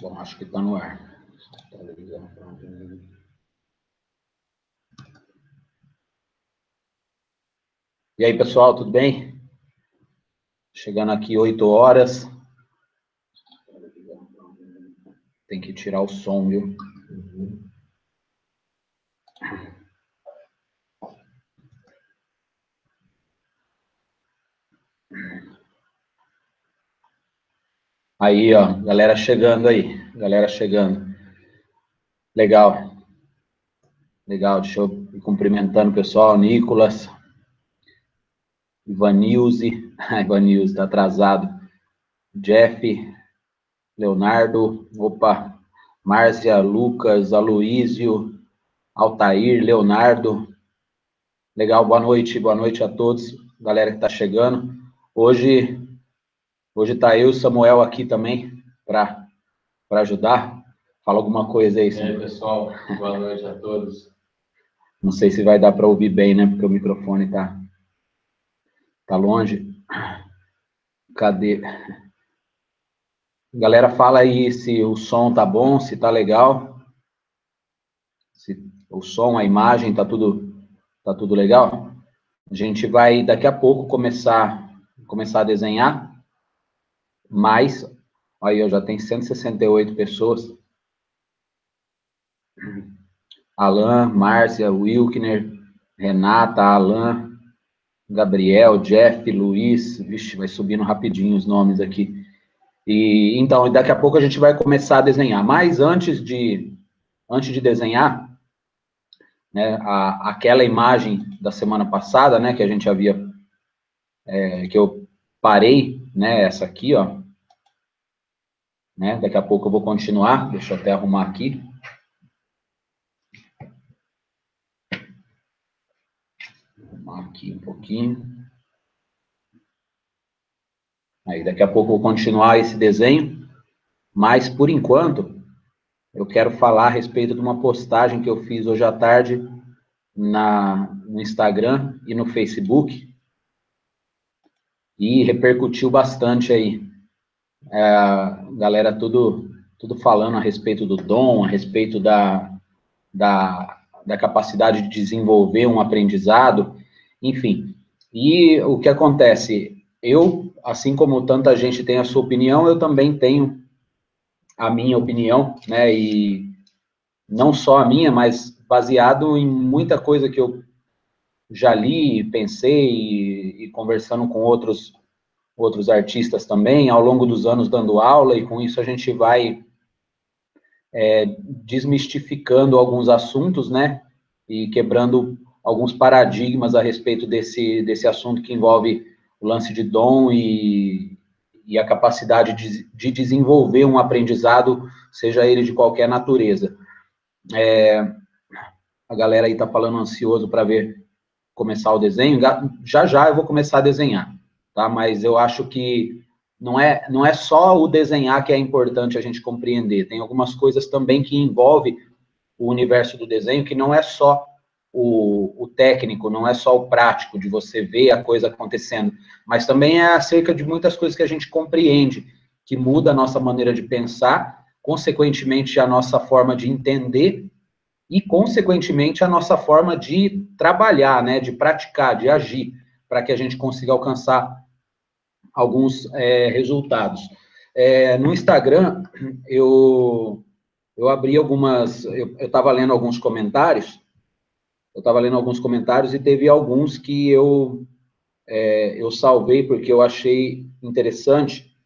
Bom, acho que está no ar. E aí, pessoal, tudo bem? Chegando aqui 8 horas. Tem que tirar o som, viu? Aí, ó, galera chegando aí, galera chegando. Legal. Legal, deixa eu ir cumprimentando o pessoal, Nicolas, Ivanilze, Ivanilze tá atrasado, Jeff, Leonardo, opa, Márcia, Lucas, Aloísio, Altair, Leonardo. Legal, boa noite, boa noite a todos, galera que tá chegando. Hoje Hoje está eu e o Samuel aqui também para ajudar. Fala alguma coisa aí, Samuel. E aí, pessoal, boa noite a todos. Não sei se vai dar para ouvir bem, né? Porque o microfone está tá longe. Cadê? Galera, fala aí se o som tá bom, se tá legal. Se o som, a imagem, tá tudo tá tudo legal? A gente vai daqui a pouco começar começar a desenhar mais, aí eu já tenho 168 pessoas. Alan, Márcia, Wilkner, Renata, Alan, Gabriel, Jeff, Luiz, vixe, vai subindo rapidinho os nomes aqui. E então, daqui a pouco a gente vai começar a desenhar. Mas antes de antes de desenhar, né, a, aquela imagem da semana passada, né, que a gente havia é, que eu parei, né, essa aqui, ó. Né, daqui a pouco eu vou continuar, deixa eu até arrumar aqui. Arrumar aqui um pouquinho. Aí, daqui a pouco eu vou continuar esse desenho, mas, por enquanto, eu quero falar a respeito de uma postagem que eu fiz hoje à tarde na, no Instagram e no Facebook, e repercutiu bastante aí. É, galera tudo, tudo falando a respeito do dom, a respeito da, da, da capacidade de desenvolver um aprendizado, enfim. E o que acontece? Eu, assim como tanta gente tem a sua opinião, eu também tenho a minha opinião, né? E não só a minha, mas baseado em muita coisa que eu já li, pensei e, conversando com outros outros artistas também, ao longo dos anos dando aula, e com isso a gente vai é, desmistificando alguns assuntos, né, e quebrando alguns paradigmas a respeito desse, desse assunto que envolve o lance de dom e, e a capacidade de, de desenvolver um aprendizado, seja ele de qualquer natureza. É, a galera aí está falando ansioso para ver começar o desenho, já já eu vou começar a desenhar, tá? Mas eu acho que não é, não é só o desenhar que é importante a gente compreender, tem algumas coisas também que envolve o universo do desenho, que não é só o, o técnico, não é só o prático, de você ver a coisa acontecendo, mas também é acerca de muitas coisas que a gente compreende, que muda a nossa maneira de pensar, consequentemente a nossa forma de entender e, consequentemente, a nossa forma de trabalhar, né, de praticar, de agir, para que a gente consiga alcançar alguns é, resultados. É, no Instagram, eu, eu abri algumas, eu estava lendo alguns comentários, eu estava lendo alguns comentários e teve alguns que eu, é, eu salvei porque eu achei interessante,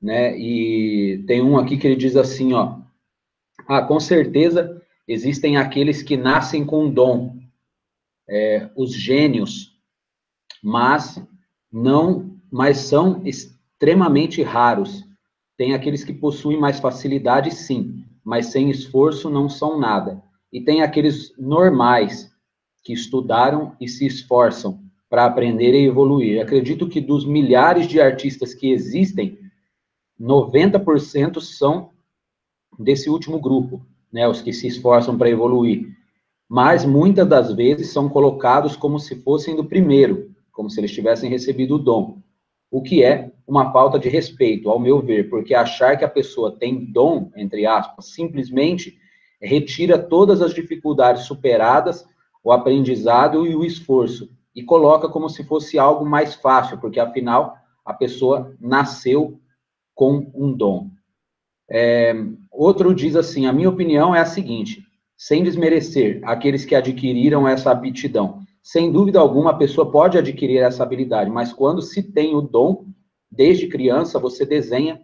né, e tem um aqui que ele diz assim, ó, ah, com certeza existem aqueles que nascem com dom, é, os gênios, mas não, mas são extremamente raros. Tem aqueles que possuem mais facilidade, sim, mas sem esforço não são nada. E tem aqueles normais que estudaram e se esforçam para aprender e evoluir. Acredito que dos milhares de artistas que existem, 90% são desse último grupo né, os que se esforçam para evoluir, mas muitas das vezes são colocados como se fossem do primeiro, como se eles tivessem recebido o dom, o que é uma falta de respeito, ao meu ver, porque achar que a pessoa tem dom, entre aspas, simplesmente retira todas as dificuldades superadas, o aprendizado e o esforço, e coloca como se fosse algo mais fácil, porque afinal a pessoa nasceu com um dom. É, outro diz assim: a minha opinião é a seguinte, sem desmerecer aqueles que adquiriram essa aptidão. Sem dúvida alguma, a pessoa pode adquirir essa habilidade, mas quando se tem o dom, desde criança, você desenha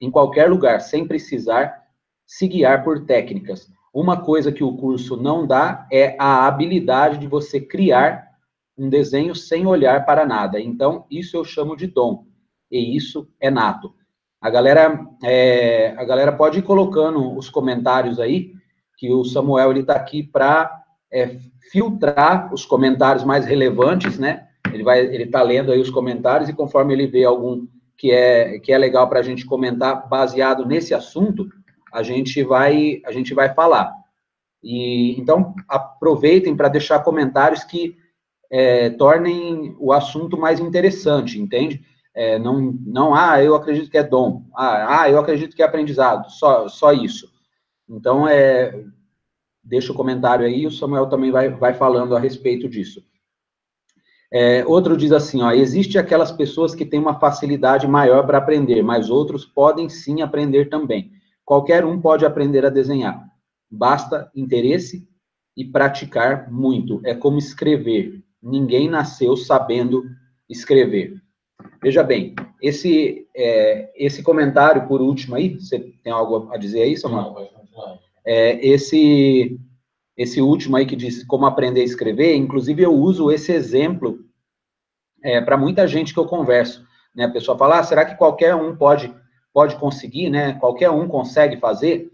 em qualquer lugar, sem precisar se guiar por técnicas. Uma coisa que o curso não dá é a habilidade de você criar um desenho sem olhar para nada. Então, isso eu chamo de dom, e isso é nato. A galera, é, a galera pode ir colocando os comentários aí, que o Samuel está aqui para é, filtrar os comentários mais relevantes, né? Ele vai, ele está lendo aí os comentários e conforme ele vê algum que é que é legal para a gente comentar baseado nesse assunto, a gente vai a gente vai falar. E então aproveitem para deixar comentários que é, tornem o assunto mais interessante, entende? É, não, não, ah, eu acredito que é dom, ah, ah, eu acredito que é aprendizado, só, só isso. Então, é, deixa o comentário aí, o Samuel também vai, vai falando a respeito disso. É, outro diz assim, ó, existe aquelas pessoas que têm uma facilidade maior para aprender, mas outros podem sim aprender também. Qualquer um pode aprender a desenhar. Basta interesse e praticar muito. É como escrever. Ninguém nasceu sabendo escrever. Veja bem, esse, é, esse comentário, por último aí, você tem algo a dizer aí, Samuel? Não, pode continuar. É, esse, esse último aí que diz como aprender a escrever, inclusive eu uso esse exemplo é, para muita gente que eu converso. Né? A pessoa fala, ah, será que qualquer um pode, pode conseguir, né? Qualquer um consegue fazer?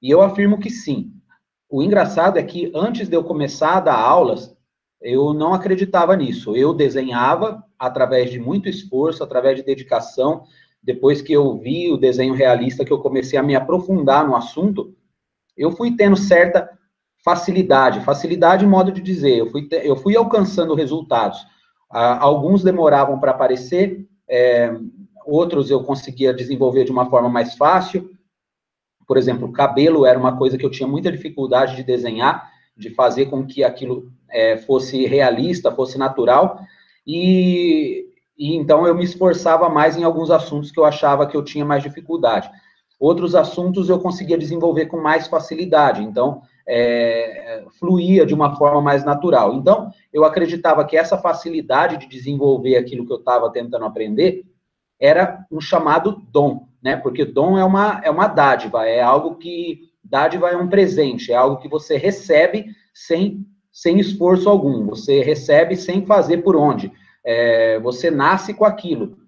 E eu afirmo que sim. O engraçado é que antes de eu começar a dar aulas, eu não acreditava nisso. Eu desenhava através de muito esforço, através de dedicação. Depois que eu vi o desenho realista, que eu comecei a me aprofundar no assunto, eu fui tendo certa facilidade, facilidade modo de dizer, eu fui, eu fui alcançando resultados. Ah, alguns demoravam para aparecer, é, outros eu conseguia desenvolver de uma forma mais fácil. Por exemplo, cabelo era uma coisa que eu tinha muita dificuldade de desenhar, de fazer com que aquilo é, fosse realista, fosse natural, e, e então eu me esforçava mais em alguns assuntos que eu achava que eu tinha mais dificuldade. Outros assuntos eu conseguia desenvolver com mais facilidade, então é, fluía de uma forma mais natural. Então, eu acreditava que essa facilidade de desenvolver aquilo que eu estava tentando aprender era um chamado dom, né? Porque dom é uma, é uma dádiva, é algo que. Dádiva é um presente, é algo que você recebe sem, sem esforço algum, você recebe sem fazer por onde. É, você nasce com aquilo.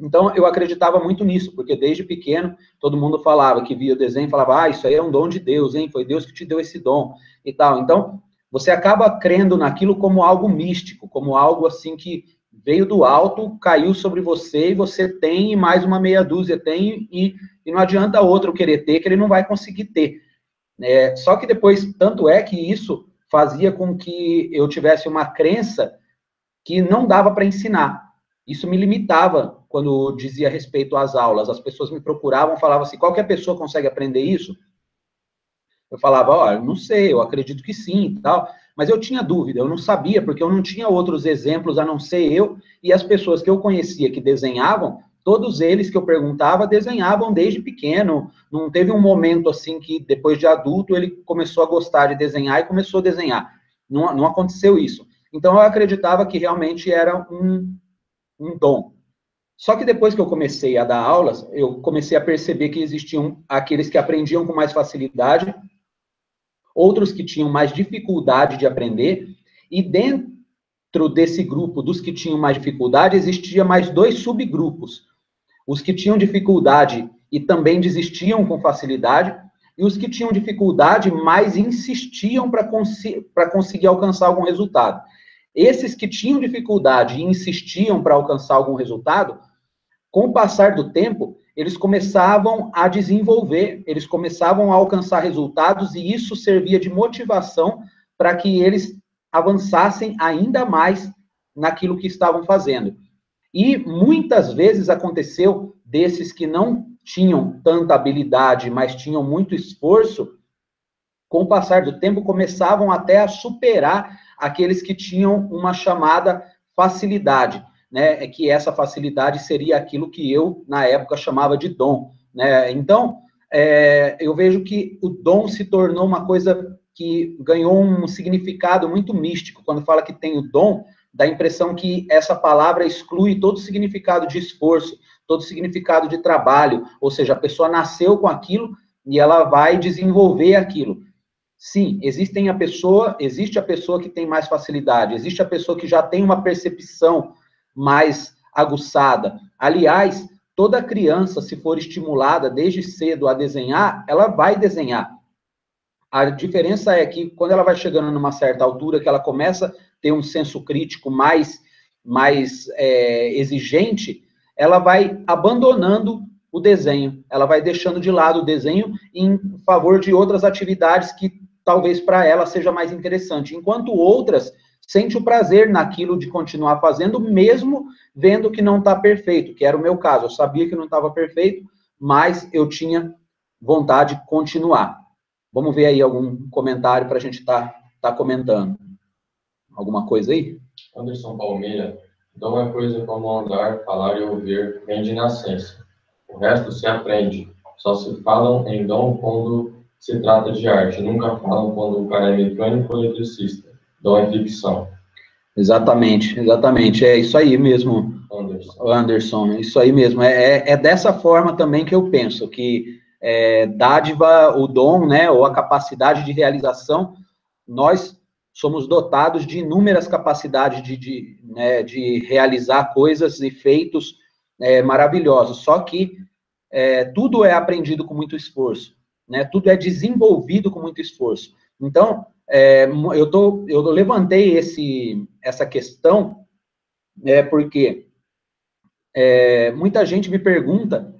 Então, eu acreditava muito nisso, porque desde pequeno, todo mundo falava que via o desenho, falava, ah, isso aí é um dom de Deus, hein? Foi Deus que te deu esse dom e tal. Então, você acaba crendo naquilo como algo místico, como algo assim que veio do alto, caiu sobre você e você tem, e mais uma meia dúzia tem, e, e não adianta outro querer ter, que ele não vai conseguir ter. É, só que depois, tanto é que isso fazia com que eu tivesse uma crença que não dava para ensinar. Isso me limitava quando dizia respeito às aulas. As pessoas me procuravam, falavam assim: qualquer pessoa consegue aprender isso? Eu falava, olha, não sei, eu acredito que sim e tal. Mas eu tinha dúvida, eu não sabia, porque eu não tinha outros exemplos a não ser eu e as pessoas que eu conhecia que desenhavam, todos eles que eu perguntava desenhavam desde pequeno. Não teve um momento assim que depois de adulto ele começou a gostar de desenhar e começou a desenhar. Não, não aconteceu isso. Então eu acreditava que realmente era um, um dom. Só que depois que eu comecei a dar aulas, eu comecei a perceber que existiam aqueles que aprendiam com mais facilidade, outros que tinham mais dificuldade de aprender, e dentro desse grupo dos que tinham mais dificuldade, existia mais dois subgrupos. Os que tinham dificuldade e também desistiam com facilidade, e os que tinham dificuldade mais insistiam para cons conseguir alcançar algum resultado. Esses que tinham dificuldade e insistiam para alcançar algum resultado, com o passar do tempo, eles começavam a desenvolver, eles começavam a alcançar resultados e isso servia de motivação para que eles avançassem ainda mais naquilo que estavam fazendo. E muitas vezes aconteceu desses que não tinham tanta habilidade, mas tinham muito esforço, com o passar do tempo começavam até a superar aqueles que tinham uma chamada facilidade, né? É que essa facilidade seria aquilo que eu na época chamava de dom, né? Então é, eu vejo que o dom se tornou uma coisa que ganhou um significado muito místico. Quando fala que tem o dom, dá a impressão que essa palavra exclui todo o significado de esforço, todo o significado de trabalho, ou seja, a pessoa nasceu com aquilo e ela vai desenvolver aquilo. Sim, existem a pessoa, existe a pessoa que tem mais facilidade, existe a pessoa que já tem uma percepção mais aguçada. Aliás, toda criança, se for estimulada desde cedo a desenhar, ela vai desenhar. A diferença é que quando ela vai chegando numa certa altura, que ela começa ter um senso crítico mais, mais é, exigente, ela vai abandonando o desenho, ela vai deixando de lado o desenho em favor de outras atividades que talvez para ela seja mais interessante, enquanto outras sente o prazer naquilo de continuar fazendo, mesmo vendo que não está perfeito, que era o meu caso. Eu sabia que não estava perfeito, mas eu tinha vontade de continuar. Vamos ver aí algum comentário para a gente estar tá, tá comentando. Alguma coisa aí? Anderson Palmeira, dom é coisa como andar, falar e ouvir, vem de nascença. O resto se aprende. Só se falam em dom quando se trata de arte. Nunca falam quando o cara é mecânico ou eletricista. Dom é ficção. Exatamente, exatamente. É isso aí mesmo, Anderson. Anderson isso aí mesmo. É, é, é, dessa forma também que eu penso, que é, dádiva, o dom, né, ou a capacidade de realização, nós somos dotados de inúmeras capacidades de, de, né, de realizar coisas e feitos é, maravilhosos, só que é, tudo é aprendido com muito esforço né? Tudo é desenvolvido com muito esforço. Então, é, eu, tô, eu levantei esse, essa questão é, porque é, muita gente me pergunta,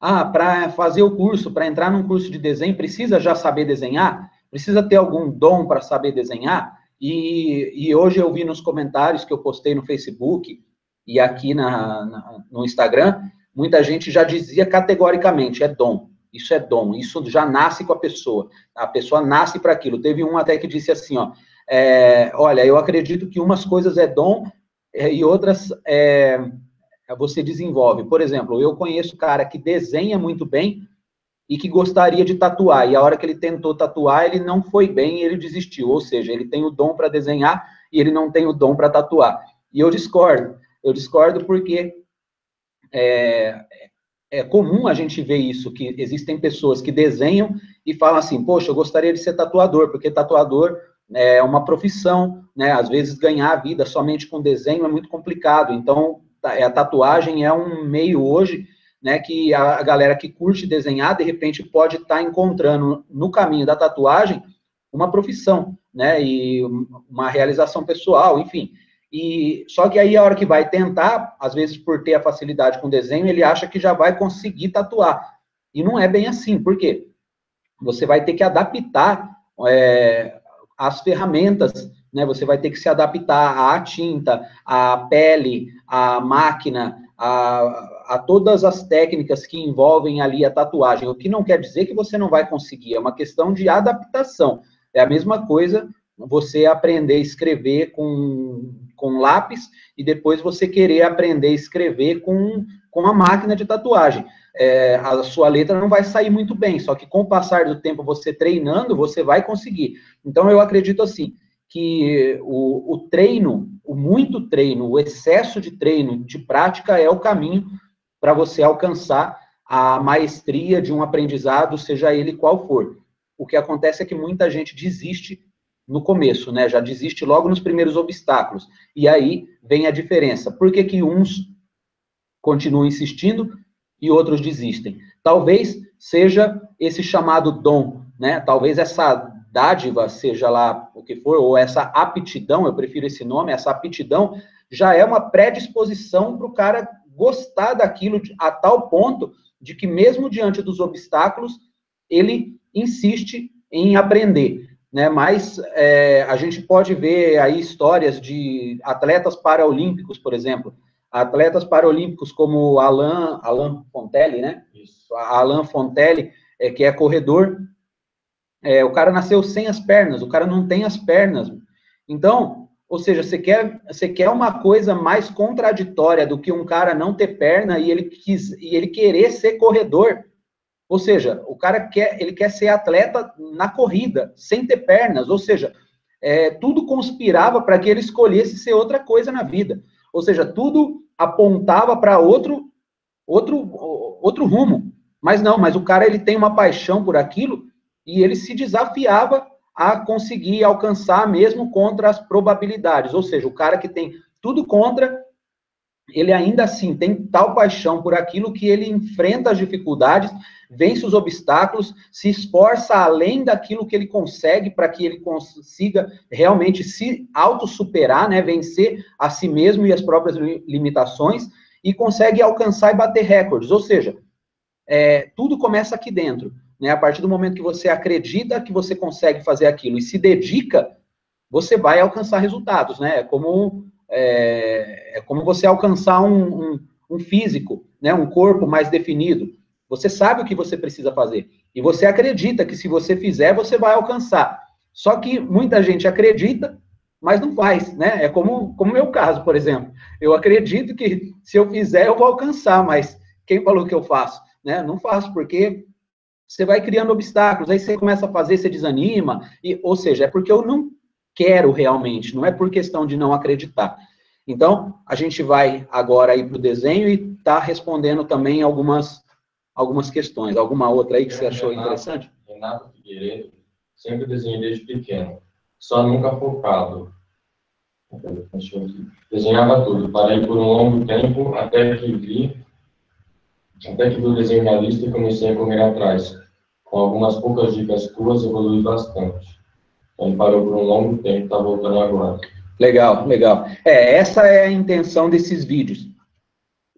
ah, para fazer o curso, para entrar num curso de desenho, precisa já saber desenhar? Precisa ter algum dom para saber desenhar? E, e, hoje eu vi nos comentários que eu postei no Facebook e aqui na, na, no Instagram, muita gente já dizia categoricamente, é dom. Isso é dom, isso já nasce com a pessoa. A pessoa nasce para aquilo. Teve um até que disse assim, ó, é, olha, eu acredito que umas coisas é dom é, e outras é, você desenvolve. Por exemplo, eu conheço cara que desenha muito bem e que gostaria de tatuar, e a hora que ele tentou tatuar, ele não foi bem ele desistiu. Ou seja, ele tem o dom para desenhar e ele não tem o dom para tatuar. E eu discordo. Eu discordo porque é, é comum a gente ver isso, que existem pessoas que desenham e falam assim, poxa, eu gostaria de ser tatuador, porque tatuador é uma profissão, né? Às vezes ganhar a vida somente com desenho é muito complicado. Então, é, a tatuagem é um meio hoje, né, que a galera que curte desenhar, de repente, pode estar tá encontrando no caminho da tatuagem uma profissão, né, e uma realização pessoal, enfim. E só que aí a hora que vai tentar, às vezes por ter a facilidade com o desenho, ele acha que já vai conseguir tatuar. E não é bem assim, por quê? Você vai ter que adaptar é, as ferramentas, né? Você vai ter que se adaptar à tinta, à pele, à máquina, a, a todas as técnicas que envolvem ali a tatuagem. O que não quer dizer que você não vai conseguir, é uma questão de adaptação. É a mesma coisa você aprender a escrever com, com lápis e depois você querer aprender a escrever com, com a máquina de tatuagem. É, a sua letra não vai sair muito bem, só que com o passar do tempo você treinando, você vai conseguir. Então eu acredito assim, que o, o treino, o muito treino, o excesso de treino, de prática é o caminho para você alcançar a maestria de um aprendizado, seja ele qual for. O que acontece é que muita gente desiste no começo, né? Já desiste logo nos primeiros obstáculos. E aí vem a diferença. Por que, que uns continuam insistindo e outros desistem? Talvez seja esse chamado dom, né? Talvez essa dádiva, seja lá o que for, ou essa aptidão, eu prefiro esse nome, essa aptidão, já é uma predisposição para o cara gostar daquilo a tal ponto de que, mesmo diante dos obstáculos, ele insiste em aprender né? Mas é, a gente pode ver aí histórias de atletas paraolímpicos, por exemplo. atletas paralímpicos como Alan, Alan Fontelli, né? Isso. Alan Fontelli, é, que é corredor, é, o cara nasceu sem as pernas, o cara não tem as pernas. Então, ou seja, você quer, você quer uma coisa mais contraditória do que um cara não ter perna e ele, quis, e ele querer ser corredor. Ou seja, o cara quer, ele quer ser atleta na corrida, sem ter pernas. Ou seja, é, tudo conspirava para que ele escolhesse ser outra coisa na vida. Ou seja, tudo apontava para outro, outro, outro rumo. Mas não, mas o cara ele tem uma paixão por aquilo e ele se desafiava a conseguir alcançar mesmo contra as probabilidades. Ou seja, o cara que tem tudo contra, ele ainda assim tem tal paixão por aquilo que ele enfrenta as dificuldades, vence os obstáculos, se esforça além daquilo que ele consegue para que ele consiga realmente se autossuperar, né, vencer a si mesmo e as próprias limitações e consegue alcançar e bater recordes. Ou seja, é, tudo começa aqui dentro. Né? A partir do momento que você acredita que você consegue fazer aquilo e se dedica, você vai alcançar resultados, né? É como, é, é como você alcançar um, um, um, físico, né? um corpo mais definido. Você sabe o que você precisa fazer. E você acredita que se você fizer, você vai alcançar. Só que muita gente acredita, mas não faz, né? É como o meu caso, por exemplo. Eu acredito que se eu fizer, eu vou alcançar, mas quem falou que eu faço? Né? Não faço, porque você vai criando obstáculos, aí você começa a fazer, você desanima, e, ou seja, é porque eu não quero realmente, não é por questão de não acreditar. Então, a gente vai agora aí para o desenho e está respondendo também algumas, algumas questões. Alguma outra aí que você achou Renato, interessante? Renato Figueiredo, sempre desenhei desde pequeno, só nunca focado. Desenhava tudo, parei por um longo tempo até que vi, até que vi o desenho realista comecei a correr atrás com algumas poucas dicas tuas, evolui bastante. Então, ele parou por um longo tempo, está voltando agora. Legal, legal. É, essa é a intenção desses vídeos.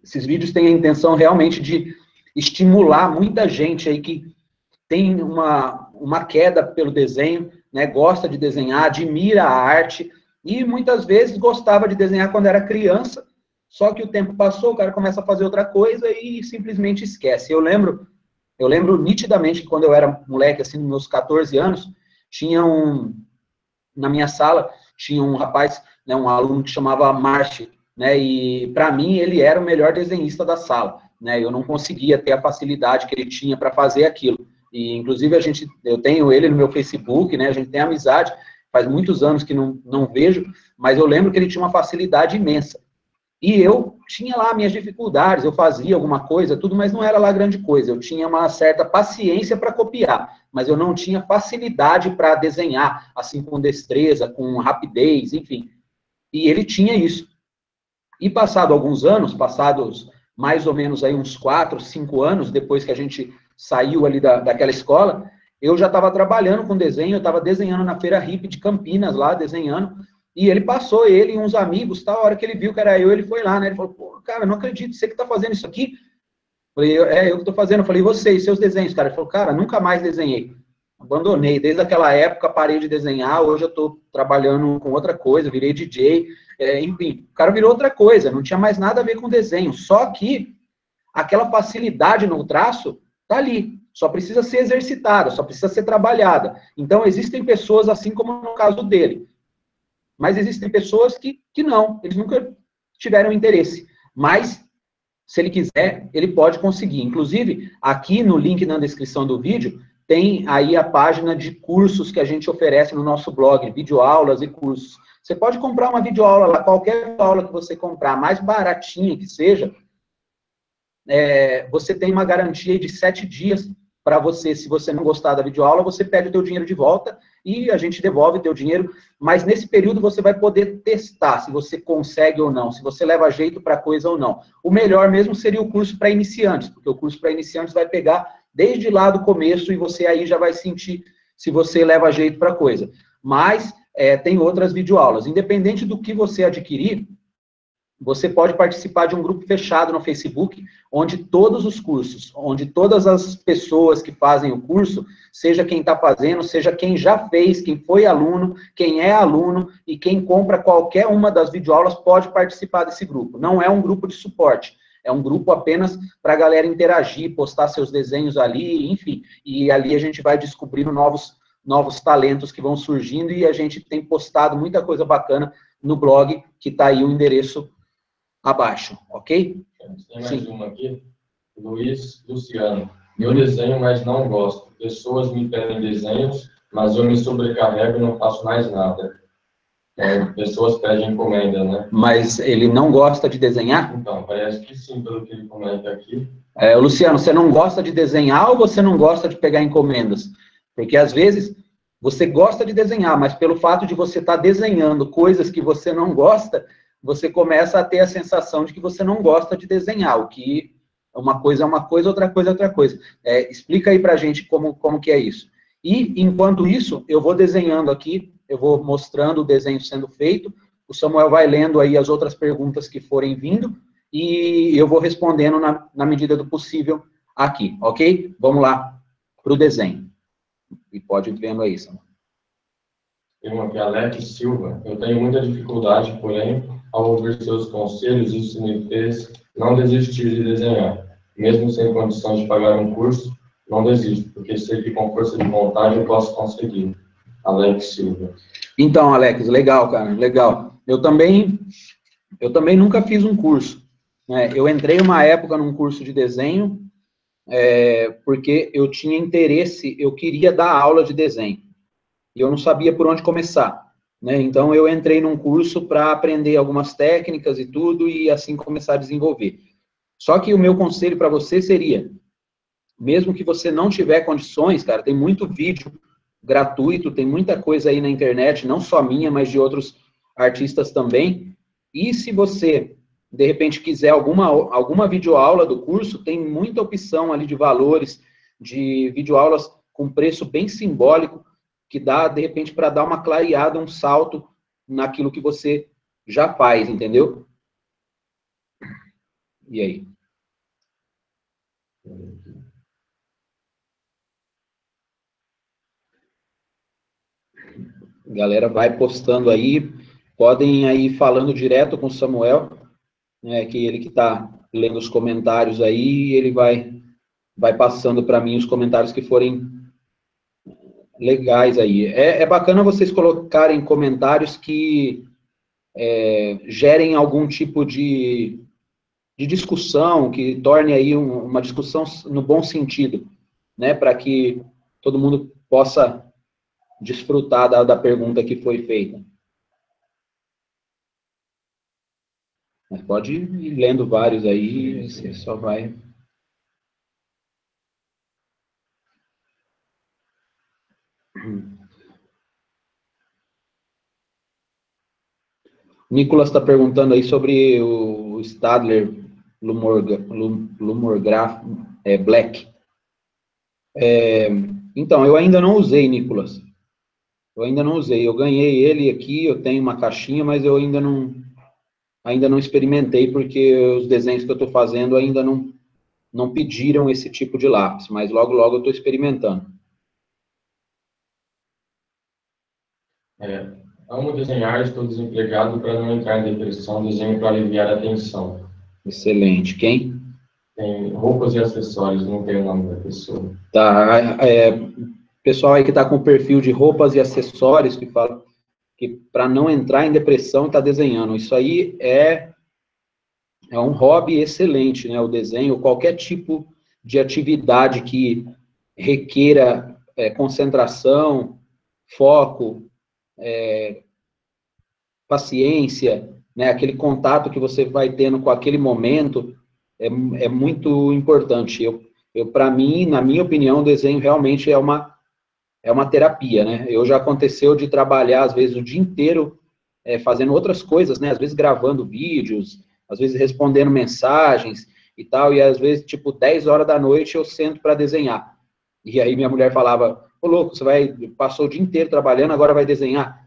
Esses vídeos têm a intenção realmente de estimular muita gente aí que tem uma, uma queda pelo desenho, né, gosta de desenhar, admira a arte, e muitas vezes gostava de desenhar quando era criança, só que o tempo passou, o cara começa a fazer outra coisa e simplesmente esquece. Eu lembro eu lembro nitidamente que quando eu era moleque, assim, nos meus 14 anos, tinha um, na minha sala, tinha um rapaz, né, um aluno que chamava Márcio, né, e para mim ele era o melhor desenhista da sala, né, eu não conseguia ter a facilidade que ele tinha para fazer aquilo. E, inclusive, a gente, eu tenho ele no meu Facebook, né, a gente tem amizade, faz muitos anos que não, não vejo, mas eu lembro que ele tinha uma facilidade imensa. E eu tinha lá minhas dificuldades, eu fazia alguma coisa, tudo, mas não era lá grande coisa. Eu tinha uma certa paciência para copiar, mas eu não tinha facilidade para desenhar, assim, com destreza, com rapidez, enfim. E ele tinha isso. E passado alguns anos, passados mais ou menos aí uns quatro, cinco anos, depois que a gente saiu ali da, daquela escola, eu já estava trabalhando com desenho, eu estava desenhando na Feira Hip de Campinas lá, desenhando, e ele passou, ele e uns amigos, tal, a hora que ele viu que era eu, ele foi lá, né? Ele falou, pô, cara, não acredito, você que tá fazendo isso aqui? Falei, é, eu que tô fazendo. Eu falei, e seus desenhos, cara? Ele falou, cara, nunca mais desenhei. Abandonei. Desde aquela época, parei de desenhar, hoje eu tô trabalhando com outra coisa, virei DJ, é, enfim. O cara virou outra coisa, não tinha mais nada a ver com desenho. Só que aquela facilidade no traço tá ali. Só precisa ser exercitada, só precisa ser trabalhada. Então, existem pessoas assim como no caso dele mas existem pessoas que, que não, eles nunca tiveram interesse. Mas, se ele quiser, ele pode conseguir. Inclusive, aqui no link na descrição do vídeo, tem aí a página de cursos que a gente oferece no nosso blog, videoaulas e cursos. Você pode comprar uma videoaula lá, qualquer aula que você comprar, mais baratinha que seja, é, você tem uma garantia de sete dias para você, se você não gostar da videoaula, você pede o teu dinheiro de volta e a gente devolve o teu dinheiro, mas nesse período você vai poder testar se você consegue ou não, se você leva jeito para coisa ou não. O melhor mesmo seria o curso para iniciantes, porque o curso para iniciantes vai pegar desde lá do começo e você aí já vai sentir se você leva jeito para coisa. Mas é, tem outras videoaulas. Independente do que você adquirir, você pode participar de um grupo fechado no Facebook, onde todos os cursos, onde todas as pessoas que fazem o curso, seja quem está fazendo, seja quem já fez, quem foi aluno, quem é aluno e quem compra qualquer uma das videoaulas pode participar desse grupo. Não é um grupo de suporte, é um grupo apenas para a galera interagir, postar seus desenhos ali, enfim. E ali a gente vai descobrindo novos, novos talentos que vão surgindo e a gente tem postado muita coisa bacana no blog, que está aí o endereço abaixo, ok? Tem mais Sim. uma aqui. Luiz Luciano. Eu desenho, mas não gosto. Pessoas me pedem desenhos, mas eu me sobrecarrego e não faço mais nada. É, pessoas pedem encomenda, né? Mas ele não gosta de desenhar? Então, parece que sim, pelo que ele comenta aqui. É, Luciano, você não gosta de desenhar ou você não gosta de pegar encomendas? Porque às vezes você gosta de desenhar, mas pelo fato de você estar tá desenhando coisas que você não gosta, você começa a ter a sensação de que você não gosta de desenhar, o que uma coisa é uma coisa, outra coisa é outra coisa. É, explica aí pra gente como, como que é isso. E, enquanto isso, eu vou desenhando aqui, eu vou mostrando o desenho sendo feito, o Samuel vai lendo aí as outras perguntas que forem vindo, e eu vou respondendo na, na medida do possível aqui, ok? Vamos lá para o desenho. E pode ir vendo aí, Samuel. Tem uma aqui, Alex Silva. Eu tenho muita dificuldade, porém, ao ouvir seus conselhos, isso me fez não desistir de desenhar. Mesmo sem condições de pagar um curso, não desisto, porque sei que com força de vontade eu posso conseguir. Alex Silva. Então, Alex, legal, cara, legal. Eu também, eu também nunca fiz um curso. Né? Eu entrei uma época num curso de desenho, é, porque eu tinha interesse, eu queria dar aula de desenho. E eu não sabia por onde começar. Né? Então, eu entrei num curso para aprender algumas técnicas e tudo, e assim começar a desenvolver. Só que o meu conselho para você seria, mesmo que você não tiver condições, cara, tem muito vídeo gratuito, tem muita coisa aí na internet, não só minha, mas de outros artistas também. E se você, de repente, quiser alguma, alguma videoaula do curso, tem muita opção ali de valores, de videoaulas com preço bem simbólico, que dá, de repente, para dar uma clareada, um salto naquilo que você já faz, entendeu? E aí? Galera, vai postando aí, podem aí falando direto com o Samuel, né, que ele que está lendo os comentários aí, ele vai vai passando para mim os comentários que forem legais aí. É, é bacana vocês colocarem comentários que é, gerem algum tipo de, de discussão, que torne aí um, uma discussão no bom sentido, né, para que todo mundo possa desfrutar da, da pergunta que foi feita. Mas pode ir lendo vários aí, você só vai Nicolas está perguntando aí sobre o Stadler Lumorgraph é, Black. É, então, eu ainda não usei, Nicolas. Eu ainda não usei. Eu ganhei ele aqui, eu tenho uma caixinha, mas eu ainda não ainda não experimentei, porque os desenhos que eu estou fazendo ainda não, não pediram esse tipo de lápis, mas logo, logo eu estou experimentando. É, amo desenhar, estou desempregado para não entrar em depressão, desenho para aliviar a tensão. Excelente. Quem? Tem roupas e acessórios, não tem o nome da pessoa. Tá, é, pessoal aí que está com o perfil de roupas e acessórios, que fala que para não entrar em depressão está desenhando. Isso aí é, é um hobby excelente, né? O desenho, qualquer tipo de atividade que requeira é, concentração, foco, é, paciência, né, aquele contato que você vai tendo com aquele momento é, é muito importante. Eu, eu para mim, na minha opinião, o desenho realmente é uma é uma terapia, né? Eu já aconteceu de trabalhar às vezes o dia inteiro é, fazendo outras coisas, né? Às vezes gravando vídeos, às vezes respondendo mensagens e tal, e às vezes tipo 10 horas da noite eu sento para desenhar. E aí minha mulher falava: "Ô louco, você vai passou o dia inteiro trabalhando, agora vai desenhar?"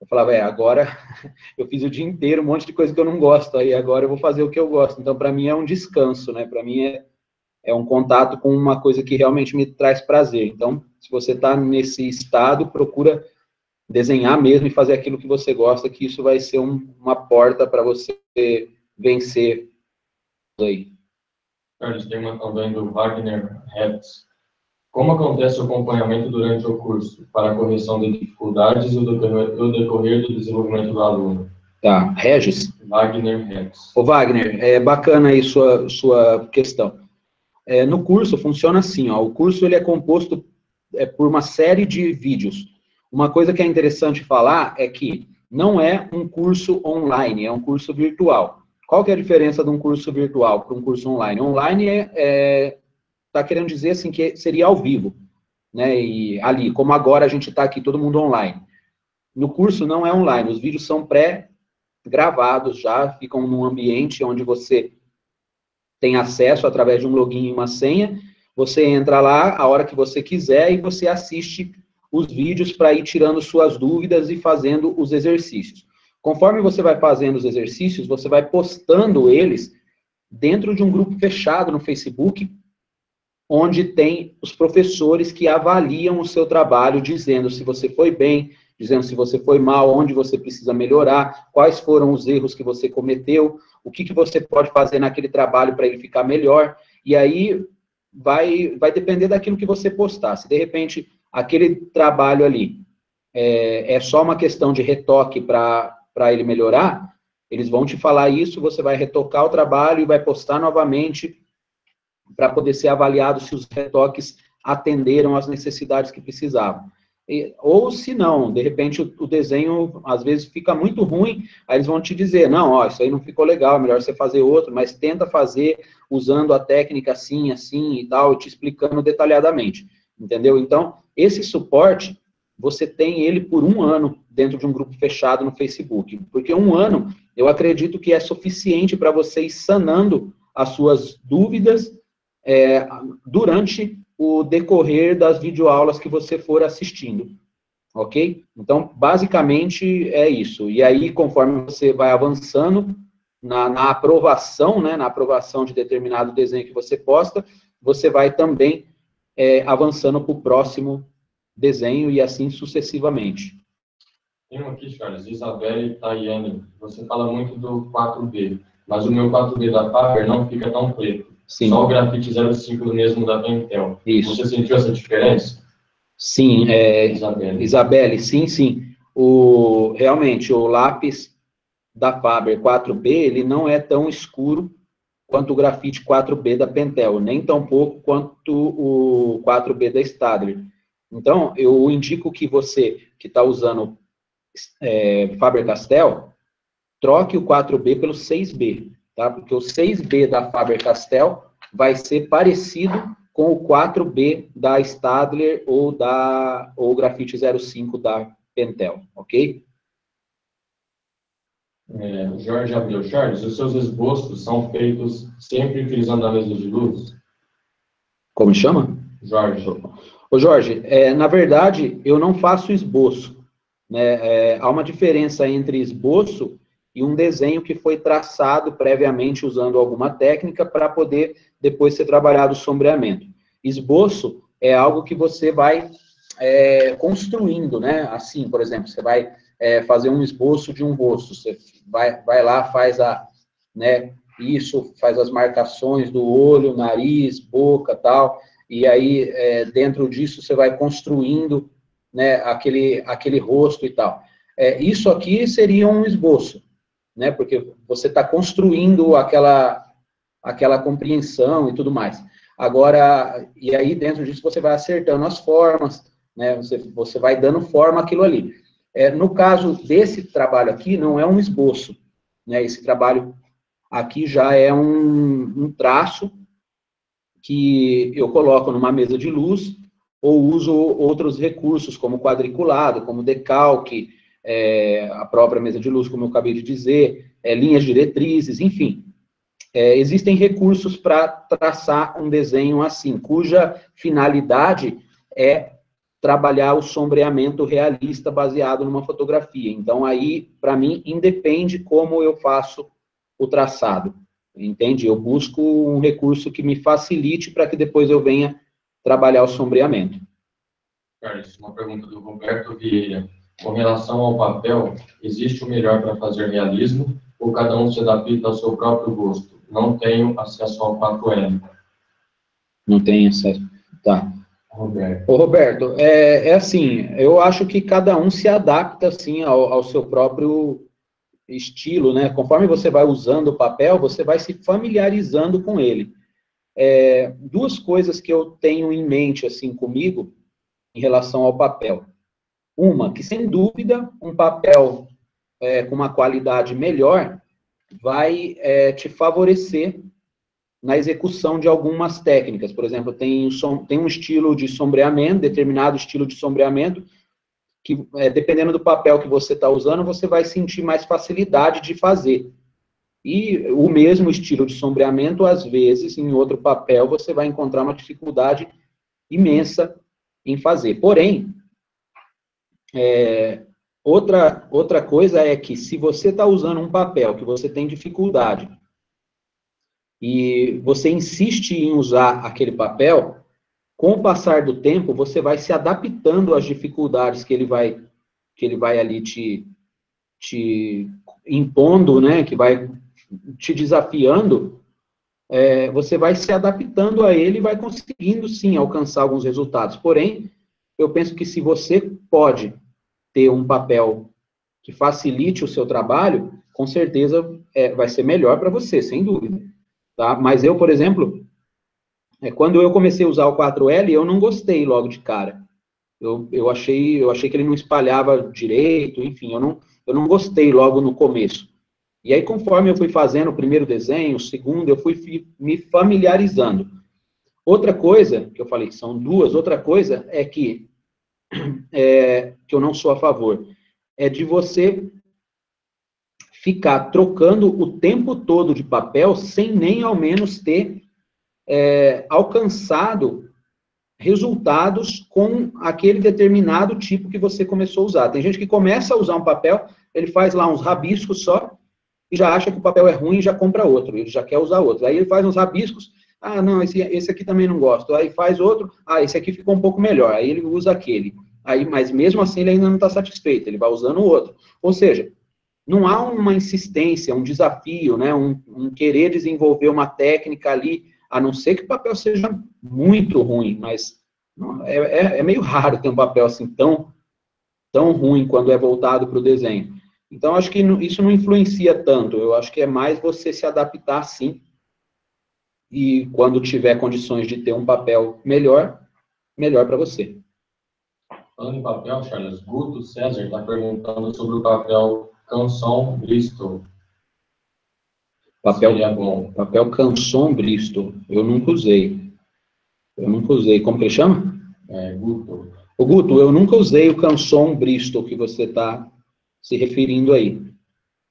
Eu falava, é, agora eu fiz o dia inteiro um monte de coisa que eu não gosto, aí agora eu vou fazer o que eu gosto. Então, para mim é um descanso, né? Para mim é, é um contato com uma coisa que realmente me traz prazer. Então, se você está nesse estado, procura desenhar mesmo e fazer aquilo que você gosta, que isso vai ser um, uma porta para você vencer aí. Carlos, tem uma também do Wagner Hetz. Como acontece o acompanhamento durante o curso para a correção de dificuldades e o decorrer, do desenvolvimento do aluno? Tá, Regis? Wagner Hetz. Ô Wagner, é bacana aí sua, sua questão. É, no curso funciona assim, ó, o curso ele é composto é, por uma série de vídeos. Uma coisa que é interessante falar é que não é um curso online, é um curso virtual. Qual que é a diferença de um curso virtual para um curso online? Online é, é tá querendo dizer assim que seria ao vivo, né? E ali, como agora a gente está aqui todo mundo online. No curso não é online, os vídeos são pré-gravados já, ficam num ambiente onde você tem acesso através de um login e uma senha. Você entra lá a hora que você quiser e você assiste os vídeos para ir tirando suas dúvidas e fazendo os exercícios. Conforme você vai fazendo os exercícios, você vai postando eles dentro de um grupo fechado no Facebook, onde tem os professores que avaliam o seu trabalho, dizendo se você foi bem, dizendo se você foi mal, onde você precisa melhorar, quais foram os erros que você cometeu, o que, que você pode fazer naquele trabalho para ele ficar melhor. E aí vai, vai depender daquilo que você postar. Se de repente aquele trabalho ali é, é só uma questão de retoque para ele melhorar, eles vão te falar isso, você vai retocar o trabalho e vai postar novamente para poder ser avaliado se os retoques atenderam às necessidades que precisavam. E, ou se não, de repente o, o, desenho às vezes fica muito ruim, aí eles vão te dizer, não, ó, isso aí não ficou legal, é melhor você fazer outro, mas tenta fazer usando a técnica assim, assim e tal, te explicando detalhadamente, entendeu? Então, esse suporte, você tem ele por um ano dentro de um grupo fechado no Facebook, porque um ano, eu acredito que é suficiente para você ir sanando as suas dúvidas é, durante o decorrer das videoaulas que você for assistindo, ok? Então, basicamente é isso. E aí, conforme você vai avançando na, na aprovação, né, na aprovação de determinado desenho que você posta, você vai também é, avançando para o próximo desenho e assim sucessivamente. Tem um aqui, Charles, Isabelle Tayane. Você fala muito do 4B, mas o meu 4B da Faber não fica tão preto. Sim. Só o grafite 05 mesmo da Pentel. Isso. Você sentiu essa diferença? Sim, é, Isabelle. Isabelle, sim, sim. O, realmente, o lápis da Faber 4B, ele não é tão escuro quanto o grafite 4B da Pentel, nem tão pouco quanto o 4B da Stadler. Então, eu indico que você que está usando é, Faber-Castell, troque o 4B pelo 6B tá? Porque o 6B da Faber-Castell vai ser parecido com o 4B da Stadler ou da ou Grafite 05 da Pentel, ok? É, Jorge Abreu Charles, os seus esboços são feitos sempre utilizando a mesa de luz? Como chama? Jorge. Ô Jorge, é, na verdade, eu não faço esboço. Né? É, há uma diferença entre esboço e um desenho que foi traçado previamente usando alguma técnica para poder depois ser trabalhado o sombreamento. Esboço é algo que você vai é, construindo, né? Assim, por exemplo, você vai é, fazer um esboço de um rosto, você vai, vai lá, faz a, né, isso, faz as marcações do olho, nariz, boca, tal, e aí é, dentro disso você vai construindo, né, aquele, aquele rosto e tal. É, isso aqui seria um esboço né? Porque você está construindo aquela, aquela compreensão e tudo mais. Agora, e aí dentro disso você vai acertando as formas, né? Você, você vai dando forma àquilo ali. É, no caso desse trabalho aqui, não é um esboço, né? Esse trabalho aqui já é um, um traço que eu coloco numa mesa de luz ou uso outros recursos, como quadriculado, como decalque, é, a própria mesa de luz, como eu acabei de dizer, é, linhas diretrizes, enfim. É, existem recursos para traçar um desenho assim, cuja finalidade é trabalhar o sombreamento realista baseado numa fotografia. Então, aí, para mim, independe como eu faço o traçado. Entende? Eu busco um recurso que me facilite para que depois eu venha trabalhar o sombreamento. Carlos, uma pergunta do Roberto Vieira. Com relação ao papel, existe o melhor para fazer realismo ou cada um se adapta ao seu próprio gosto? Não tenho acesso ao 4L. Não tenho acesso. Tá. Roberto. Ô, Roberto, é, é assim, eu acho que cada um se adapta, assim, ao, ao seu próprio estilo, né? Conforme você vai usando o papel, você vai se familiarizando com ele. É, duas coisas que eu tenho em mente, assim, comigo, em relação ao papel. Uma, que sem dúvida, um papel é, com uma qualidade melhor vai é, te favorecer na execução de algumas técnicas. Por exemplo, tem, tem um estilo de sombreamento, determinado estilo de sombreamento, que é, dependendo do papel que você está usando, você vai sentir mais facilidade de fazer. E o mesmo estilo de sombreamento, às vezes, em outro papel, você vai encontrar uma dificuldade imensa em fazer. Porém, é, outra, outra coisa é que se você está usando um papel que você tem dificuldade e você insiste em usar aquele papel, com o passar do tempo, você vai se adaptando às dificuldades que ele vai, que ele vai ali te, te impondo, né, que vai te desafiando, é, você vai se adaptando a ele e vai conseguindo, sim, alcançar alguns resultados. Porém, eu penso que se você pode ter um papel que facilite o seu trabalho, com certeza é, vai ser melhor para você, sem dúvida. Tá? Mas eu, por exemplo, é, quando eu comecei a usar o 4L, eu não gostei logo de cara. Eu, eu, achei, eu achei que ele não espalhava direito, enfim, eu não, eu não gostei logo no começo. E aí, conforme eu fui fazendo o primeiro desenho, o segundo, eu fui me familiarizando. Outra coisa, que eu falei que são duas, outra coisa é que, é, que eu não sou a favor, é de você ficar trocando o tempo todo de papel sem nem ao menos ter é, alcançado resultados com aquele determinado tipo que você começou a usar. Tem gente que começa a usar um papel, ele faz lá uns rabiscos só, e já acha que o papel é ruim e já compra outro, ele já quer usar outro. Aí ele faz uns rabiscos, ah, não, esse, esse aqui também não gosto. Aí faz outro, ah, esse aqui ficou um pouco melhor. Aí ele usa aquele. Aí, mas mesmo assim ele ainda não está satisfeito, ele vai usando o outro. Ou seja, não há uma insistência, um desafio, né, um, um querer desenvolver uma técnica ali a não ser que o papel seja muito ruim, mas é, é, é meio raro ter um papel assim tão, tão ruim quando é voltado para o desenho. Então, acho que isso não influencia tanto, eu acho que é mais você se adaptar, sim, e quando tiver condições de ter um papel melhor, melhor para você. Falando em papel, Charles, Guto César está perguntando sobre o papel Canção Bristol. Papel, bom. papel Canson Bristol. Eu nunca usei. Eu nunca usei. Como que ele chama? É, Guto. O Guto, eu nunca usei o Canson Bristol que você está se referindo aí.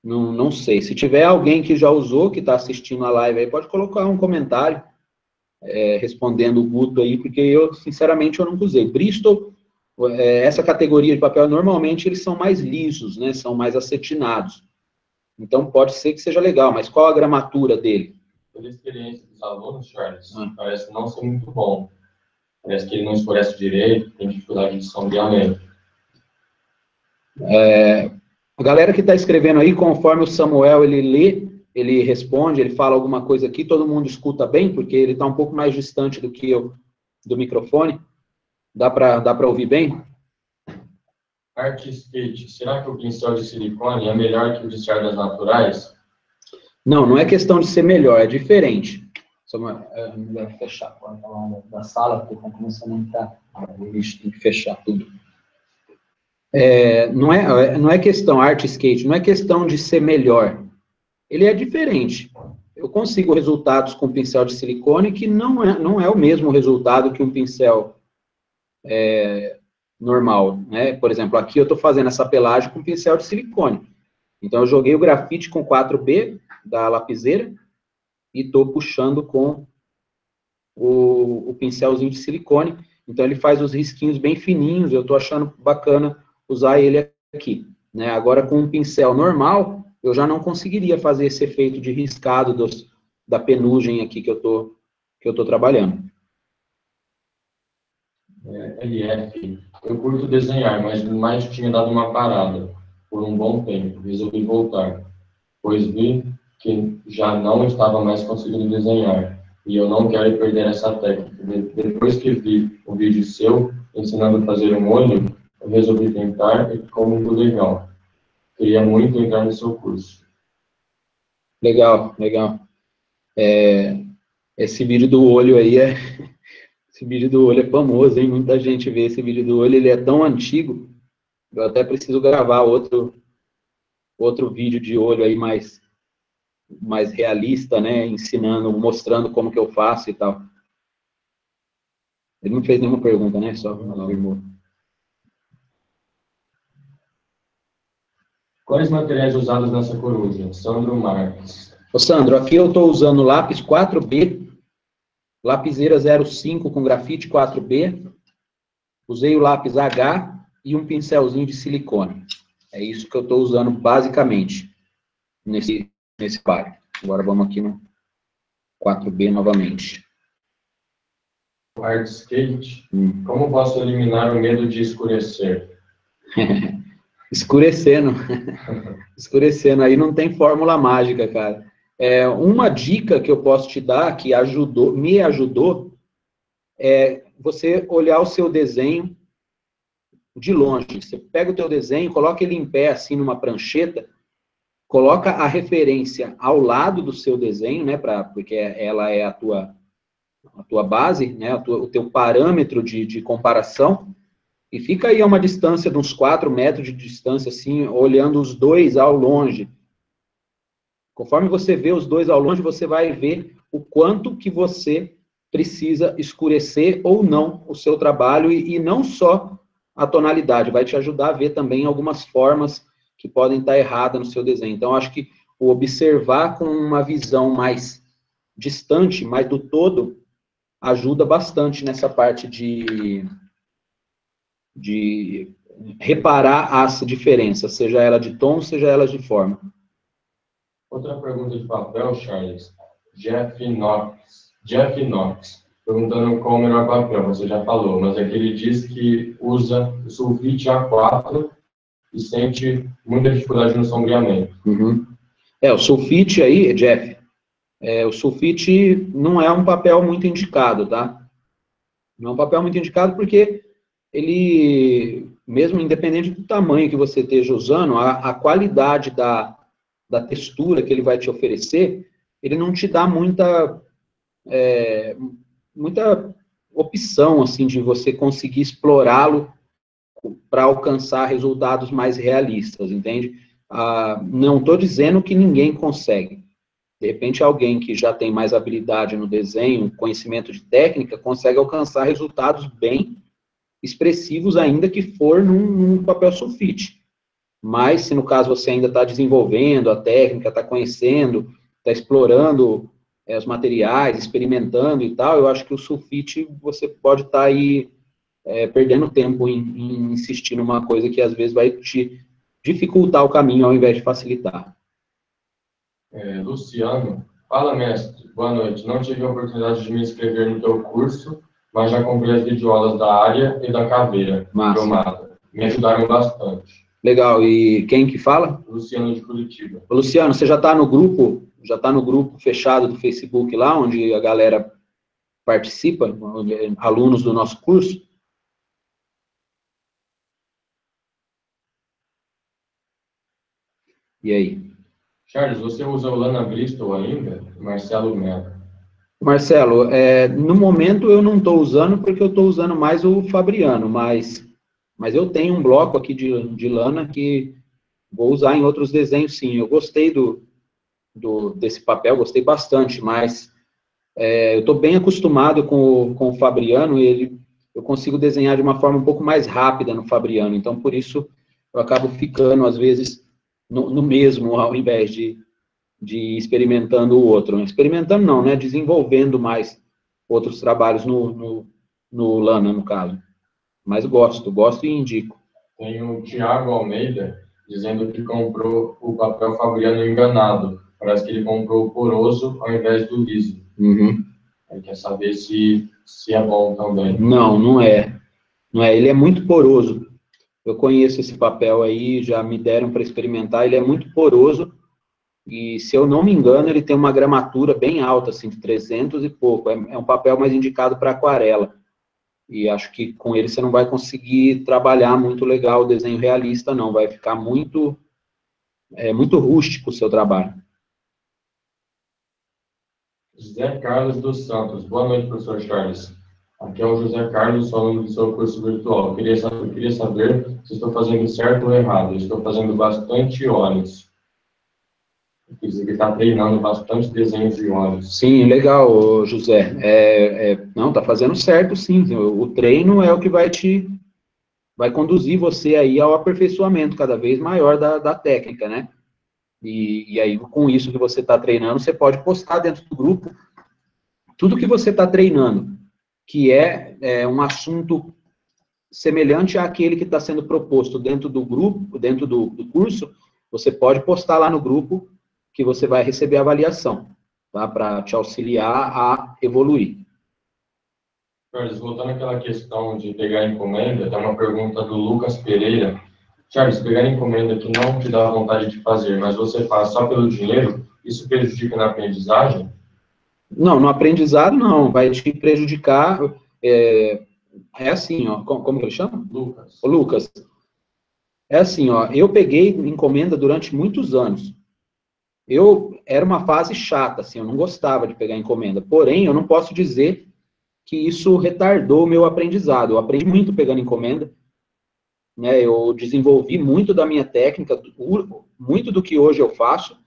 Não, não sei. Se tiver alguém que já usou, que está assistindo a live aí, pode colocar um comentário é, respondendo o Guto aí, porque eu, sinceramente, eu nunca usei. Bristol, é, essa categoria de papel, normalmente eles são mais lisos, né? São mais acetinados. Então, pode ser que seja legal, mas qual a gramatura dele? Pela experiência dos alunos, Charles, ah. parece não ser muito bom. Parece que ele não escurece direito, tem dificuldade de sombreamento. É, a galera que está escrevendo aí, conforme o Samuel ele lê, ele responde, ele fala alguma coisa aqui, todo mundo escuta bem, porque ele está um pouco mais distante do que eu do microfone. Dá para dá ouvir bem? Artistate, será que o pincel de silicone é melhor que o de cerdas naturais? Não, não é questão de ser melhor, é diferente. Só uma, é melhor fechar a porta lá da sala, porque estão começando a entrar. Ixi, tem que fechar tudo. É, não, é, não é questão, art skate, não é questão de ser melhor. Ele é diferente. Eu consigo resultados com pincel de silicone que não é, não é o mesmo resultado que um pincel é, normal, né? Por exemplo, aqui eu estou fazendo essa pelagem com pincel de silicone. Então, eu joguei o grafite com 4B da lapiseira e estou puxando com o, o, pincelzinho de silicone. então ele faz os risquinhos bem fininhos, eu estou achando bacana usar ele aqui. Né? Agora, com um pincel normal, eu já não conseguiria fazer esse efeito de riscado dos, da penugem aqui que eu tô, que eu tô trabalhando. É, LF, eu curto desenhar, mas mais tinha dado uma parada por um bom tempo. Resolvi voltar, pois vi que já não estava mais conseguindo desenhar e eu não quero perder essa técnica. Depois que vi o vídeo seu ensinando a fazer um olho, resolvi tentar e ficou muito legal. Queria muito entrar no seu curso. Legal, legal. É, esse vídeo do olho aí é. Esse vídeo do olho é famoso, hein? Muita gente vê esse vídeo do olho, ele é tão antigo. Eu até preciso gravar outro, outro vídeo de olho aí mais, mais realista, né? Ensinando, mostrando como que eu faço e tal. Ele não fez nenhuma pergunta, né? Só afirmou. Quais materiais usados nessa coruja? Sandro Marques. Ô Sandro, aqui eu estou usando lápis 4B, lapiseira 05 com grafite 4B, usei o lápis H e um pincelzinho de silicone. É isso que eu estou usando basicamente nesse, nesse par. Agora vamos aqui no 4B novamente. Art Skate. Hum. Como posso eliminar o medo de escurecer? Escurecendo. Escurecendo. Aí não tem fórmula mágica, cara. É, uma dica que eu posso te dar, que ajudou, me ajudou, é você olhar o seu desenho de longe. Você pega o teu desenho, coloca ele em pé, assim, numa prancheta, coloca a referência ao lado do seu desenho, né, pra, porque ela é a tua, a tua base, né, tua, o teu parâmetro de, de comparação, e fica aí a uma distância de uns 4 metros de distância, assim, olhando os dois ao longe. Conforme você vê os dois ao longe, você vai ver o quanto que você precisa escurecer ou não o seu trabalho, e, e não só a tonalidade, vai te ajudar a ver também algumas formas que podem estar erradas no seu desenho. Então, acho que o observar com uma visão mais distante, mais do todo, ajuda bastante nessa parte de de reparar as diferenças, seja ela de tom, seja ela de forma. Outra pergunta de papel, Charles. Jeff Knox. Jeff Knox. Perguntando qual o melhor papel, você já falou, mas é que ele diz que usa o sulfite A4 e sente muita dificuldade no sombreamento. Uhum. É, o sulfite aí, Jeff, é, o sulfite não é um papel muito indicado, tá? Não é um papel muito indicado porque ele, mesmo independente do tamanho que você esteja usando, a, a qualidade da, da textura que ele vai te oferecer, ele não te dá muita, é, muita opção, assim, de você conseguir explorá-lo para alcançar resultados mais realistas, entende? Ah, não estou dizendo que ninguém consegue. De repente, alguém que já tem mais habilidade no desenho, conhecimento de técnica, consegue alcançar resultados bem expressivos ainda que for num, num papel sulfite. Mas se no caso você ainda está desenvolvendo a técnica, está conhecendo, está explorando é, os materiais, experimentando e tal, eu acho que o sulfite você pode estar tá aí é, perdendo tempo em, em insistir numa coisa que às vezes vai te dificultar o caminho ao invés de facilitar. É, Luciano, fala mestre, boa noite. Não tive a oportunidade de me inscrever no teu curso, mas já comprei as videoaulas da área e da caveira Massa. Me ajudaram bastante. Legal. E quem que fala? Luciano de Curitiba. Luciano, você já está no grupo, já está no grupo fechado do Facebook lá, onde a galera participa, alunos do nosso curso? E aí? Charles, você usa o Lana Bristol ainda? Marcelo Melo. Marcelo, é, no momento eu não estou usando porque eu estou usando mais o Fabriano, mas, mas eu tenho um bloco aqui de, de lana que vou usar em outros desenhos sim. Eu gostei do, do desse papel, gostei bastante, mas é, eu estou bem acostumado com o, com o Fabriano ele, eu consigo desenhar de uma forma um pouco mais rápida no Fabriano, então por isso eu acabo ficando, às vezes, no, no mesmo, ao invés de, de experimentando o outro. Experimentando não, né? Desenvolvendo mais outros trabalhos no, no, no Lana, no caso. Mas gosto, gosto e indico. Tem o Thiago Almeida dizendo que comprou o papel Fabriano enganado. Parece que ele comprou o poroso ao invés do liso. Uhum. Ele quer saber se, se é bom também. Não, não é. Não é. Ele é muito poroso. Eu conheço esse papel aí, já me deram para experimentar. Ele é muito poroso e, se eu não me engano, ele tem uma gramatura bem alta, assim, de 300 e pouco. É, é um papel mais indicado para aquarela. E acho que com ele você não vai conseguir trabalhar muito legal o desenho realista, não. Vai ficar muito, é, muito rústico o seu trabalho. José Carlos dos Santos. Boa noite, professor Charles. Aqui é o José Carlos, falando do seu curso virtual. Eu queria, saber, queria saber se estou fazendo certo ou errado. Estou fazendo bastante olhos. Dizer que está treinando bastante desenhos de olhos. Sim, legal, José. É, é, não, está fazendo certo, sim. O treino é o que vai te vai conduzir você aí ao aperfeiçoamento cada vez maior da, da técnica, né? E, e aí, com isso que você está treinando, você pode postar dentro do grupo tudo que você está treinando, que é, é, um assunto semelhante àquele que está sendo proposto dentro do grupo, dentro do, do curso, você pode postar lá no grupo que você vai receber avaliação, tá? Para te auxiliar a evoluir. Carlos, voltando àquela questão de pegar encomenda, tem uma pergunta do Lucas Pereira. Charles, pegar encomenda que não te dá vontade de fazer, mas você faz só pelo dinheiro, isso prejudica na aprendizagem? Não, no aprendizado não, vai te prejudicar. É, é assim, ó, como, como que ele chama? Lucas. Lucas. É assim, ó, eu peguei encomenda durante muitos anos eu era uma fase chata, assim, eu não gostava de pegar encomenda. Porém, eu não posso dizer que isso retardou o meu aprendizado. Eu aprendi muito pegando encomenda, né? Eu desenvolvi muito da minha técnica, muito do que hoje eu faço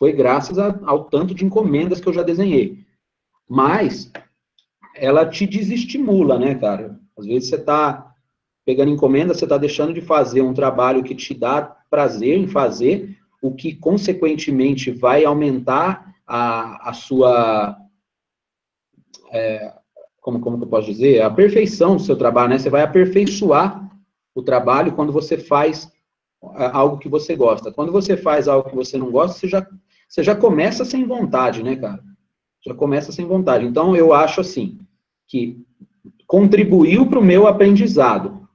foi graças a, ao tanto de encomendas que eu já desenhei. Mas ela te desestimula, né, cara? Às vezes você está pegando encomenda, você está deixando de fazer um trabalho que te dá prazer em fazer o que consequentemente vai aumentar a, a sua. É, como, como que eu posso dizer? A perfeição do seu trabalho, né? Você vai aperfeiçoar o trabalho quando você faz é, algo que você gosta. Quando você faz algo que você não gosta, você já, você já começa sem vontade, né, cara? Já começa sem vontade. Então, eu acho assim, que contribuiu para o meu aprendizado,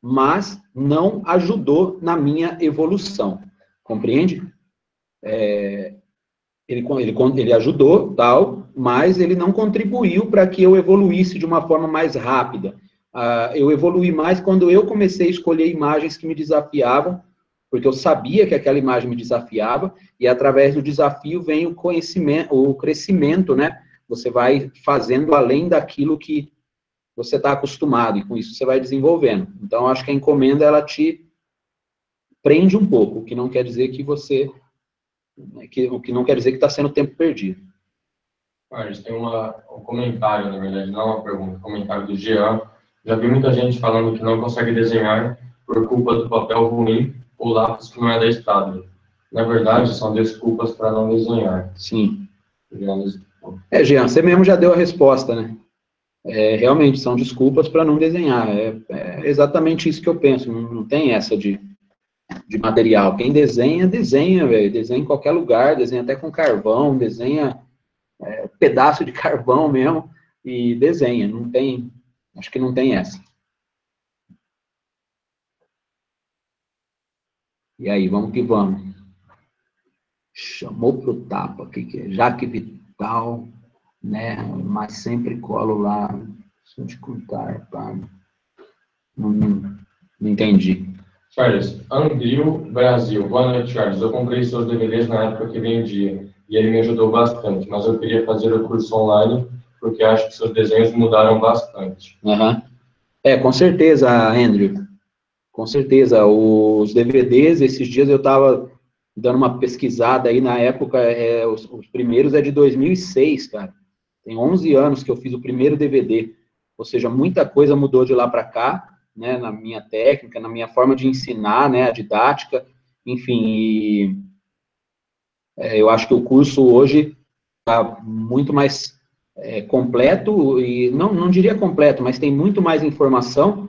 mas não ajudou na minha evolução. Compreende? É, ele, ele, ele ajudou, tal, mas ele não contribuiu para que eu evoluísse de uma forma mais rápida. Uh, eu evolui mais quando eu comecei a escolher imagens que me desafiavam, porque eu sabia que aquela imagem me desafiava, e através do desafio vem o conhecimento, o crescimento, né? Você vai fazendo além daquilo que você está acostumado, e com isso você vai desenvolvendo. Então, acho que a encomenda, ela te prende um pouco, o que não quer dizer que você, que, o que não quer dizer que está sendo tempo perdido. Carlos, tem uma, um comentário, na verdade, não uma pergunta, um comentário do Jean. Já vi muita gente falando que não consegue desenhar por culpa do papel ruim ou lápis que não é da estado. Na verdade, são desculpas para não desenhar. Sim. É, Jean, você mesmo já deu a resposta, né? É, realmente, são desculpas para não desenhar. É, é, exatamente isso que eu penso. Não, não tem essa de de material. Quem desenha, desenha, velho. Desenha em qualquer lugar, desenha até com carvão, desenha é, pedaço de carvão mesmo e desenha. Não tem, acho que não tem essa. E aí, vamos que vamos. Chamou pro tapa, que que é? Jaque Vital, né? Mas sempre colo lá. Se eu te contar, pá. Não, não, não entendi. Charles, Andril Brasil. Boa noite, Charles. Eu comprei seus DVDs na época que vendia e ele me ajudou bastante, mas eu queria fazer o curso online porque acho que seus desenhos mudaram bastante. Uhum. É, com certeza, Andrew. Com certeza. Os DVDs, esses dias eu estava dando uma pesquisada aí na época, é, os, os, primeiros é de 2006, cara. Tem 11 anos que eu fiz o primeiro DVD. Ou seja, muita coisa mudou de lá para cá né, na minha técnica, na minha forma de ensinar, né, a didática, enfim, e, é, eu acho que o curso hoje está muito mais é, completo, e não, não diria completo, mas tem muito mais informação,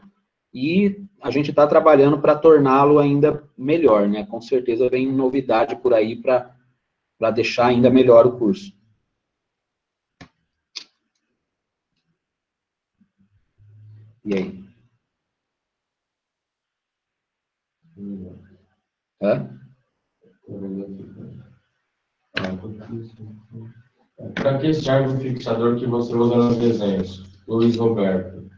e a gente está trabalhando para torná-lo ainda melhor, né? Com certeza vem novidade por aí para deixar ainda melhor o curso. E aí? Hã? Para que serve o fixador que você usa nos desenhos? Luiz Roberto.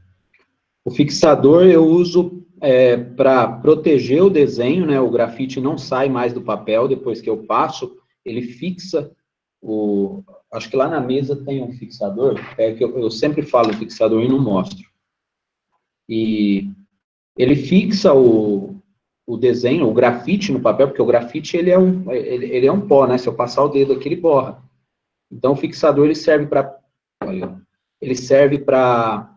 O fixador eu uso é, para proteger o desenho, né? O grafite não sai mais do papel depois que eu passo, ele fixa o. Acho que lá na mesa tem um fixador, é que eu, eu sempre falo fixador e não mostro. E ele fixa o, o desenho, o grafite no papel, porque o grafite ele é um, ele, ele é um pó, né? Se eu passar o dedo aqui, ele borra. Então, o fixador ele serve para, ele serve para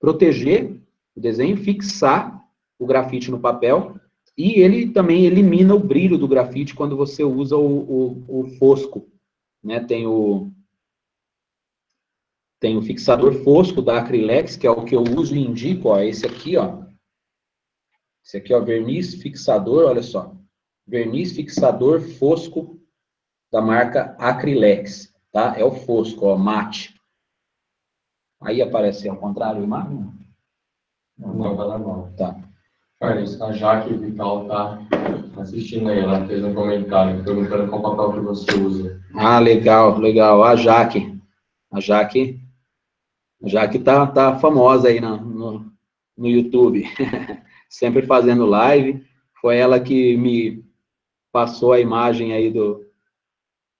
proteger o desenho, fixar o grafite no papel, e ele também elimina o brilho do grafite quando você usa o, o, o fosco, né? Tem o tem o fixador fosco da Acrylex, que é o que eu uso e indico, ó, esse aqui, ó. Esse aqui, ó, verniz fixador, olha só. Verniz fixador fosco da marca Acrylex, tá? É o fosco, ó, mate. Aí aparece ao contrário a imagem? Não, não, tá normal. Tá. Carlos, a Jaque Vital tá assistindo aí, ela fez um comentário perguntando qual papel que você usa. Ah, legal, legal. A Jaque. A Jaque, a Jaque tá, tá famosa aí no, no, no YouTube. sempre fazendo live. Foi ela que me passou a imagem aí do,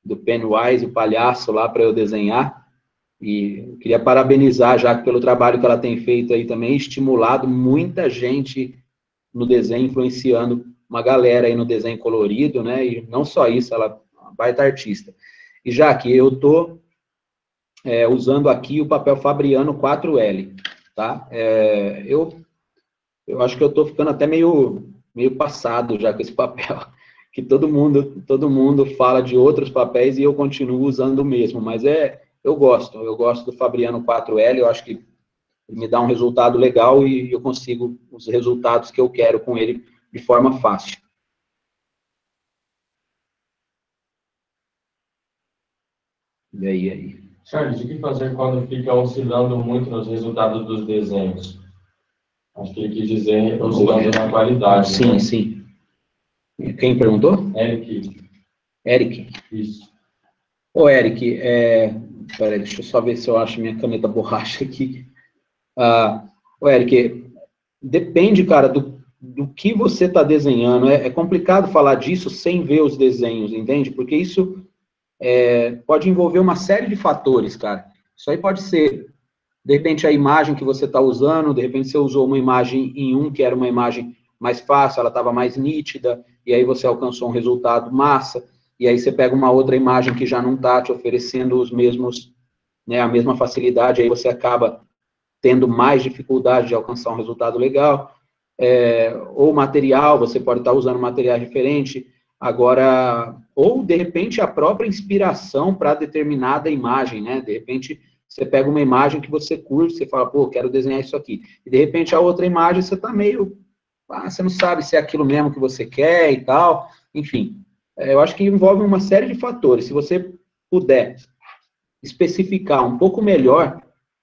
do Pennywise, o palhaço lá para eu desenhar. E queria parabenizar já pelo trabalho que ela tem feito aí também, estimulado muita gente no desenho, influenciando uma galera aí no desenho colorido, né? E não só isso, ela é uma baita artista. E já que eu tô é, usando aqui o papel Fabriano 4L, tá? É, eu eu acho que eu estou ficando até meio, meio passado já com esse papel, que todo mundo, todo mundo fala de outros papéis e eu continuo usando o mesmo, mas é, eu gosto, eu gosto do Fabriano 4L, eu acho que me dá um resultado legal e eu consigo os resultados que eu quero com ele de forma fácil. E aí, aí? Charles, o que fazer quando fica oscilando muito nos resultados dos desenhos? Acho que ele quis dizer oscilando na qualidade. Sim, né? sim. Quem perguntou? Eric. Eric. Isso. Ô, Eric, é... Peraí, deixa eu só ver se eu acho minha caneta borracha aqui. Ah, ô, Eric, depende, cara, do, do que você está desenhando. É, é, complicado falar disso sem ver os desenhos, entende? Porque isso é, pode envolver uma série de fatores, cara. Isso aí pode ser de repente a imagem que você está usando, de repente você usou uma imagem em um que era uma imagem mais fácil, ela estava mais nítida, e aí você alcançou um resultado massa, e aí você pega uma outra imagem que já não está te oferecendo os mesmos, né, a mesma facilidade, aí você acaba tendo mais dificuldade de alcançar um resultado legal, é, ou material, você pode estar tá usando material diferente, agora, ou de repente a própria inspiração para determinada imagem, né, de repente você pega uma imagem que você curte, você fala, pô, quero desenhar isso aqui. E de repente a outra imagem você está meio. Ah, você não sabe se é aquilo mesmo que você quer e tal. Enfim, é, eu acho que envolve uma série de fatores. Se você puder especificar um pouco melhor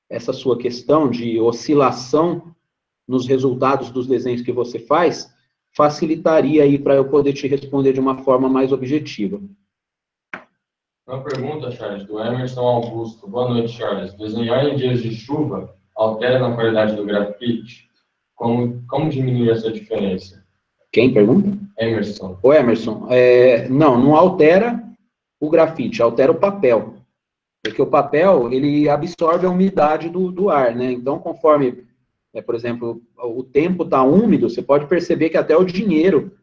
essa sua questão de oscilação nos resultados dos desenhos que você faz, facilitaria aí para eu poder te responder de uma forma mais objetiva. Uma pergunta, Charles, do Emerson Augusto. Boa noite, Charles. Desenhar em dias de chuva altera na qualidade do grafite? Como, como diminuir essa diferença? Quem pergunta? Emerson. O Emerson, é, não, não altera o grafite, altera o papel. Porque o papel, ele absorve a umidade do, do ar, né? Então, conforme, é, por exemplo, o tempo está úmido, você pode perceber que até o dinheiro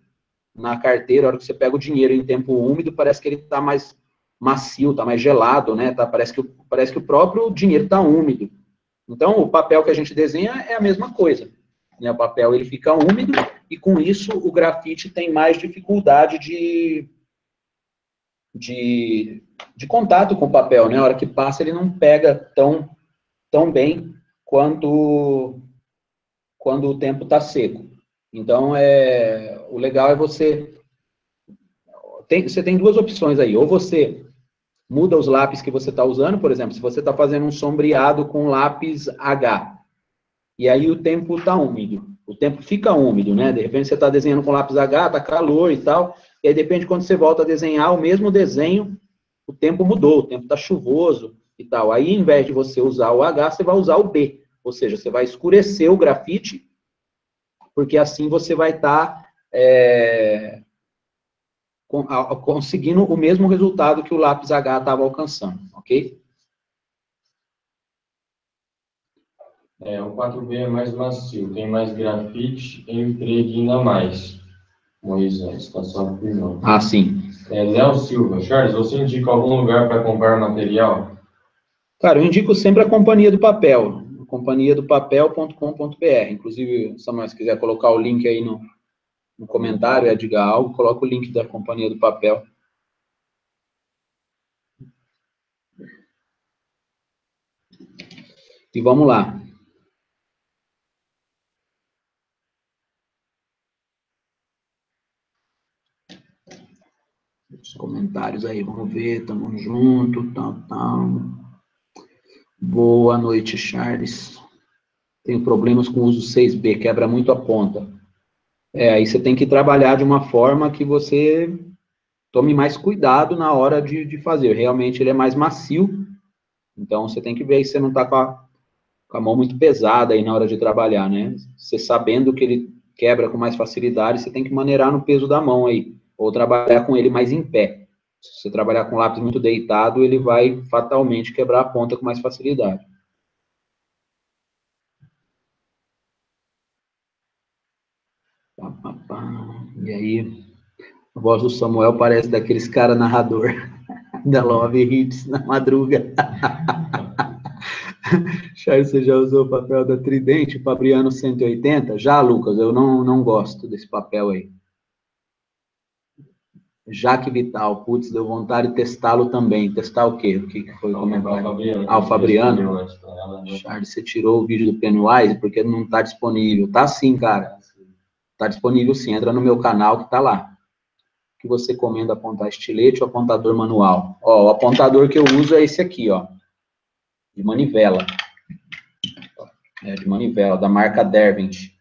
na carteira, a hora que você pega o dinheiro em tempo úmido, parece que ele está mais macio, está mais gelado, né? Tá, parece, que, parece que o próprio dinheiro está úmido. Então, o papel que a gente desenha é a mesma coisa. Né? O papel ele fica úmido e com isso o grafite tem mais dificuldade de, de, de contato com o papel, né? A hora que passa, ele não pega tão, tão bem quanto quando o tempo está seco. Então, é, o legal é você... Tem, você tem duas opções aí. Ou você muda os lápis que você está usando, por exemplo, se você está fazendo um sombreado com lápis H, e aí o tempo está úmido, o tempo fica úmido, né? De repente você está desenhando com lápis H, está calor e tal, e aí depende quando você volta a desenhar o mesmo desenho, o tempo mudou, o tempo está chuvoso e tal. Aí, em vez de você usar o H, você vai usar o B, ou seja, você vai escurecer o grafite, porque assim você vai estar tá, é, conseguindo o mesmo resultado que o lápis H estava alcançando, ok? É, o 4B é mais macio, tem mais grafite e impregna mais. Moisés, está só afirmando. Ah, sim. É, Léo Silva, Charles, você indica algum lugar para comprar material? Cara, eu indico sempre a Companhia do Papel, companhia do papel.com.br. Inclusive, Samuel, se quiser colocar o link aí no, no comentário, é diga algo, coloca o link da Companhia do Papel. E vamos lá. Os comentários aí, vamos ver, tamo junto, tal, tal. Boa noite, Charles. Tenho problemas com o uso 6B, quebra muito a ponta. É, aí você tem que trabalhar de uma forma que você tome mais cuidado na hora de, de fazer. Realmente ele é mais macio, então você tem que ver se você não está com com a mão muito pesada aí na hora de trabalhar, né? Você sabendo que ele quebra com mais facilidade, você tem que maneirar no peso da mão aí, ou trabalhar com ele mais em pé. Se você trabalhar com lápis muito deitado, ele vai fatalmente quebrar a ponta com mais facilidade. E aí, a voz do Samuel parece daqueles cara narrador da Love Hits na madruga. Charles, você já usou o papel da Tridente, Fabriano 180? Já, Lucas, eu não, não gosto desse papel aí. Jaque Vital, putz, deu vontade de testá-lo também. Testar o quê? O que foi o comentário? Ah, o Fabriano. Né? Charles, você tirou o vídeo do Pennywise porque não está disponível. Tá sim, cara. Está disponível sim, entra no meu canal que está lá. Que você comenda apontar estilete ou apontador manual. Ó, o apontador que eu uso é esse aqui, ó. De manivela. É, de manivela, da marca Derwent.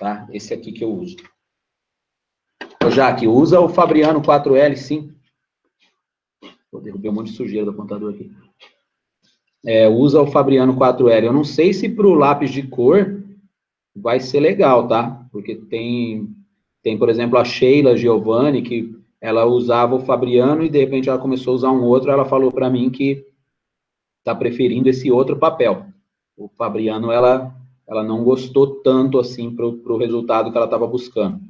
Tá? Esse aqui que eu uso. Ô, Jaque, usa o Fabriano 4L, sim. Vou derrubar um monte de sujeira do apontador aqui. É, usa o Fabriano 4L. Eu não sei se para o lápis de cor vai ser legal, tá? Porque tem, tem, por exemplo, a Sheila Giovanni, que ela usava o Fabriano e de repente ela começou a usar um outro, ela falou para mim que está preferindo esse outro papel. O Fabriano, ela, ela não gostou tanto assim para o resultado que ela estava buscando.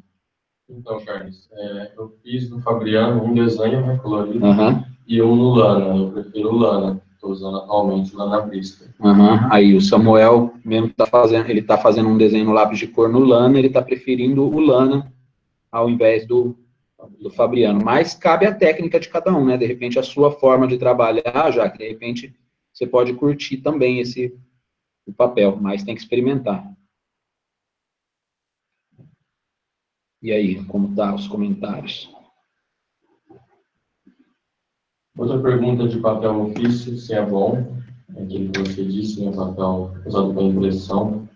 Então, Carlos, é, eu fiz no Fabriano um desenho recolorido uhum. e um no Lana. Eu prefiro o Lana. Estou usando atualmente lá na vista. Uhum. Aí o Samuel mesmo está fazendo, ele está fazendo um desenho no lápis de cor no Lana, ele está preferindo o Lana ao invés do, do Fabriano. Mas cabe a técnica de cada um, né? De repente a sua forma de trabalhar, já que de repente você pode curtir também esse o papel, mas tem que experimentar. E aí, como tá os comentários? Outra pergunta de papel ofício, se é bom, é aquilo que você disse, né, papel usado para impressão,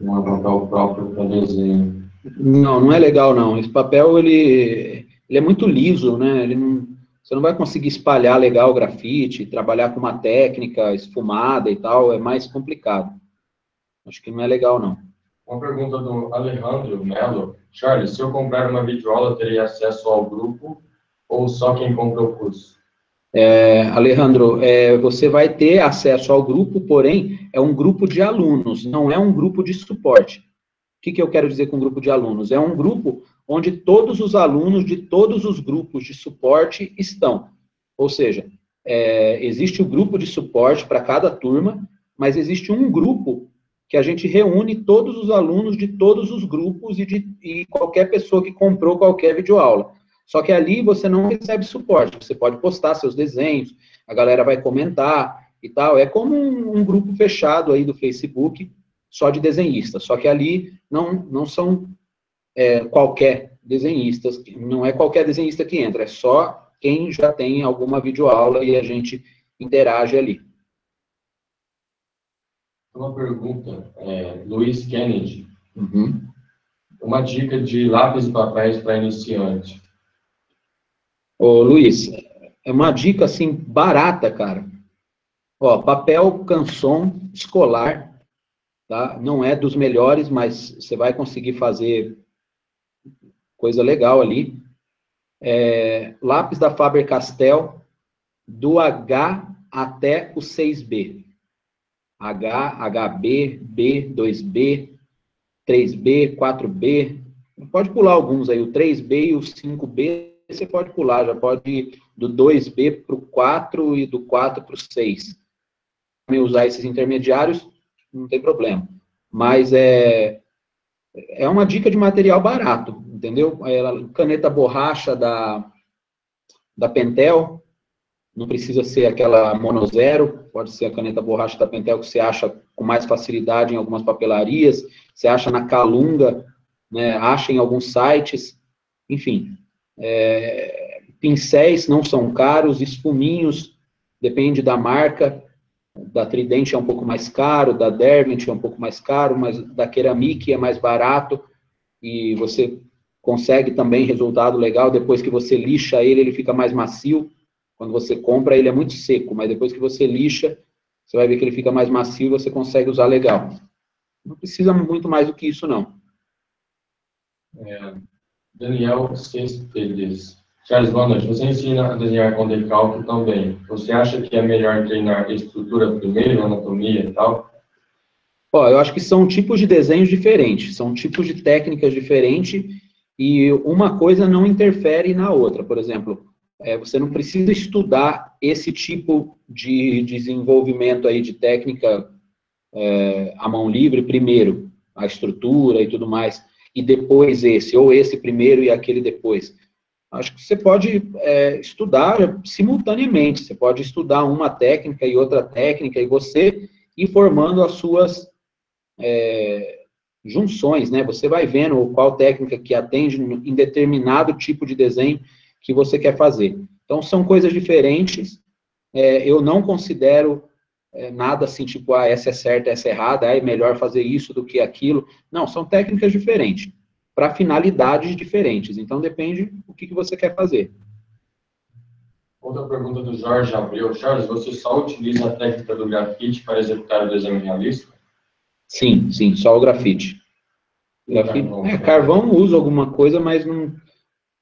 não é papel próprio para desenho. Não, não é legal não. Esse papel, ele, ele é muito liso, né? Ele não, você não vai conseguir espalhar legal o grafite, trabalhar com uma técnica esfumada e tal, é mais complicado. Acho que não é legal, não. Uma pergunta do Alejandro Melo. Charles, se eu comprar uma videoaula, terei acesso ao grupo ou só quem compra o curso? É, Alejandro, é, você vai ter acesso ao grupo, porém, é um grupo de alunos, não é um grupo de suporte. O que, que eu quero dizer com grupo de alunos? É um grupo onde todos os alunos de todos os grupos de suporte estão. Ou seja, é, existe o grupo de suporte para cada turma, mas existe um grupo que a gente reúne todos os alunos de todos os grupos e de e qualquer pessoa que comprou qualquer videoaula. Só que ali você não recebe suporte, você pode postar seus desenhos, a galera vai comentar e tal. É como um, um grupo fechado aí do Facebook, só de desenhistas. Só que ali não, não são é, qualquer desenhistas, não é qualquer desenhista que entra, é só quem já tem alguma videoaula e a gente interage ali. Uma pergunta, é, Luiz Kennedy. Uhum. Uma dica de lápis e papéis para iniciante. Ô, Luiz, é uma dica assim barata, cara. Ó, papel canson escolar, tá? Não é dos melhores, mas você vai conseguir fazer coisa legal ali. É, lápis da Faber-Castell, do H até o 6B. H, HB, B, 2B, 3B, 4B. Pode pular alguns aí, o 3B e o 5B, você pode pular, já pode ir do 2B para o 4 e do 4 para o 6. Usar esses intermediários, não tem problema. Mas é, é uma dica de material barato, entendeu? caneta borracha da, da Pentel, não precisa ser aquela monozero, pode ser a caneta borracha da Pentel que você acha com mais facilidade em algumas papelarias, você acha na Calunga, né, acha em alguns sites, enfim. É, pincéis não são caros, espuminhos, depende da marca, da Tridente é um pouco mais caro, da Derwent é um pouco mais caro, mas da Ceramic é mais barato, e você consegue também resultado legal, depois que você lixa ele, ele fica mais macio, quando você compra, ele é muito seco, mas depois que você lixa, você vai ver que ele fica mais macio e você consegue usar legal. Não precisa muito mais do que isso, não. É, Daniel Cespedes. Charles, boa noite. Você ensina a desenhar com decalque também. Você acha que é melhor treinar estrutura primeiro, anatomia e tal? Ó, eu acho que são tipos de desenhos diferentes, são tipos de técnicas diferentes e uma coisa não interfere na outra. Por exemplo, é, você não precisa estudar esse tipo de desenvolvimento aí de técnica é, à mão livre primeiro, a estrutura e tudo mais, e depois esse, ou esse primeiro e aquele depois. Acho que você pode é, estudar simultaneamente, você pode estudar uma técnica e outra técnica, e você ir formando as suas é, junções, né? Você vai vendo qual técnica que atende em determinado tipo de desenho que você quer fazer. Então, são coisas diferentes. É, eu não considero é, nada assim, tipo, ah, essa é certa, essa é errada, é melhor fazer isso do que aquilo. Não, são técnicas diferentes, para finalidades diferentes. Então, depende do que, que você quer fazer. Outra pergunta do Jorge Abreu. Charles, você só utiliza a técnica do grafite para executar o desenho realista? Sim, sim, só o grafite. grafite carvão, é, carvão uso alguma coisa, mas não,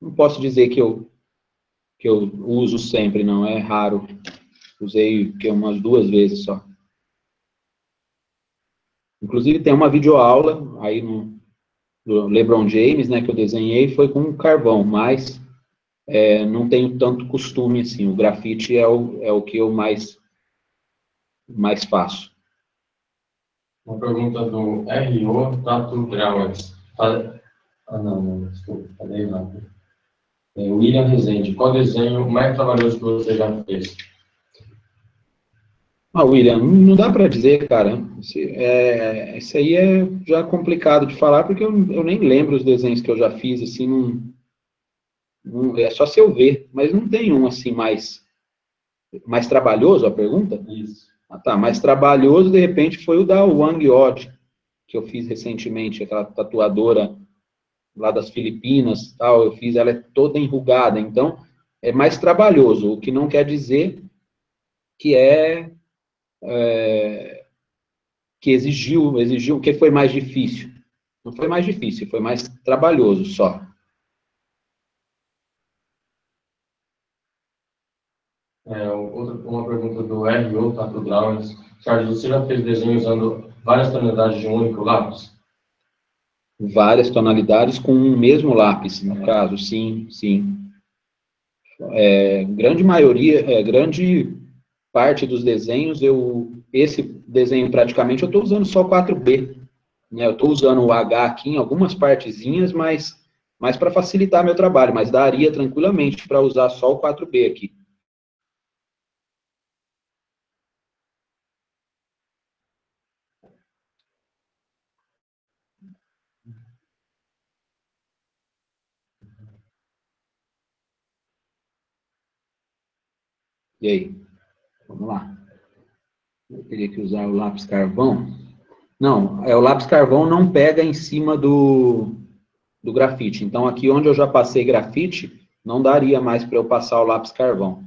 não posso dizer que eu, que eu uso sempre, não, é raro. Usei que umas duas vezes só. Inclusive tem uma videoaula aí no do LeBron James, né, que eu desenhei, foi com carvão, mas é, não tenho tanto costume assim. O grafite é o, é o que eu mais, mais faço. Uma pergunta do RO Tatu Grauers. Ah, não, não, desculpa, falei errado. É, William Rezende, qual desenho mais trabalhoso que você já fez? Ah, William, não dá para dizer, cara. Esse, é, esse aí é já complicado de falar, porque eu, eu, nem lembro os desenhos que eu já fiz, assim, não, não, é só se eu ver, mas não tem um, assim, mais, mais trabalhoso, a pergunta? Isso. Ah, tá, mais trabalhoso, de repente, foi o da Wang Odd, que eu fiz recentemente, aquela tatuadora lá das Filipinas, tal, eu fiz, ela é toda enrugada, então é mais trabalhoso, o que não quer dizer que é, é que exigiu, exigiu, o que foi mais difícil? Não foi mais difícil, foi mais trabalhoso só. É, outra, uma pergunta do R.O. Tato Drawings. Charles, você já fez desenho usando várias tonalidades de um único lápis? várias tonalidades com um mesmo lápis, no caso, sim, sim. É, grande maioria, é, grande parte dos desenhos, eu, esse desenho praticamente eu estou usando só 4B, né, eu estou usando o H aqui em algumas partezinhas, mas mas para facilitar meu trabalho, mas daria tranquilamente para usar só o 4B aqui. E aí? Vamos lá. Eu teria que usar o lápis carvão. Não, é o lápis carvão não pega em cima do, do grafite. Então, aqui onde eu já passei grafite, não daria mais para eu passar o lápis carvão.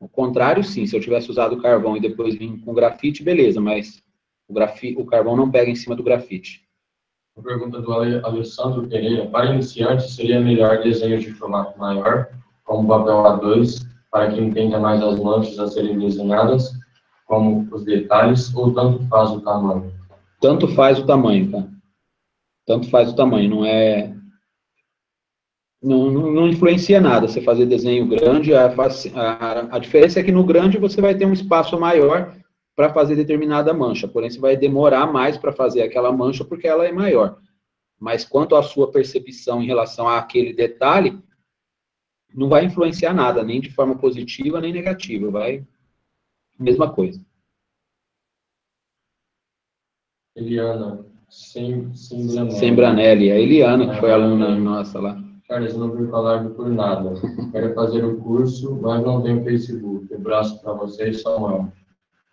O contrário, sim, se eu tivesse usado carvão e depois vim com grafite, beleza, mas o, grafi, o carvão não pega em cima do grafite. Pergunta do Alessandro Pereira. Para iniciantes, seria melhor desenho de formato maior, como papel A2, para quem entenda mais as manchas a serem desenhadas, como os detalhes, ou tanto faz o tamanho? Tanto faz o tamanho, tá? Tanto faz o tamanho, não é... Não, não, não influencia nada você fazer desenho grande, a, a, a diferença é que no grande você vai ter um espaço maior para fazer determinada mancha, porém você vai demorar mais para fazer aquela mancha porque ela é maior. Mas quanto à sua percepção em relação àquele detalhe, não vai influenciar nada, nem de forma positiva, nem negativa, vai mesma coisa. Eliana, sem, sem Sem Branelli, a Eliana, que foi aluna nossa lá. Charles, não fui falar por nada. Quero fazer o curso, mas não tenho Facebook. Abraço para vocês, Samuel.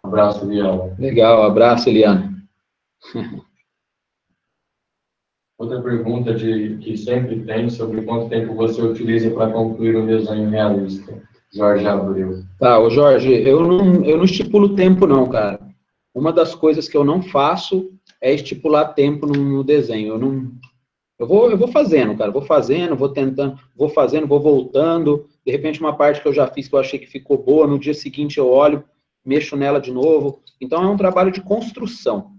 Abraço, Eliana. Legal, abraço, Eliana. Outra pergunta de, que sempre tem sobre quanto tempo você utiliza para concluir um desenho realista. Jorge Abreu. Tá, o Jorge, eu não, eu não estipulo tempo não, cara. Uma das coisas que eu não faço é estipular tempo no, desenho. Eu não, eu vou, eu vou fazendo, cara, vou fazendo, vou tentando, vou fazendo, vou voltando. De repente, uma parte que eu já fiz que eu achei que ficou boa, no dia seguinte eu olho, mexo nela de novo. Então, é um trabalho de construção.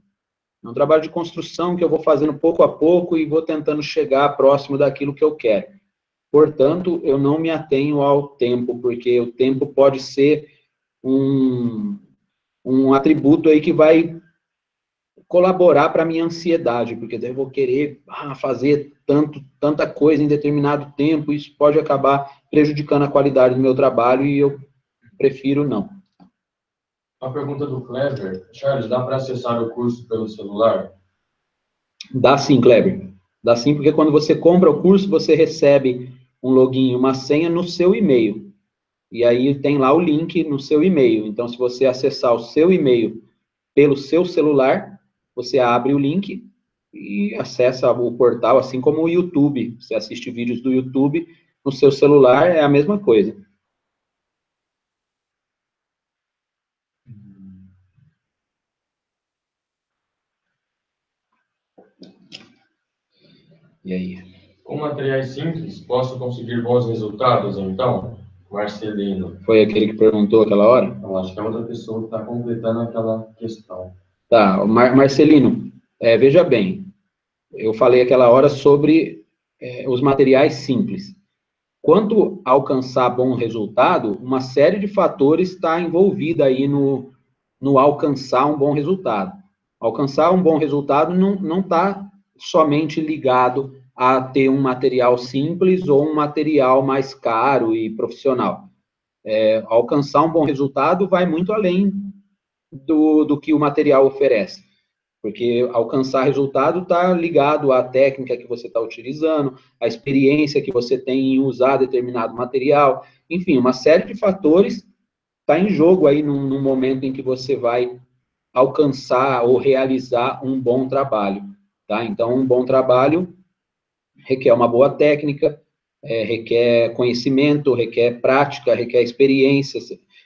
É um trabalho de construção que eu vou fazendo pouco a pouco e vou tentando chegar próximo daquilo que eu quero. Portanto, eu não me atenho ao tempo, porque o tempo pode ser um, um atributo aí que vai colaborar para a minha ansiedade, porque daí eu vou querer ah, fazer tanto, tanta coisa em determinado tempo, isso pode acabar prejudicando a qualidade do meu trabalho e eu prefiro não. A pergunta do Kleber. Charles, dá para acessar o curso pelo celular? Dá sim, Kleber. Dá sim, porque quando você compra o curso, você recebe um login uma senha no seu e-mail. E aí tem lá o link no seu e-mail. Então, se você acessar o seu e-mail pelo seu celular, você abre o link e acessa o portal, assim como o YouTube. Você assiste vídeos do YouTube no seu celular, é a mesma coisa. E aí? Com materiais simples, posso conseguir bons resultados, então? Marcelino. Foi aquele que perguntou aquela hora? Não, acho que é outra pessoa que está completando aquela questão. Tá, Mar Marcelino, é, veja bem, eu falei aquela hora sobre é, os materiais simples. Quanto a alcançar bom resultado, uma série de fatores está envolvida aí no, no alcançar um bom resultado. Alcançar um bom resultado não está somente ligado a ter um material simples ou um material mais caro e profissional. É, alcançar um bom resultado vai muito além do, do que o material oferece, porque alcançar resultado está ligado à técnica que você está utilizando, à experiência que você tem em usar determinado material, enfim, uma série de fatores está em jogo aí no, no momento em que você vai alcançar ou realizar um bom trabalho. Tá? Então, um bom trabalho requer uma boa técnica, é, requer conhecimento, requer prática, requer experiência,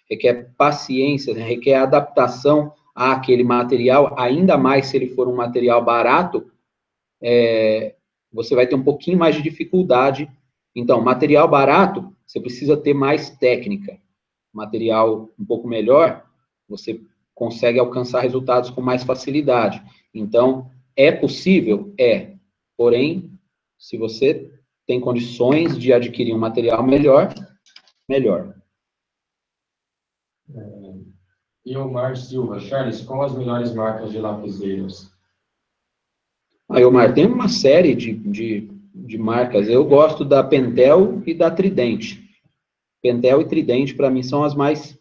requer paciência, requer adaptação àquele material, ainda mais se ele for um material barato, é, você vai ter um pouquinho mais de dificuldade. Então, material barato, você precisa ter mais técnica. Material um pouco melhor, você consegue alcançar resultados com mais facilidade. Então, é possível? É. Porém, se você tem condições de adquirir um material melhor, melhor. É, e o Mar Silva, Charles, qual as melhores marcas de lapiseiras? Aí, Omar, tem uma série de, de, de marcas. Eu gosto da Pentel e da Tridente. Pentel e Tridente, para mim, são as mais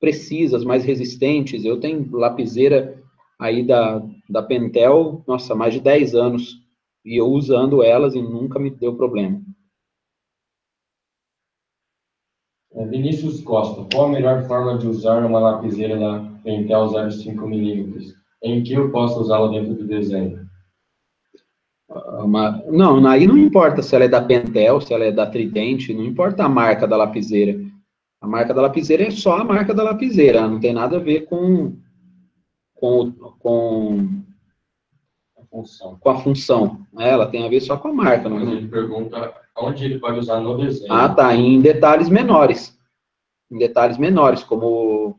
precisas, mais resistentes. Eu tenho lapiseira aí da, da Pentel, nossa, mais de 10 anos, e eu usando elas e nunca me deu problema. É, Vinícius Costa, qual a melhor forma de usar uma lapiseira da Pentel 0,5mm? Em que eu posso usá-la dentro do desenho? Uma, não, aí não importa se ela é da Pentel, se ela é da Tridente, não importa a marca da lapiseira. A marca da lapiseira é só a marca da lapiseira, não tem nada a ver com, com, com, a, função. com a função. Né? Ela tem a ver só com a marca. Não... ele pergunta onde ele pode usar no desenho. Ah, tá, em detalhes menores. Em detalhes menores, como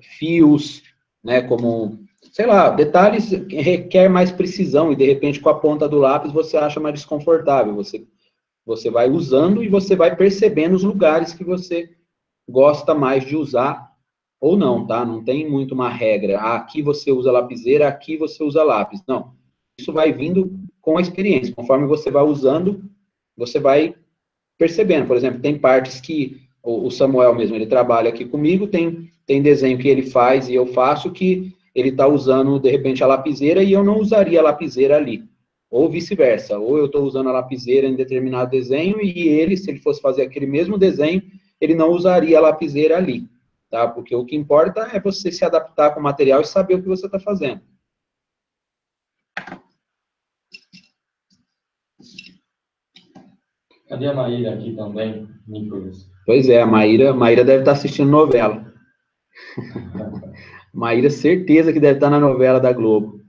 fios, né, como sei lá, detalhes requer mais precisão e de repente com a ponta do lápis você acha mais desconfortável. Você, você vai usando e você vai percebendo os lugares que você gosta mais de usar ou não, tá? Não tem muito uma regra. Ah, aqui você usa lapiseira, aqui você usa lápis. Não. Isso vai vindo com a experiência. Conforme você vai usando, você vai percebendo. Por exemplo, tem partes que o Samuel mesmo, ele trabalha aqui comigo, tem, tem desenho que ele faz e eu faço que ele está usando, de repente, a lapiseira e eu não usaria a lapiseira ali. Ou vice-versa. Ou eu estou usando a lapiseira em determinado desenho e ele, se ele fosse fazer aquele mesmo desenho, ele não usaria a lapiseira ali. Tá? Porque o que importa é você se adaptar com o material e saber o que você está fazendo. Cadê a Maíra aqui também, Nicolas? Pois é, a Maíra, Maíra deve estar tá assistindo novela. Maíra, certeza que deve estar na novela da Globo.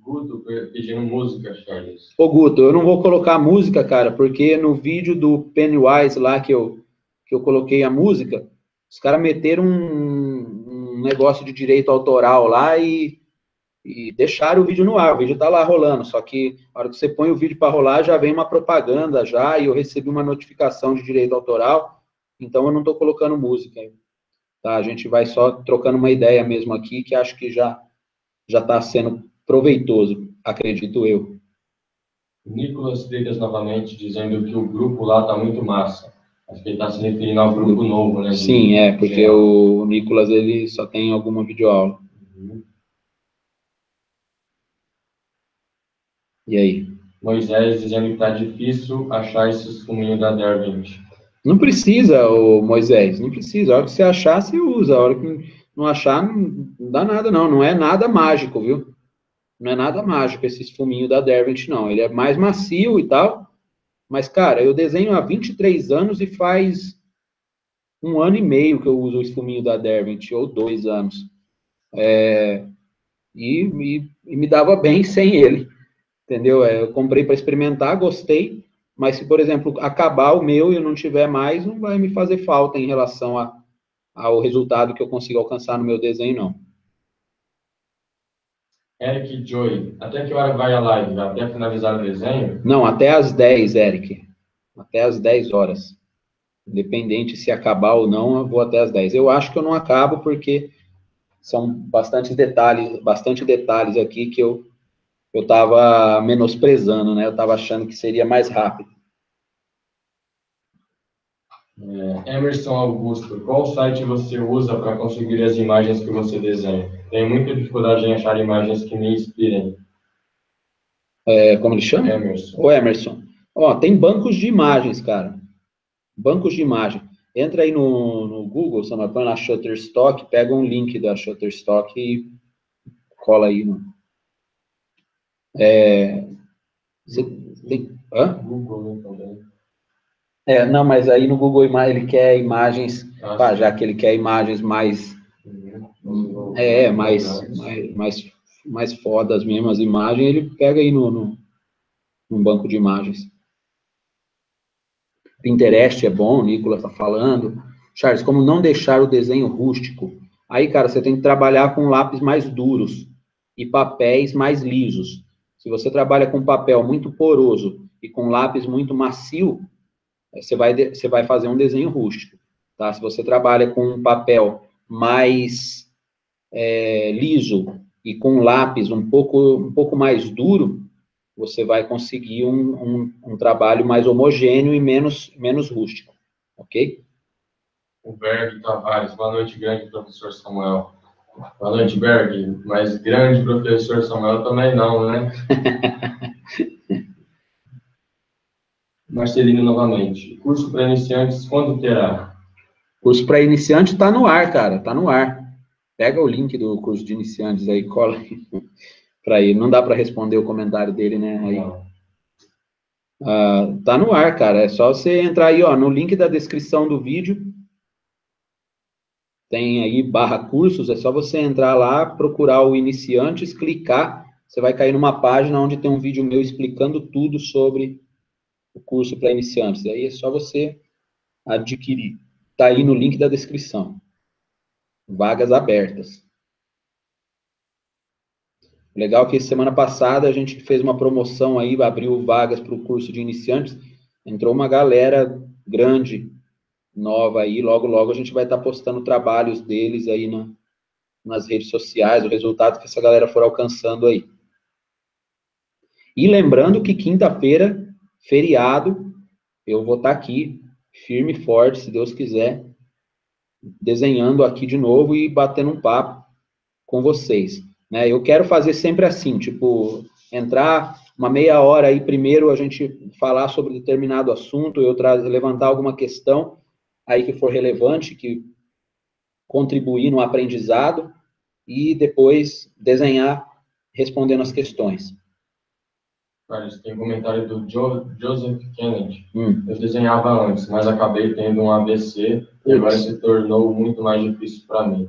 Guto pedindo música, Charles. Ô, Guto, eu não vou colocar música, cara, porque no vídeo do Pennywise lá que eu, que eu coloquei a música, os caras meteram um, um, negócio de direito autoral lá e, e deixaram o vídeo no ar. O vídeo tá lá rolando, só que na hora que você põe o vídeo para rolar, já vem uma propaganda já, e eu recebi uma notificação de direito autoral, então eu não tô colocando música. Tá? A gente vai só trocando uma ideia mesmo aqui, que acho que já já está sendo proveitoso, acredito eu. Nicolas Freitas novamente dizendo que o grupo lá está muito massa. Acho que ele está se referindo ao grupo novo, né? Sim, é, porque é. o Nicolas ele só tem alguma videoaula. Uhum. E aí? Moisés dizendo que está difícil achar esses fuminhos da Derwent. Não precisa, o Moisés, não precisa. A hora que você achar, você usa. A hora que não achar, não dá nada, não. Não é nada mágico, viu? Não é nada mágico esse esfuminho da Derwent, não. Ele é mais macio e tal. Mas, cara, eu desenho há 23 anos e faz um ano e meio que eu uso o esfuminho da Derwent, ou dois anos. É, e, e, e, me dava bem sem ele, entendeu? É, eu comprei para experimentar, gostei, mas se, por exemplo, acabar o meu e eu não tiver mais, não vai me fazer falta em relação a, ao resultado que eu consigo alcançar no meu desenho, não. Eric Joy, até que hora vai a live? Até finalizar o desenho? Não, até às 10, Eric. Até às 10 horas. Independente se acabar ou não, eu vou até às 10. Eu acho que eu não acabo porque são bastante detalhes, bastante detalhes aqui que eu eu estava menosprezando, né? Eu estava achando que seria mais rápido. É, Emerson Augusto, qual site você usa para conseguir as imagens que você desenha? Tenho muita dificuldade em achar imagens que me inspirem. É, como ele chama? Emerson. O Emerson. Ó, tem bancos de imagens, cara. Bancos de imagem. Entra aí no, no Google, você vai na Shutterstock, pega um link da Shutterstock e cola aí no, é, você tem, hã? Google também. É, não, mas aí no Google ele quer imagens, ah, pá, já que ele quer imagens mais, é, mais, mais, mais, mais mesmo, as imagens, ele pega aí no, no, no banco de imagens. Pinterest é bom, o Nicolas tá falando. Charles, como não deixar o desenho rústico? Aí, cara, você tem que trabalhar com lápis mais duros e papéis mais lisos. Se você trabalha com papel muito poroso e com lápis muito macio, você vai, você vai fazer um desenho rústico. Tá? Se você trabalha com um papel mais é, liso e com lápis um pouco, um pouco mais duro, você vai conseguir um, um, um trabalho mais homogêneo e menos, menos rústico, ok? O Berg Tavares, boa noite, grande professor Samuel. Boa noite, Berg, mas grande professor Samuel também não, né? Marcelino novamente. Curso para iniciantes, quando terá? Curso para iniciante está no ar, cara, está no ar. Pega o link do curso de iniciantes aí, cola para ele. Não dá para responder o comentário dele, né? Aí. Uh, tá no ar, cara. É só você entrar aí, ó, no link da descrição do vídeo. Tem aí barra cursos, é só você entrar lá, procurar o iniciantes, clicar, você vai cair numa página onde tem um vídeo meu explicando tudo sobre o curso para iniciantes. Aí é só você adquirir. Tá aí no link da descrição. Vagas abertas. Legal que semana passada a gente fez uma promoção aí, abriu vagas para o curso de iniciantes. Entrou uma galera grande, nova aí. Logo, logo a gente vai estar tá postando trabalhos deles aí na, nas redes sociais, o resultado que essa galera for alcançando aí. E lembrando que quinta-feira, feriado, eu vou estar tá aqui, firme e forte, se Deus quiser, desenhando aqui de novo e batendo um papo com vocês. Né? Eu quero fazer sempre assim, tipo, entrar uma meia hora aí, primeiro a gente falar sobre determinado assunto, eu levantar alguma questão aí que for relevante, que contribuir no aprendizado, e depois desenhar respondendo as questões. Carlos, tem um comentário do jo Joseph Kennedy. Hum. Eu desenhava antes, mas acabei tendo um ABC e agora se tornou muito mais difícil para mim.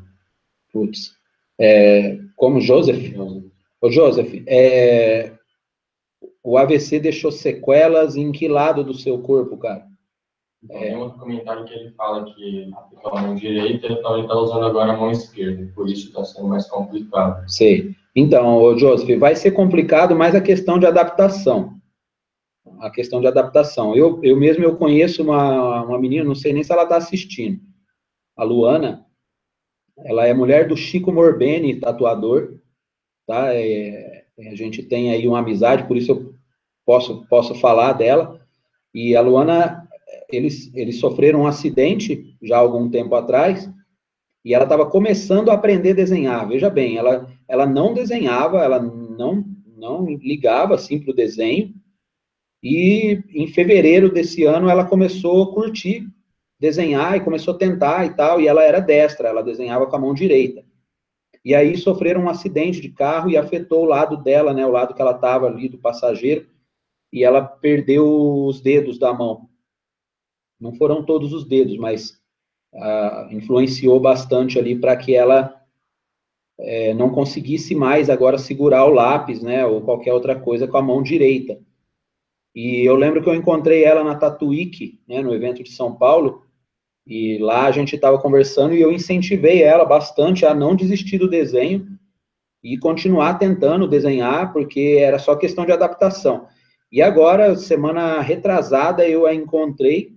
Putz. É, como Joseph? Joseph. Ô, Joseph, é, o AVC deixou sequelas em que lado do seu corpo, cara? Então, é. Tem outro comentário que ele fala que aplicou a mão direita, então ele está usando agora a mão esquerda, por isso está sendo mais complicado. Sei. Então, Joseph, vai ser complicado mais a questão de adaptação. A questão de adaptação. Eu, eu mesmo eu conheço uma, uma menina, não sei nem se ela está assistindo, a Luana, ela é mulher do Chico Morbeni, tatuador, tá? É, a gente tem aí uma amizade, por isso eu posso, posso falar dela. E a Luana, eles, eles sofreram um acidente já há algum tempo atrás, e ela estava começando a aprender a desenhar. Veja bem, ela, ela não desenhava, ela não, não ligava assim para o desenho, e em fevereiro desse ano ela começou a curtir desenhar e começou a tentar e tal, e ela era destra, ela desenhava com a mão direita. E aí sofreram um acidente de carro e afetou o lado dela, né, o lado que ela estava ali do passageiro, e ela perdeu os dedos da mão. Não foram todos os dedos, mas ah, influenciou bastante ali para que ela é, não conseguisse mais agora segurar o lápis, né, ou qualquer outra coisa com a mão direita. E eu lembro que eu encontrei ela na Tatuíque, né, no evento de São Paulo, e lá a gente estava conversando e eu incentivei ela bastante a não desistir do desenho e continuar tentando desenhar, porque era só questão de adaptação. E agora, semana retrasada, eu a encontrei,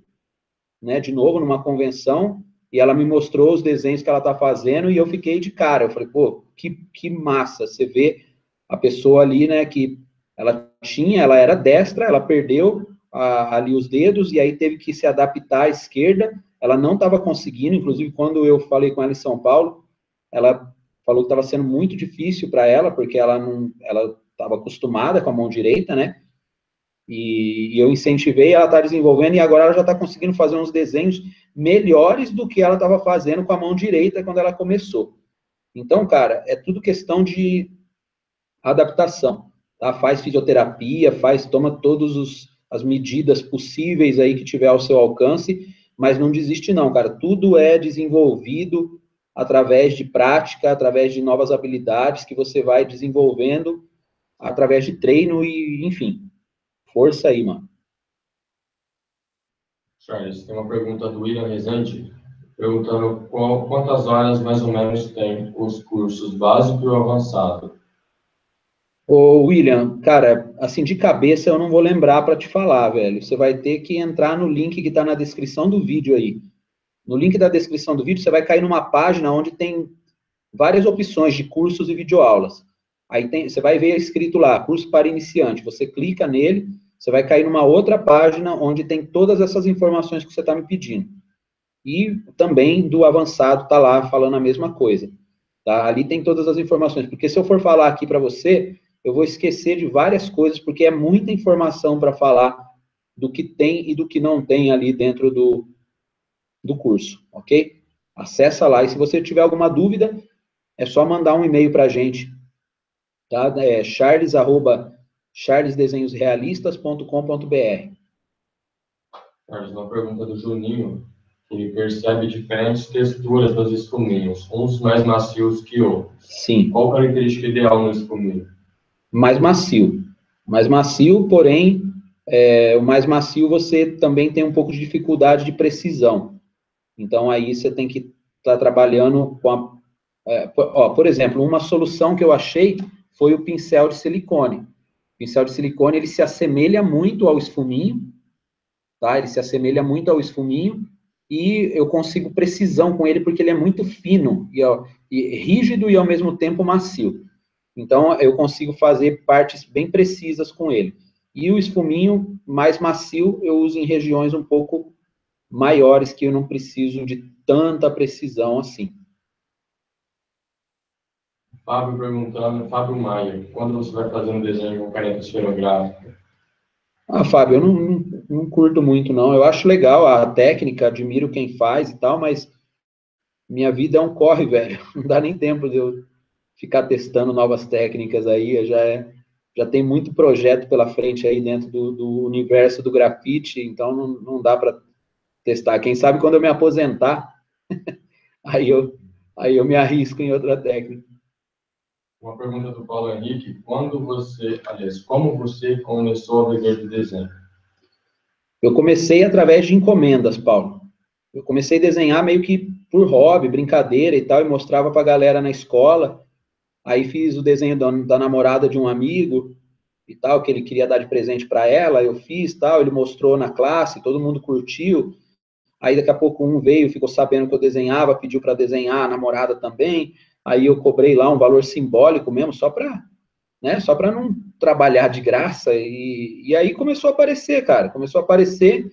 né, de novo numa convenção, e ela me mostrou os desenhos que ela está fazendo, e eu fiquei de cara. Eu falei, pô, que, que massa, você vê a pessoa ali, né, que ela tinha, ela era destra, ela perdeu a, ali os dedos, e aí teve que se adaptar à esquerda, ela não estava conseguindo, inclusive quando eu falei com ela em São Paulo, ela falou que estava sendo muito difícil para ela, porque ela não, ela estava acostumada com a mão direita, né? E, e eu incentivei, ela está desenvolvendo e agora ela já está conseguindo fazer uns desenhos melhores do que ela estava fazendo com a mão direita quando ela começou. Então, cara, é tudo questão de adaptação, tá? Faz fisioterapia, faz, toma todas as medidas possíveis aí que tiver ao seu alcance mas não desiste não, cara. Tudo é desenvolvido através de prática, através de novas habilidades que você vai desenvolvendo através de treino e, enfim, força aí, mano. Charles, tem uma pergunta do William Rezende, perguntando qual, quantas horas mais ou menos tem os cursos básico e avançado. Ô, William, cara, assim, de cabeça eu não vou lembrar para te falar, velho. Você vai ter que entrar no link que está na descrição do vídeo aí. No link da descrição do vídeo, você vai cair numa página onde tem várias opções de cursos e videoaulas. Aí tem, você vai ver escrito lá, curso para iniciante. Você clica nele, você vai cair numa outra página onde tem todas essas informações que você está me pedindo. E também do avançado está lá falando a mesma coisa. Tá? Ali tem todas as informações. Porque se eu for falar aqui para você, eu vou esquecer de várias coisas, porque é muita informação para falar do que tem e do que não tem ali dentro do, do curso, ok? Acessa lá. E se você tiver alguma dúvida, é só mandar um e-mail para a gente tá? É charles, charlesdesenhosrealistas.com.br. Charles, uma pergunta do Juninho, ele percebe diferentes texturas dos espuminhos, uns mais macios que outros. Sim. Qual a característica ideal no espuminho? Mais macio. Mais macio, porém, é, o mais macio você também tem um pouco de dificuldade de precisão. Então, aí você tem que estar tá trabalhando com a... É, ó, por exemplo, uma solução que eu achei foi o pincel de silicone. Pincel de silicone, ele se assemelha muito ao esfuminho, tá? Ele se assemelha muito ao esfuminho, e eu consigo precisão com ele, porque ele é muito fino, e, ó, e rígido e ao mesmo tempo macio. Então, eu consigo fazer partes bem precisas com ele. E o esfuminho mais macio, eu uso em regiões um pouco maiores, que eu não preciso de tanta precisão assim. Fábio perguntando, Fábio Maia, quando você vai fazer um desenho com caneta esferográfica? Ah, Fábio, eu não, não, não, curto muito, não. Eu acho legal a técnica, admiro quem faz e tal, mas minha vida é um corre, velho. Não dá nem tempo de eu ficar testando novas técnicas aí. Já, é, já tem muito projeto pela frente aí dentro do, do universo do grafite, então não, não dá para testar. Quem sabe quando eu me aposentar, aí, eu, aí eu me arrisco em outra técnica. Uma pergunta do Paulo Henrique. Quando você, aliás, como você começou a viver de desenho? Eu comecei através de encomendas, Paulo. Eu comecei a desenhar meio que por hobby, brincadeira e tal, e mostrava para a galera na escola. Aí fiz o desenho da, da, namorada de um amigo e tal, que ele queria dar de presente para ela, eu fiz tal, ele mostrou na classe, todo mundo curtiu. Aí daqui a pouco um veio, ficou sabendo que eu desenhava, pediu para desenhar a namorada também aí eu cobrei lá um valor simbólico mesmo, só para né, só para não trabalhar de graça, e, e aí começou a aparecer, cara, começou a aparecer,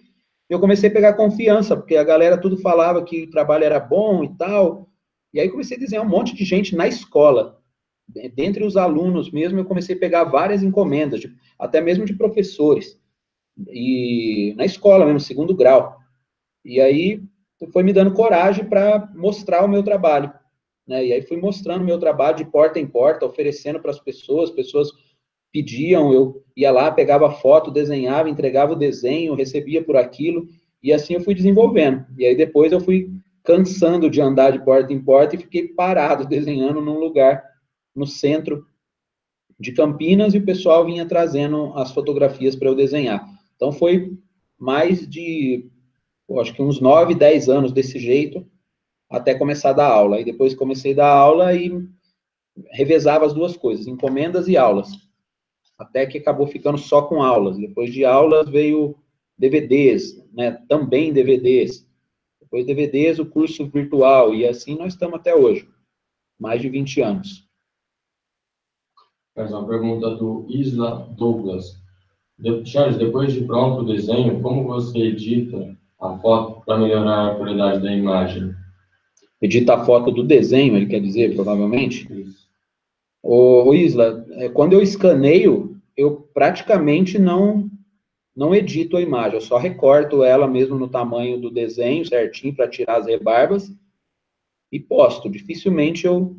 eu comecei a pegar confiança, porque a galera tudo falava que o trabalho era bom e tal, e aí comecei a desenhar um monte de gente na escola, dentre os alunos mesmo, eu comecei a pegar várias encomendas, de, até mesmo de professores, e na escola mesmo, segundo grau, e aí foi me dando coragem para mostrar o meu trabalho, né? E aí fui mostrando meu trabalho de porta em porta, oferecendo para as pessoas, pessoas pediam, eu ia lá, pegava foto, desenhava, entregava o desenho, recebia por aquilo, e assim eu fui desenvolvendo. E aí depois eu fui cansando de andar de porta em porta e fiquei parado desenhando num lugar no centro de Campinas e o pessoal vinha trazendo as fotografias para eu desenhar. Então foi mais de, acho que uns 9, 10 anos desse jeito, até começar a dar aula. E depois comecei a dar aula e revezava as duas coisas, encomendas e aulas. Até que acabou ficando só com aulas. Depois de aulas veio DVDs, né? Também DVDs. Depois DVDs, o curso virtual. E assim nós estamos até hoje. Mais de 20 anos. Mais uma pergunta do Isla Douglas. Charles, depois de pronto o desenho, como você edita a foto para melhorar a qualidade da imagem? Edita a foto do desenho, ele quer dizer, provavelmente. O, Isla, é, quando eu escaneio, eu praticamente não não edito a imagem, eu só recorto ela mesmo no tamanho do desenho, certinho, para tirar as rebarbas, e posto. Dificilmente eu,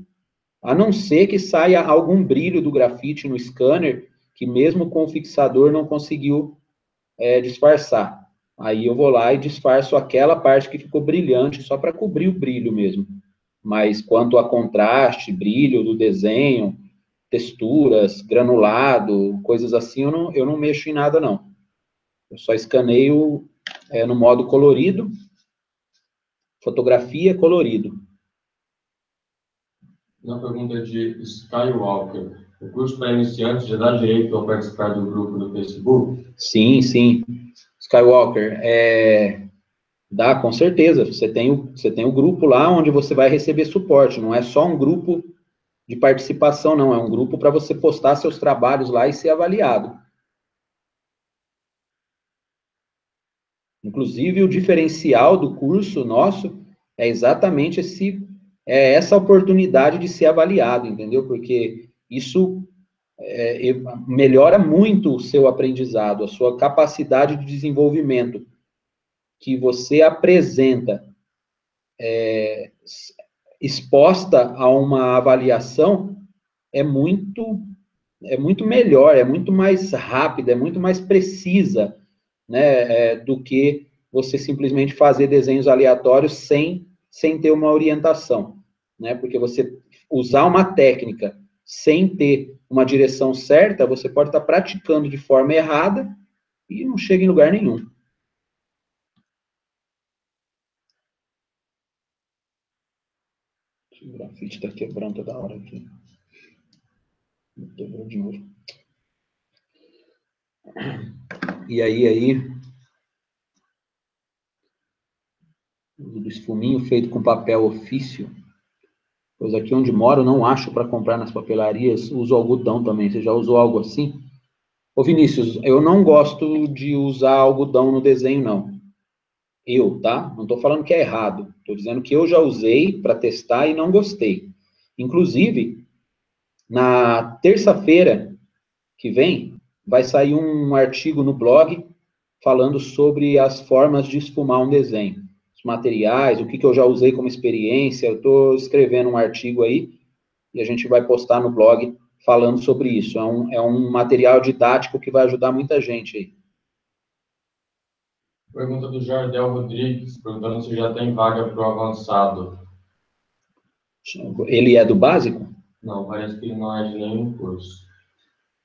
a não ser que saia algum brilho do grafite no scanner, que mesmo com o fixador não conseguiu é, disfarçar. Aí eu vou lá e disfarço aquela parte que ficou brilhante, só para cobrir o brilho mesmo. Mas quanto a contraste, brilho do desenho, texturas, granulado, coisas assim, eu não, eu não mexo em nada, não. Eu só escaneio é, no modo colorido, fotografia colorido. Uma pergunta de Skywalker. O curso para iniciantes já dá direito a participar do grupo do Facebook? Sim, sim. Skywalker, é, dá, com certeza. Você tem, o, você tem o grupo lá onde você vai receber suporte. Não é só um grupo de participação, não. É um grupo para você postar seus trabalhos lá e ser avaliado. Inclusive, o diferencial do curso nosso é exatamente esse, é essa oportunidade de ser avaliado, entendeu? Porque isso é, melhora muito o seu aprendizado, a sua capacidade de desenvolvimento que você apresenta é, exposta a uma avaliação é muito é muito melhor, é muito mais rápida, é muito mais precisa, né, é, do que você simplesmente fazer desenhos aleatórios sem sem ter uma orientação, né? Porque você usar uma técnica sem ter uma direção certa, você pode estar praticando de forma errada e não chega em lugar nenhum. O grafite está quebrando toda hora aqui. Quebrou de novo. E aí, aí. Do esfuminho feito com papel ofício. Pois aqui onde moro, não acho para comprar nas papelarias. Uso algodão também. Você já usou algo assim? Ô Vinícius, eu não gosto de usar algodão no desenho, não. Eu, tá? Não estou falando que é errado. Estou dizendo que eu já usei para testar e não gostei. Inclusive, na terça-feira que vem, vai sair um artigo no blog falando sobre as formas de esfumar um desenho. Os materiais, o que, que eu já usei como experiência. Eu estou escrevendo um artigo aí e a gente vai postar no blog falando sobre isso. É um, é um material didático que vai ajudar muita gente aí. Pergunta do Jardel Rodrigues, perguntando se já tem vaga para o avançado. Ele é do básico? Não, parece que ele não é de nenhum curso.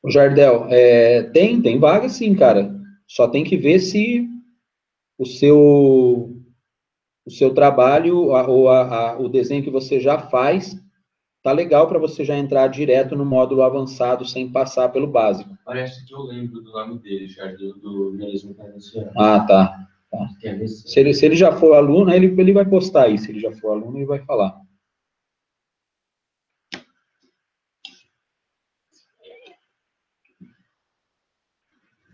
O Jardel, é, tem, tem vaga sim, cara. Só tem que ver se o seu o seu trabalho ou a, a, o desenho que você já faz tá legal para você já entrar direto no módulo avançado sem passar pelo básico. Parece que eu lembro do nome dele, já do, do realismo internacional. Ah, tá. tá. Se, ele, se ele já for aluno, ele, ele vai postar aí. Se ele já for aluno, ele vai falar.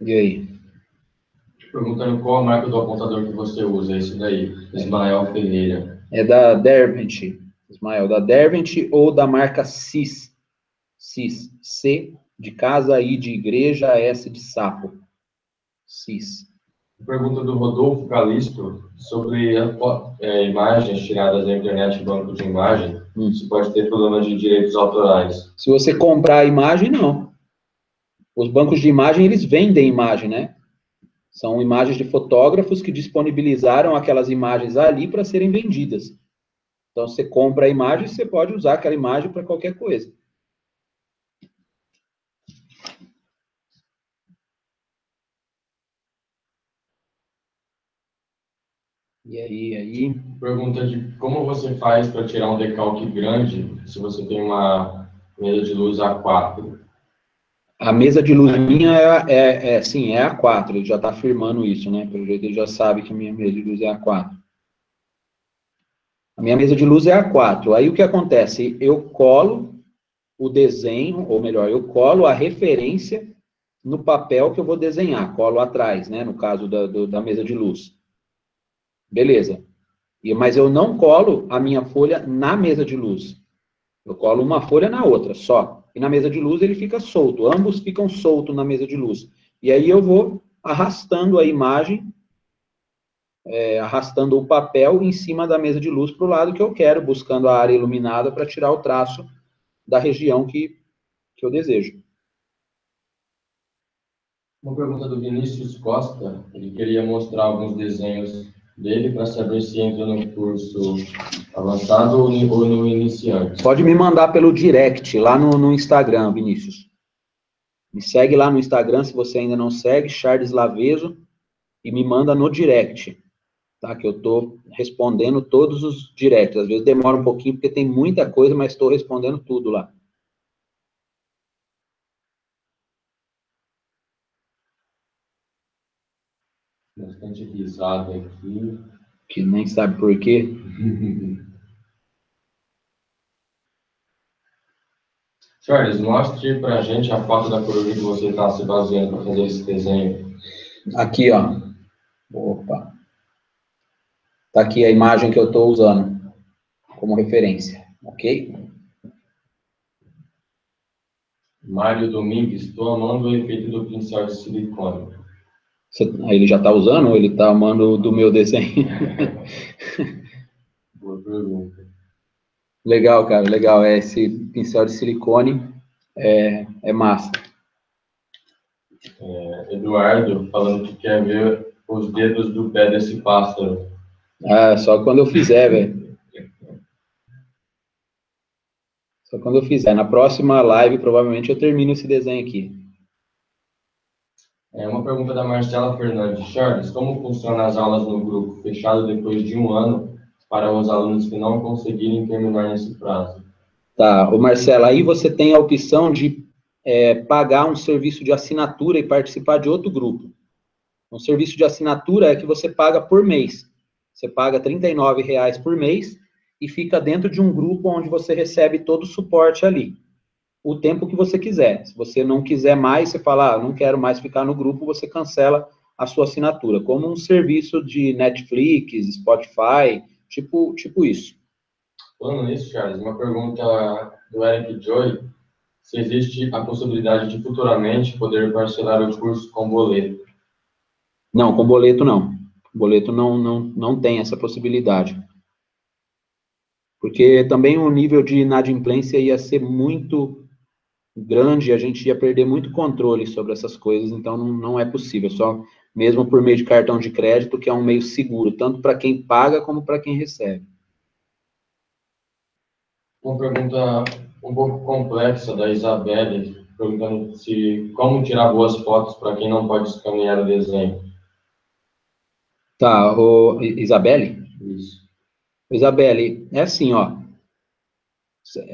E aí? Perguntando qual a marca do apontador que você usa, esse daí, Ismael Ferreira. É da Derwent. Ismael, da Derwent ou da marca CIS? CIS. C de casa, I de igreja, S de sapo. CIS. Pergunta do Rodolfo Calisto sobre é, imagens tiradas da internet, banco de imagem. Hum. Se pode ter problema de direitos autorais. Se você comprar a imagem, não. Os bancos de imagem, eles vendem imagem, né? São imagens de fotógrafos que disponibilizaram aquelas imagens ali para serem vendidas. Então, você compra a imagem, você pode usar aquela imagem para qualquer coisa. E aí, aí? Pergunta de como você faz para tirar um decalque grande se você tem uma mesa de luz A4? A mesa de luz minha é, é, é sim, é A4, ele já está afirmando isso, né? Pelo jeito ele já sabe que a minha mesa de luz é A4. A minha mesa de luz é A4. Aí o que acontece? Eu colo o desenho, ou melhor, eu colo a referência no papel que eu vou desenhar, colo atrás, né, no caso da, do, da mesa de luz. Beleza. E, mas eu não colo a minha folha na mesa de luz. Eu colo uma folha na outra, só. E na mesa de luz ele fica solto, ambos ficam soltos na mesa de luz. E aí eu vou arrastando a imagem é, arrastando o papel em cima da mesa de luz para o lado que eu quero, buscando a área iluminada para tirar o traço da região que, que eu desejo. Uma pergunta do Vinícius Costa, ele queria mostrar alguns desenhos dele para saber se entra no curso avançado ou no iniciante. Pode me mandar pelo direct, lá no, no Instagram, Vinícius. Me segue lá no Instagram, se você ainda não segue, Charles Laveso, e me manda no direct tá? Que eu estou respondendo todos os directs. Às vezes demora um pouquinho, porque tem muita coisa, mas estou respondendo tudo lá. Bastante risada aqui. Que nem sabe por quê. Charles, mostre pra gente a foto da coruja que você está se baseando para fazer esse desenho. Aqui, ó. Opa. Tá aqui a imagem que eu estou usando como referência, ok? Mário Domingues, estou amando o efeito do pincel de silicone. Você, ele já está usando ou ele está amando do meu desenho? Boa pergunta. Legal, cara, legal. É, esse pincel de silicone é, é massa. É, Eduardo falando que quer ver os dedos do pé desse pássaro. Ah, só quando eu fizer, velho. Só quando eu fizer. Na próxima live, provavelmente, eu termino esse desenho aqui. É uma pergunta da Marcela Fernandes. Charles, como funcionam as aulas no grupo fechado depois de um ano para os alunos que não conseguirem terminar nesse prazo? Tá, o Marcelo, aí você tem a opção de é, pagar um serviço de assinatura e participar de outro grupo. Um serviço de assinatura é que você paga por mês. Você paga R$ reais por mês e fica dentro de um grupo onde você recebe todo o suporte ali. O tempo que você quiser. Se você não quiser mais, você fala, ah, não quero mais ficar no grupo, você cancela a sua assinatura, como um serviço de Netflix, Spotify, tipo, tipo isso. Falando nisso, Charles, uma pergunta do Eric Joy, se existe a possibilidade de futuramente poder parcelar o curso com boleto. Não, com boleto não. Boleto não, não, não tem essa possibilidade. Porque também o nível de inadimplência ia ser muito grande, a gente ia perder muito controle sobre essas coisas, então não, não é possível, só mesmo por meio de cartão de crédito, que é um meio seguro, tanto para quem paga como para quem recebe. Uma pergunta um pouco complexa da Isabelle, perguntando se como tirar boas fotos para quem não pode escanear o desenho. Tá, o Isabelle? Isso. Isabelle, é assim, ó.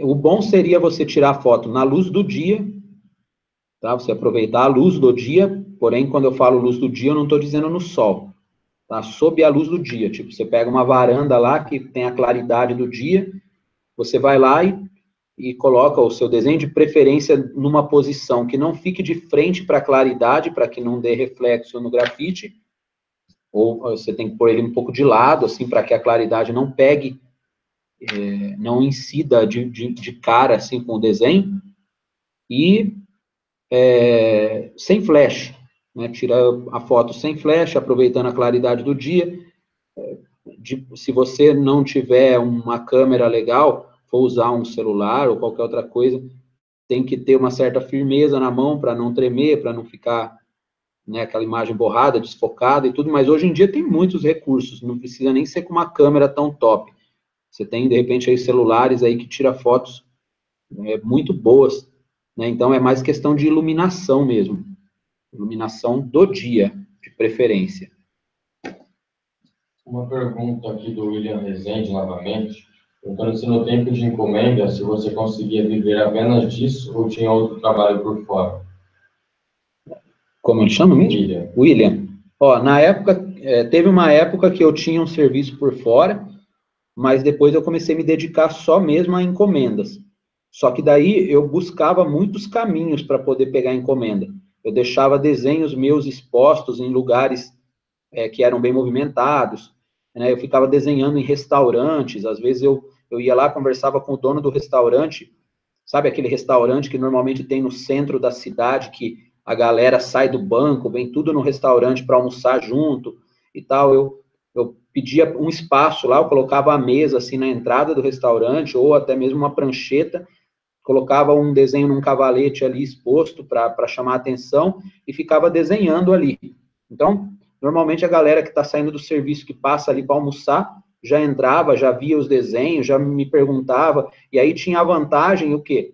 O bom seria você tirar a foto na luz do dia, tá? Você aproveitar a luz do dia, porém, quando eu falo luz do dia, eu não estou dizendo no sol, tá? Sob a luz do dia. Tipo, você pega uma varanda lá que tem a claridade do dia, você vai lá e, e coloca o seu desenho de preferência numa posição que não fique de frente para a claridade, para que não dê reflexo no grafite, ou você tem que pôr ele um pouco de lado, assim, para que a claridade não pegue, é, não incida de, de, de, cara, assim, com o desenho, e é, sem flash, né, tira a foto sem flash, aproveitando a claridade do dia, é, de, se você não tiver uma câmera legal, for usar um celular ou qualquer outra coisa, tem que ter uma certa firmeza na mão para não tremer, para não ficar né, aquela imagem borrada, desfocada e tudo, mas hoje em dia tem muitos recursos, não precisa nem ser com uma câmera tão top. Você tem, de repente, aí celulares aí que tira fotos é, muito boas, né, então é mais questão de iluminação mesmo, iluminação do dia, de preferência. Uma pergunta aqui do William Rezende, novamente, perguntando se no tempo de encomenda, se você conseguia viver apenas disso ou tinha outro trabalho por fora. Como ele chama mesmo? William. William. Ó, na época, é, teve uma época que eu tinha um serviço por fora, mas depois eu comecei a me dedicar só mesmo a encomendas. Só que daí eu buscava muitos caminhos para poder pegar encomenda. Eu deixava desenhos meus expostos em lugares é, que eram bem movimentados. Né? Eu ficava desenhando em restaurantes. Às vezes eu, eu ia lá, conversava com o dono do restaurante. Sabe aquele restaurante que normalmente tem no centro da cidade, que a galera sai do banco, vem tudo no restaurante para almoçar junto e tal. Eu, pedia um espaço lá, eu colocava a mesa assim na entrada do restaurante, ou até mesmo uma prancheta, colocava um desenho num cavalete ali exposto para chamar atenção e ficava desenhando ali. Então, normalmente a galera que está saindo do serviço, que passa ali para almoçar, já entrava, já via os desenhos, já me perguntava, e aí tinha a vantagem o quê?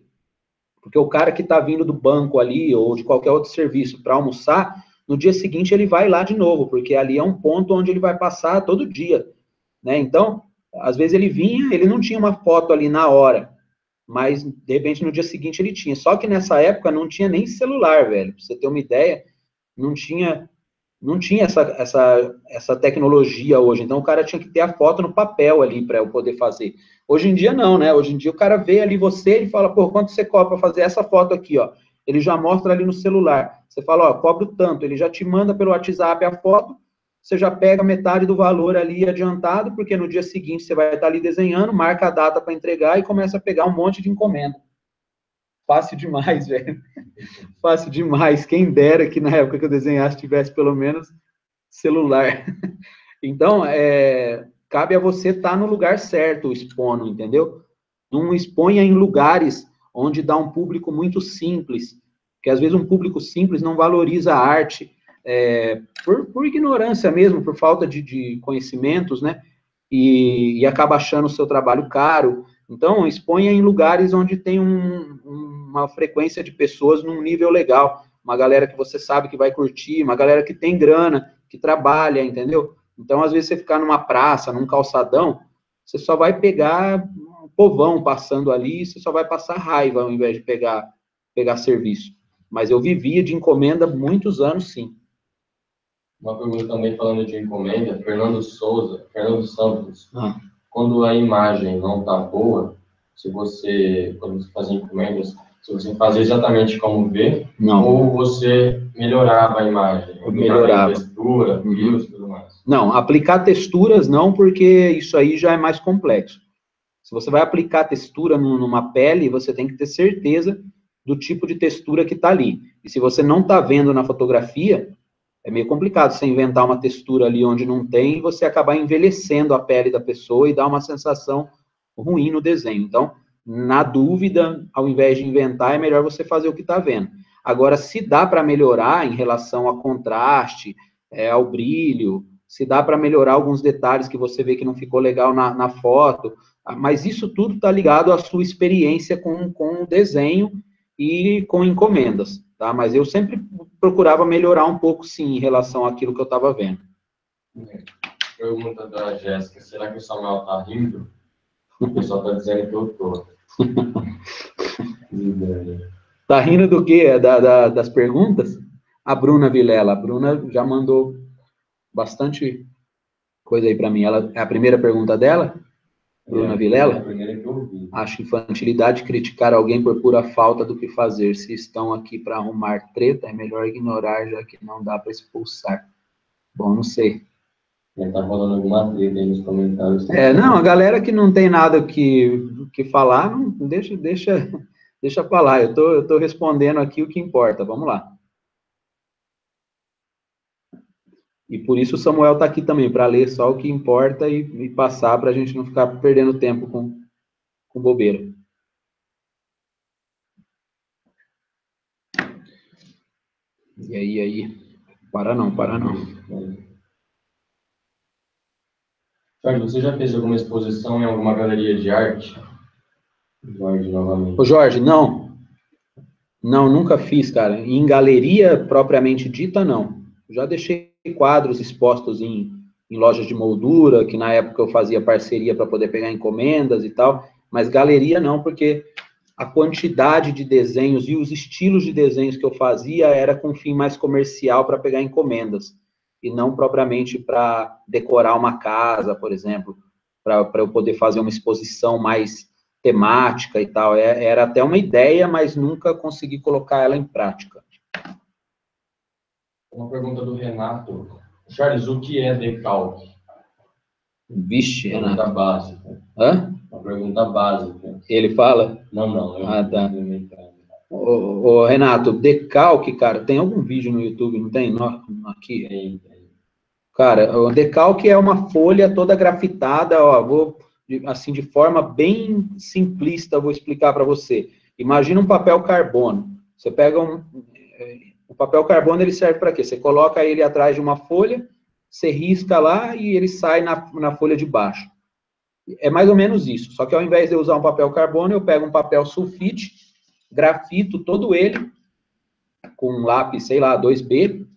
Porque o cara que está vindo do banco ali ou de qualquer outro serviço para almoçar, no dia seguinte ele vai lá de novo, porque ali é um ponto onde ele vai passar todo dia, né? Então, às vezes ele vinha, ele não tinha uma foto ali na hora, mas de repente no dia seguinte ele tinha. Só que nessa época não tinha nem celular, velho. Pra você ter uma ideia, não tinha não tinha essa, essa, essa tecnologia hoje. Então, o cara tinha que ter a foto no papel ali para eu poder fazer. Hoje em dia, não, né? Hoje em dia, o cara vê ali você e fala, pô, quanto você cobra para fazer essa foto aqui, ó? Ele já mostra ali no celular. Você fala, ó, cobro tanto. Ele já te manda pelo WhatsApp a foto, você já pega metade do valor ali adiantado, porque no dia seguinte você vai estar ali desenhando, marca a data para entregar e começa a pegar um monte de encomenda. Fácil demais, velho. Fácil demais. Quem dera que na época que eu desenhasse tivesse pelo menos celular. Então, é, cabe a você estar tá no lugar certo, expondo, entendeu? Não exponha em lugares onde dá um público muito simples, que às vezes um público simples não valoriza a arte, é, por, por, ignorância mesmo, por falta de, de conhecimentos, né? E, e, acaba achando o seu trabalho caro. Então, exponha em lugares onde tem um, uma frequência de pessoas num nível legal, uma galera que você sabe que vai curtir, uma galera que tem grana, que trabalha, entendeu? Então, às vezes, você ficar numa praça, num calçadão, você só vai pegar povão passando ali, você só vai passar raiva ao invés de pegar, pegar serviço. Mas eu vivia de encomenda muitos anos, sim. Uma pergunta também falando de encomenda, Fernando Souza, Fernando Santos. Ah. Quando a imagem não está boa, se você, quando você faz encomendas, se você fazia exatamente como vê, não. ou você melhorava a imagem? melhorava. Textura, uhum. fios e tudo mais. Não, aplicar texturas não, porque isso aí já é mais complexo. Se você vai aplicar textura numa pele, você tem que ter certeza do tipo de textura que está ali. E se você não está vendo na fotografia, é meio complicado você inventar uma textura ali onde não tem e você acabar envelhecendo a pele da pessoa e dar uma sensação ruim no desenho. Então, na dúvida, ao invés de inventar, é melhor você fazer o que está vendo. Agora, se dá para melhorar em relação a contraste, é, ao brilho, se dá para melhorar alguns detalhes que você vê que não ficou legal na, na foto, mas isso tudo está ligado à sua experiência com, com o desenho e com encomendas tá? Mas eu sempre procurava melhorar um pouco, sim, em relação àquilo que eu estava vendo. Pergunta da Jéssica, será que o Samuel está rindo? O pessoal está dizendo que eu estou. tá rindo do quê? É da, da, das perguntas? A Bruna Vilela. A Bruna já mandou bastante coisa aí para mim. Ela, é a primeira pergunta dela? Bruna é, Vilela? É Acho infantilidade criticar alguém por pura falta do que fazer. Se estão aqui para arrumar treta, é melhor ignorar, já que não dá para expulsar. Bom, não sei. Está falando alguma treta aí nos comentários. É, não, a galera que não tem nada que, que falar, não, deixa, deixa, deixa falar. Eu tô, eu tô respondendo aqui o que importa. Vamos lá. E por isso o Samuel está aqui também, para ler só o que importa e, e passar para a gente não ficar perdendo tempo com, com bobeira. E aí, aí? Para não, para não. Jorge, você já fez alguma exposição em alguma galeria de arte? Jorge, novamente. Ô, Jorge, não. Não, nunca fiz, cara. Em galeria propriamente dita, não. Já deixei quadros expostos em, em lojas de moldura, que na época eu fazia parceria para poder pegar encomendas e tal, mas galeria não, porque a quantidade de desenhos e os estilos de desenhos que eu fazia era com fim mais comercial para pegar encomendas, e não propriamente para decorar uma casa, por exemplo, para eu poder fazer uma exposição mais temática e tal. É, era até uma ideia, mas nunca consegui colocar ela em prática. Uma pergunta do Renato. Charles, o que é decalque? Vixe, Renato. Pergunta básica. Hã? Uma pergunta básica. Ele fala? Não, não. Eu ah, tá. Ô, ô, Renato, decalque, cara, tem algum vídeo no YouTube, não tem? No, aqui? Tem, tem. Cara, o decalque é uma folha toda grafitada, ó, vou, assim, de forma bem simplista, vou explicar para você. Imagina um papel carbono. Você pega um, papel carbono ele serve para quê? Você coloca ele atrás de uma folha, você risca lá e ele sai na, na folha de baixo. É mais ou menos isso. Só que ao invés de eu usar um papel carbono, eu pego um papel sulfite, grafito todo ele, com um lápis, sei lá, 2B,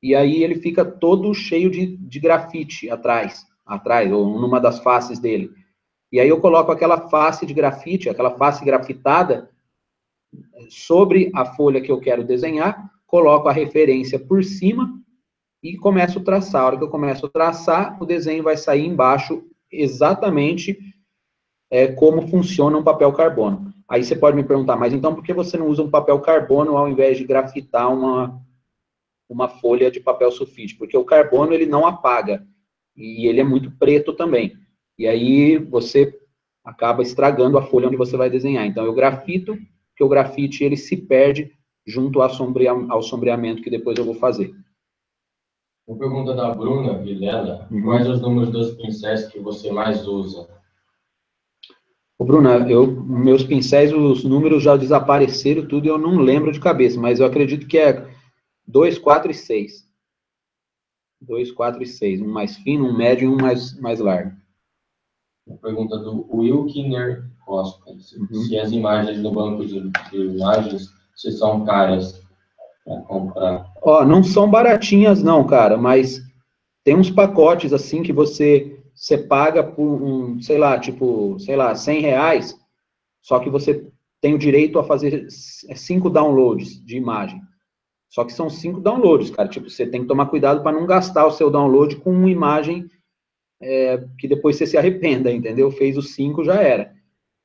e aí ele fica todo cheio de, de grafite atrás, atrás, ou numa das faces dele. E aí eu coloco aquela face de grafite, aquela face grafitada, sobre a folha que eu quero desenhar, coloco a referência por cima e começo a traçar. A hora que eu começo a traçar, o desenho vai sair embaixo exatamente é, como funciona um papel carbono. Aí você pode me perguntar, mas então por que você não usa um papel carbono ao invés de grafitar uma, uma folha de papel sulfite? Porque o carbono ele não apaga e ele é muito preto também. E aí você acaba estragando a folha onde você vai desenhar. Então eu grafito, que o grafite ele se perde junto ao, sombrea, ao sombreamento que depois eu vou fazer. Uma pergunta da Bruna Vilela. Uhum. Quais os números dos pincéis que você mais usa? Ô, Bruna, eu, meus pincéis, os números já desapareceram tudo e eu não lembro de cabeça, mas eu acredito que é 2, 4 e 6. 2, 4 e 6. Um mais fino, um médio e um mais, mais largo. Uma pergunta do Wilkiner Costa. Uhum. Se as imagens no banco de, de imagens se são caras para comprar? Ó, não são baratinhas não, cara, mas tem uns pacotes assim que você você paga por um, sei lá, tipo, sei lá, 100 reais, só que você tem o direito a fazer cinco downloads de imagem. Só que são cinco downloads, cara. Tipo, você tem que tomar cuidado para não gastar o seu download com uma imagem é, que depois você se arrependa, entendeu? Fez os cinco, já era.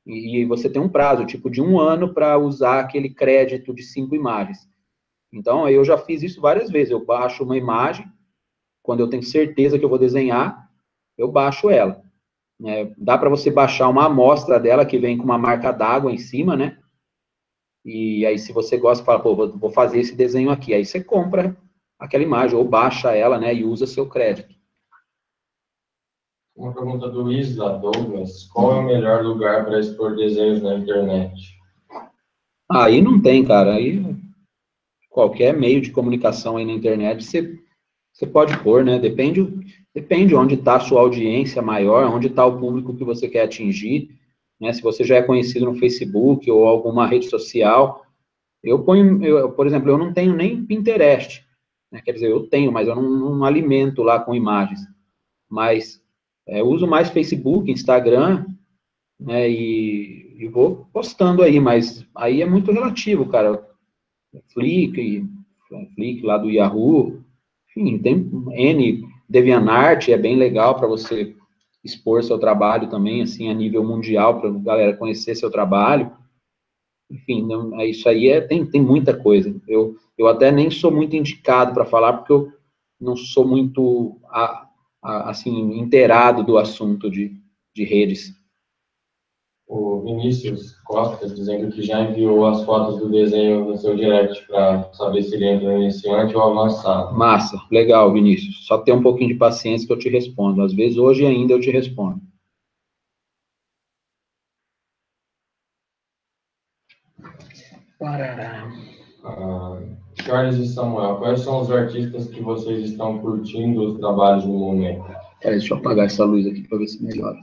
E, você tem um prazo, tipo, de um ano para usar aquele crédito de cinco imagens. Então, eu já fiz isso várias vezes. Eu baixo uma imagem, quando eu tenho certeza que eu vou desenhar, eu baixo ela. É, dá para você baixar uma amostra dela que vem com uma marca d'água em cima, né? E aí, se você gosta, fala, pô, vou fazer esse desenho aqui. Aí você compra aquela imagem, ou baixa ela, né, e usa seu crédito. Uma pergunta do Isla Douglas. Qual é o melhor lugar para expor desenhos na internet? Aí não tem, cara. Aí qualquer meio de comunicação aí na internet, você, você pode pôr, né? Depende, depende onde está a sua audiência maior, onde está o público que você quer atingir. Né? Se você já é conhecido no Facebook ou alguma rede social, eu ponho, eu, por exemplo, eu não tenho nem Pinterest. Né? Quer dizer, eu tenho, mas eu não, não alimento lá com imagens. Mas é, uso mais Facebook, Instagram, né? E, e vou postando aí, mas aí é muito relativo, cara Flick, Flick lá do Yahoo, enfim, tem N, DeviantArt é bem legal para você expor seu trabalho também, assim, a nível mundial, para a galera conhecer seu trabalho. Enfim, não, é isso aí é, tem, tem muita coisa. Eu, eu até nem sou muito indicado para falar, porque eu não sou muito, a, assim, inteirado do assunto de, de redes o Vinícius Costa dizendo que já enviou as fotos do desenho no seu direct para saber se ele entra iniciante ou avançado. Massa, legal, Vinícius. Só ter um pouquinho de paciência que eu te respondo. Às vezes hoje ainda eu te respondo. Parará. Ah, Charles e Samuel, quais são os artistas que vocês estão curtindo os trabalhos no momento? Peraí, deixa eu apagar essa luz aqui para ver se melhora.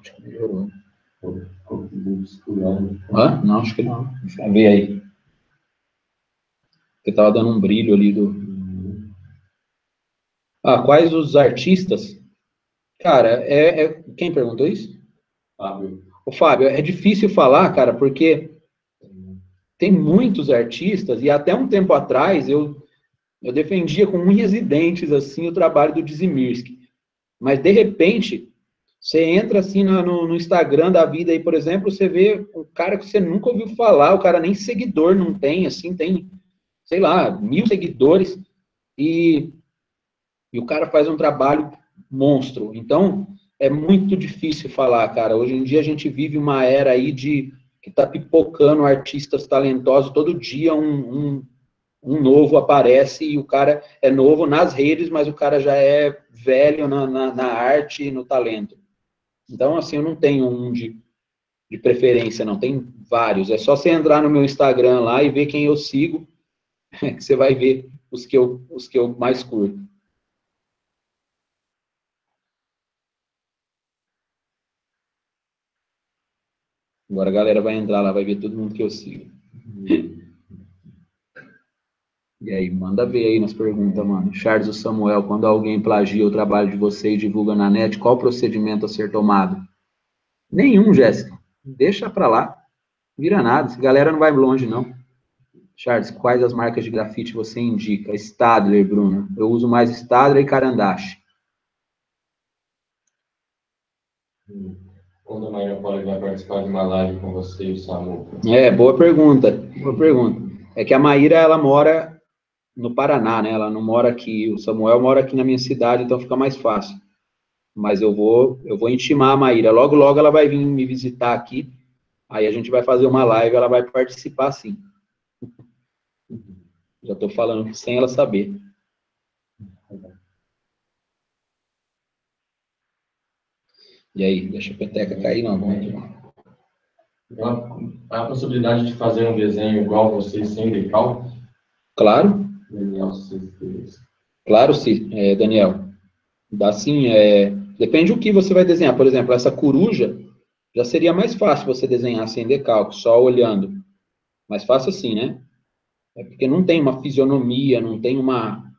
Acho que melhorou. Hã? Não, acho que não. Deixa eu ver aí. Porque tava dando um brilho ali do. Ah, quais os artistas? Cara, é, é... quem perguntou isso? Fábio. O Fábio, é difícil falar, cara, porque tem muitos artistas e até um tempo atrás eu eu defendia com unhas e dentes assim o trabalho do Dizimirsky. Mas de repente você entra assim no, no, no, Instagram da vida aí, por exemplo, você vê um cara que você nunca ouviu falar, o cara nem seguidor não tem, assim, tem, sei lá, mil seguidores, e, e o cara faz um trabalho monstro. Então, é muito difícil falar, cara. Hoje em dia a gente vive uma era aí de que tá pipocando artistas talentosos, todo dia um, um, um novo aparece e o cara é novo nas redes, mas o cara já é velho na, na, na arte e no talento. Então, assim, eu não tenho um de, de preferência, não. Tem vários. É só você entrar no meu Instagram lá e ver quem eu sigo, que você vai ver os que eu, os que eu mais curto. Agora a galera vai entrar lá, vai ver todo mundo que eu sigo. E aí, manda ver aí nas perguntas, mano. Charles ou Samuel, quando alguém plagia o trabalho de você e divulga na net, qual procedimento a ser tomado? Nenhum, Jéssica. Deixa pra lá. Vira nada. Essa galera não vai longe, não. Charles, quais as marcas de grafite você indica? Stadler, Bruno. Eu uso mais Stadler e Carandache. Quando a Maíra Poli vai participar de uma live com você e o Samu? É, boa pergunta. Boa pergunta. É que a Maíra, ela mora no Paraná, né? Ela não mora aqui. O Samuel mora aqui na minha cidade, então fica mais fácil. Mas eu vou, eu vou intimar a Maíra. Logo, logo ela vai vir me visitar aqui. Aí a gente vai fazer uma live, ela vai participar sim. Já estou falando sem ela saber. E aí, deixa a peteca cair, não, vamos Há a possibilidade de fazer um desenho igual você, sem decalque? Claro. Daniel, Claro, sim, é, Daniel. Dá sim, é, depende do que você vai desenhar. Por exemplo, essa coruja, já seria mais fácil você desenhar sem decalque, só olhando. Mais fácil assim, né? É porque não tem uma fisionomia, não tem uma.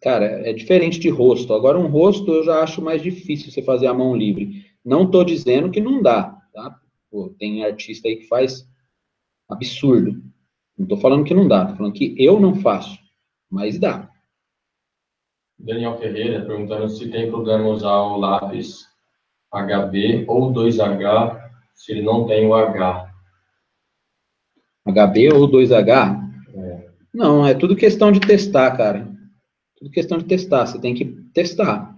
Cara, é diferente de rosto. Agora, um rosto eu já acho mais difícil você fazer a mão livre. Não estou dizendo que não dá, tá? Pô, tem artista aí que faz absurdo. Não estou falando que não dá, estou falando que eu não faço, mas dá. Daniel Ferreira perguntando se tem problema usar o lápis HB ou 2H se ele não tem o H. HB ou 2H? É. Não, é tudo questão de testar, cara. Tudo questão de testar. Você tem que testar.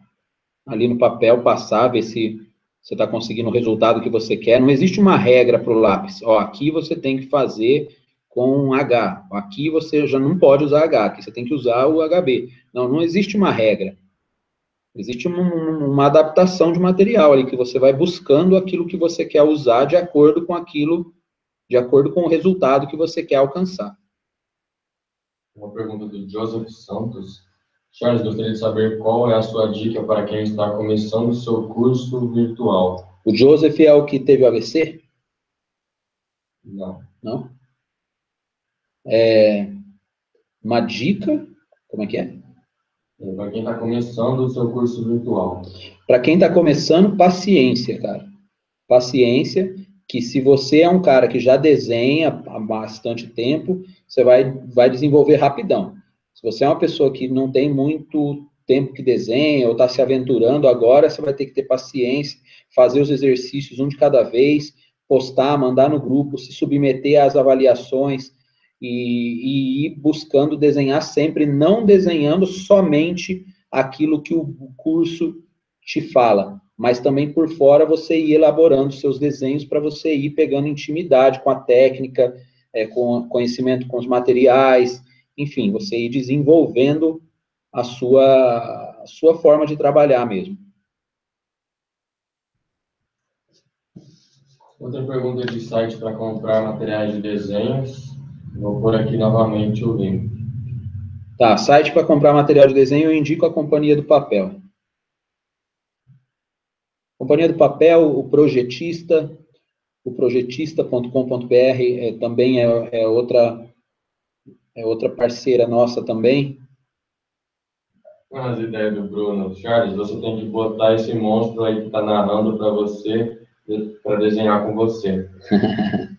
Ali no papel, passar, ver se você está conseguindo o resultado que você quer. Não existe uma regra para o lápis. Ó, aqui você tem que fazer com H. Aqui você já não pode usar H, aqui você tem que usar o HB. Não, não existe uma regra. Existe uma, uma adaptação de material ali, que você vai buscando aquilo que você quer usar de acordo com aquilo, de acordo com o resultado que você quer alcançar. Uma pergunta do Joseph Santos. Charles, gostaria de saber qual é a sua dica para quem está começando o seu curso virtual. O Joseph é o que teve o AVC? Não. Não? É, uma dica, como é que é? é para quem está começando o seu curso virtual. Para quem está começando, paciência, cara. Paciência, que se você é um cara que já desenha há bastante tempo, você vai, vai desenvolver rapidão. Se você é uma pessoa que não tem muito tempo que desenha ou está se aventurando agora, você vai ter que ter paciência, fazer os exercícios um de cada vez, postar, mandar no grupo, se submeter às avaliações e, e ir buscando desenhar sempre, não desenhando somente aquilo que o curso te fala, mas também por fora você ir elaborando seus desenhos para você ir pegando intimidade com a técnica, é, com conhecimento com os materiais, enfim, você ir desenvolvendo a sua, a sua forma de trabalhar mesmo. Outra pergunta de site para comprar materiais de desenhos. Vou pôr aqui novamente o link. Tá, site para comprar material de desenho, eu indico a Companhia do Papel. Companhia do Papel, o Projetista, o projetista.com.br é, também é, é outra é outra parceira nossa também. As ideias do Bruno. Charles, você tem que botar esse monstro aí que está narrando para você, para desenhar com você.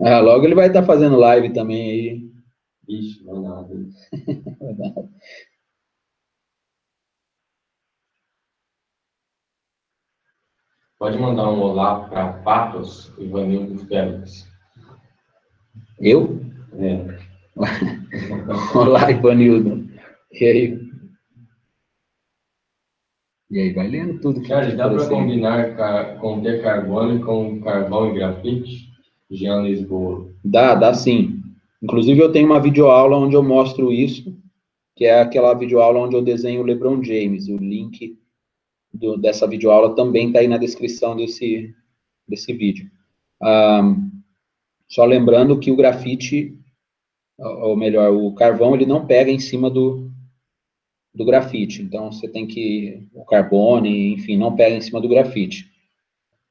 ah, logo ele vai estar tá fazendo live também aí. Ixi, não é nada. não é nada. Pode mandar um olá para Patos e Vanildo Félix. Eu? É. Olá, Ivanildo. E aí? E aí, vai lendo tudo. Que Cara, dá para combinar com ter carbono com carvão e grafite? Jean Lisboa. Dá, dá sim. Inclusive, eu tenho uma videoaula onde eu mostro isso, que é aquela videoaula onde eu desenho o LeBron James. O link do, dessa videoaula também está aí na descrição desse, desse vídeo. Um, só lembrando que o grafite ou melhor, o carvão ele não pega em cima do, do grafite. Então você tem que o carbono, enfim, não pega em cima do grafite.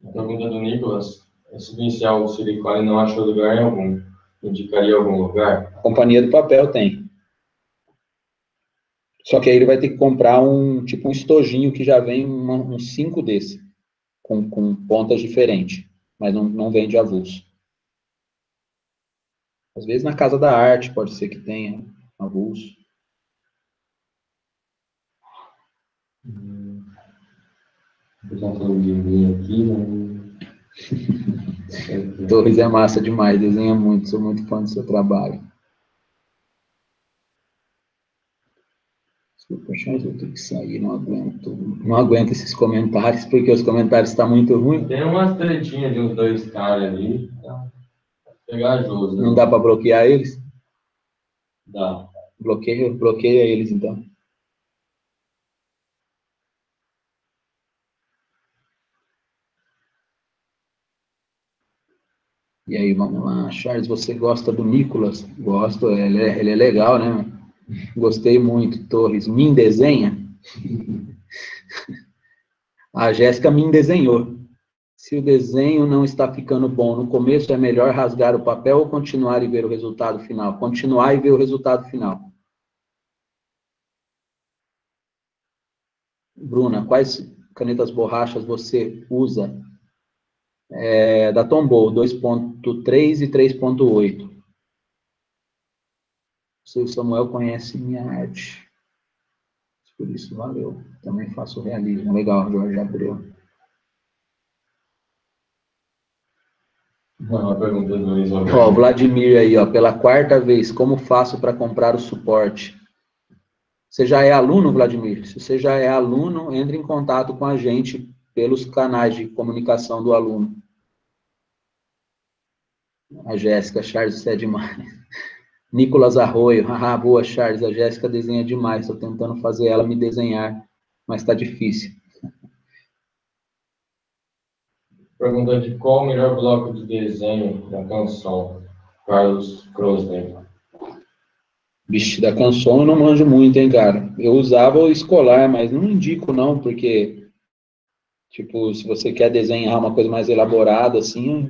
A pergunta do Nicolas, esse inicial silicone não achou lugar em algum. Indicaria algum lugar? A companhia do papel tem. Só que aí ele vai ter que comprar um tipo um estojinho que já vem um, um cinco desse, com, com pontas diferentes, mas não, não vende avulso. Às vezes na Casa da Arte pode ser que tenha avulso. Hum. Já falando de mim aqui, né? Torres é massa demais, desenha muito, sou muito fã do seu trabalho. Desculpa, Charles, eu tenho que sair, não aguento. Não aguento esses comentários, porque os comentários estão muito ruins. Tem umas tretinhas de uns dois caras ali, tá pegajoso. Né? Não dá para bloquear eles? Dá. Bloqueia, bloqueia eles, então. E aí, vamos lá. Charles, você gosta do Nicolas? Gosto, ele é, ele é legal, né? Gostei muito. Torres, me desenha? A Jéssica me desenhou. Se o desenho não está ficando bom no começo, é melhor rasgar o papel ou continuar e ver o resultado final? Continuar e ver o resultado final. Bruna, quais canetas borrachas você usa é, da Tombow, 2.3 e 3.8. O seu Samuel conhece minha arte. Por isso, valeu. Também faço realismo. Legal, Jorge Abreu. Uma pergunta do Luiz Ó, Vladimir aí, ó, pela quarta vez, como faço para comprar o suporte? Você já é aluno, Vladimir? Se você já é aluno, entre em contato com a gente pelos canais de comunicação do aluno. A Jéssica, Charles, você é demais. Nicolas Arroio, haha, boa, Charles, a Jéssica desenha demais, estou tentando fazer ela me desenhar, mas está difícil. Pergunta de qual o melhor bloco de desenho da canção? Carlos Crosden. Vixe, da canção eu não manjo muito, hein, cara. Eu usava o escolar, mas não indico não, porque Tipo, se você quer desenhar uma coisa mais elaborada, assim,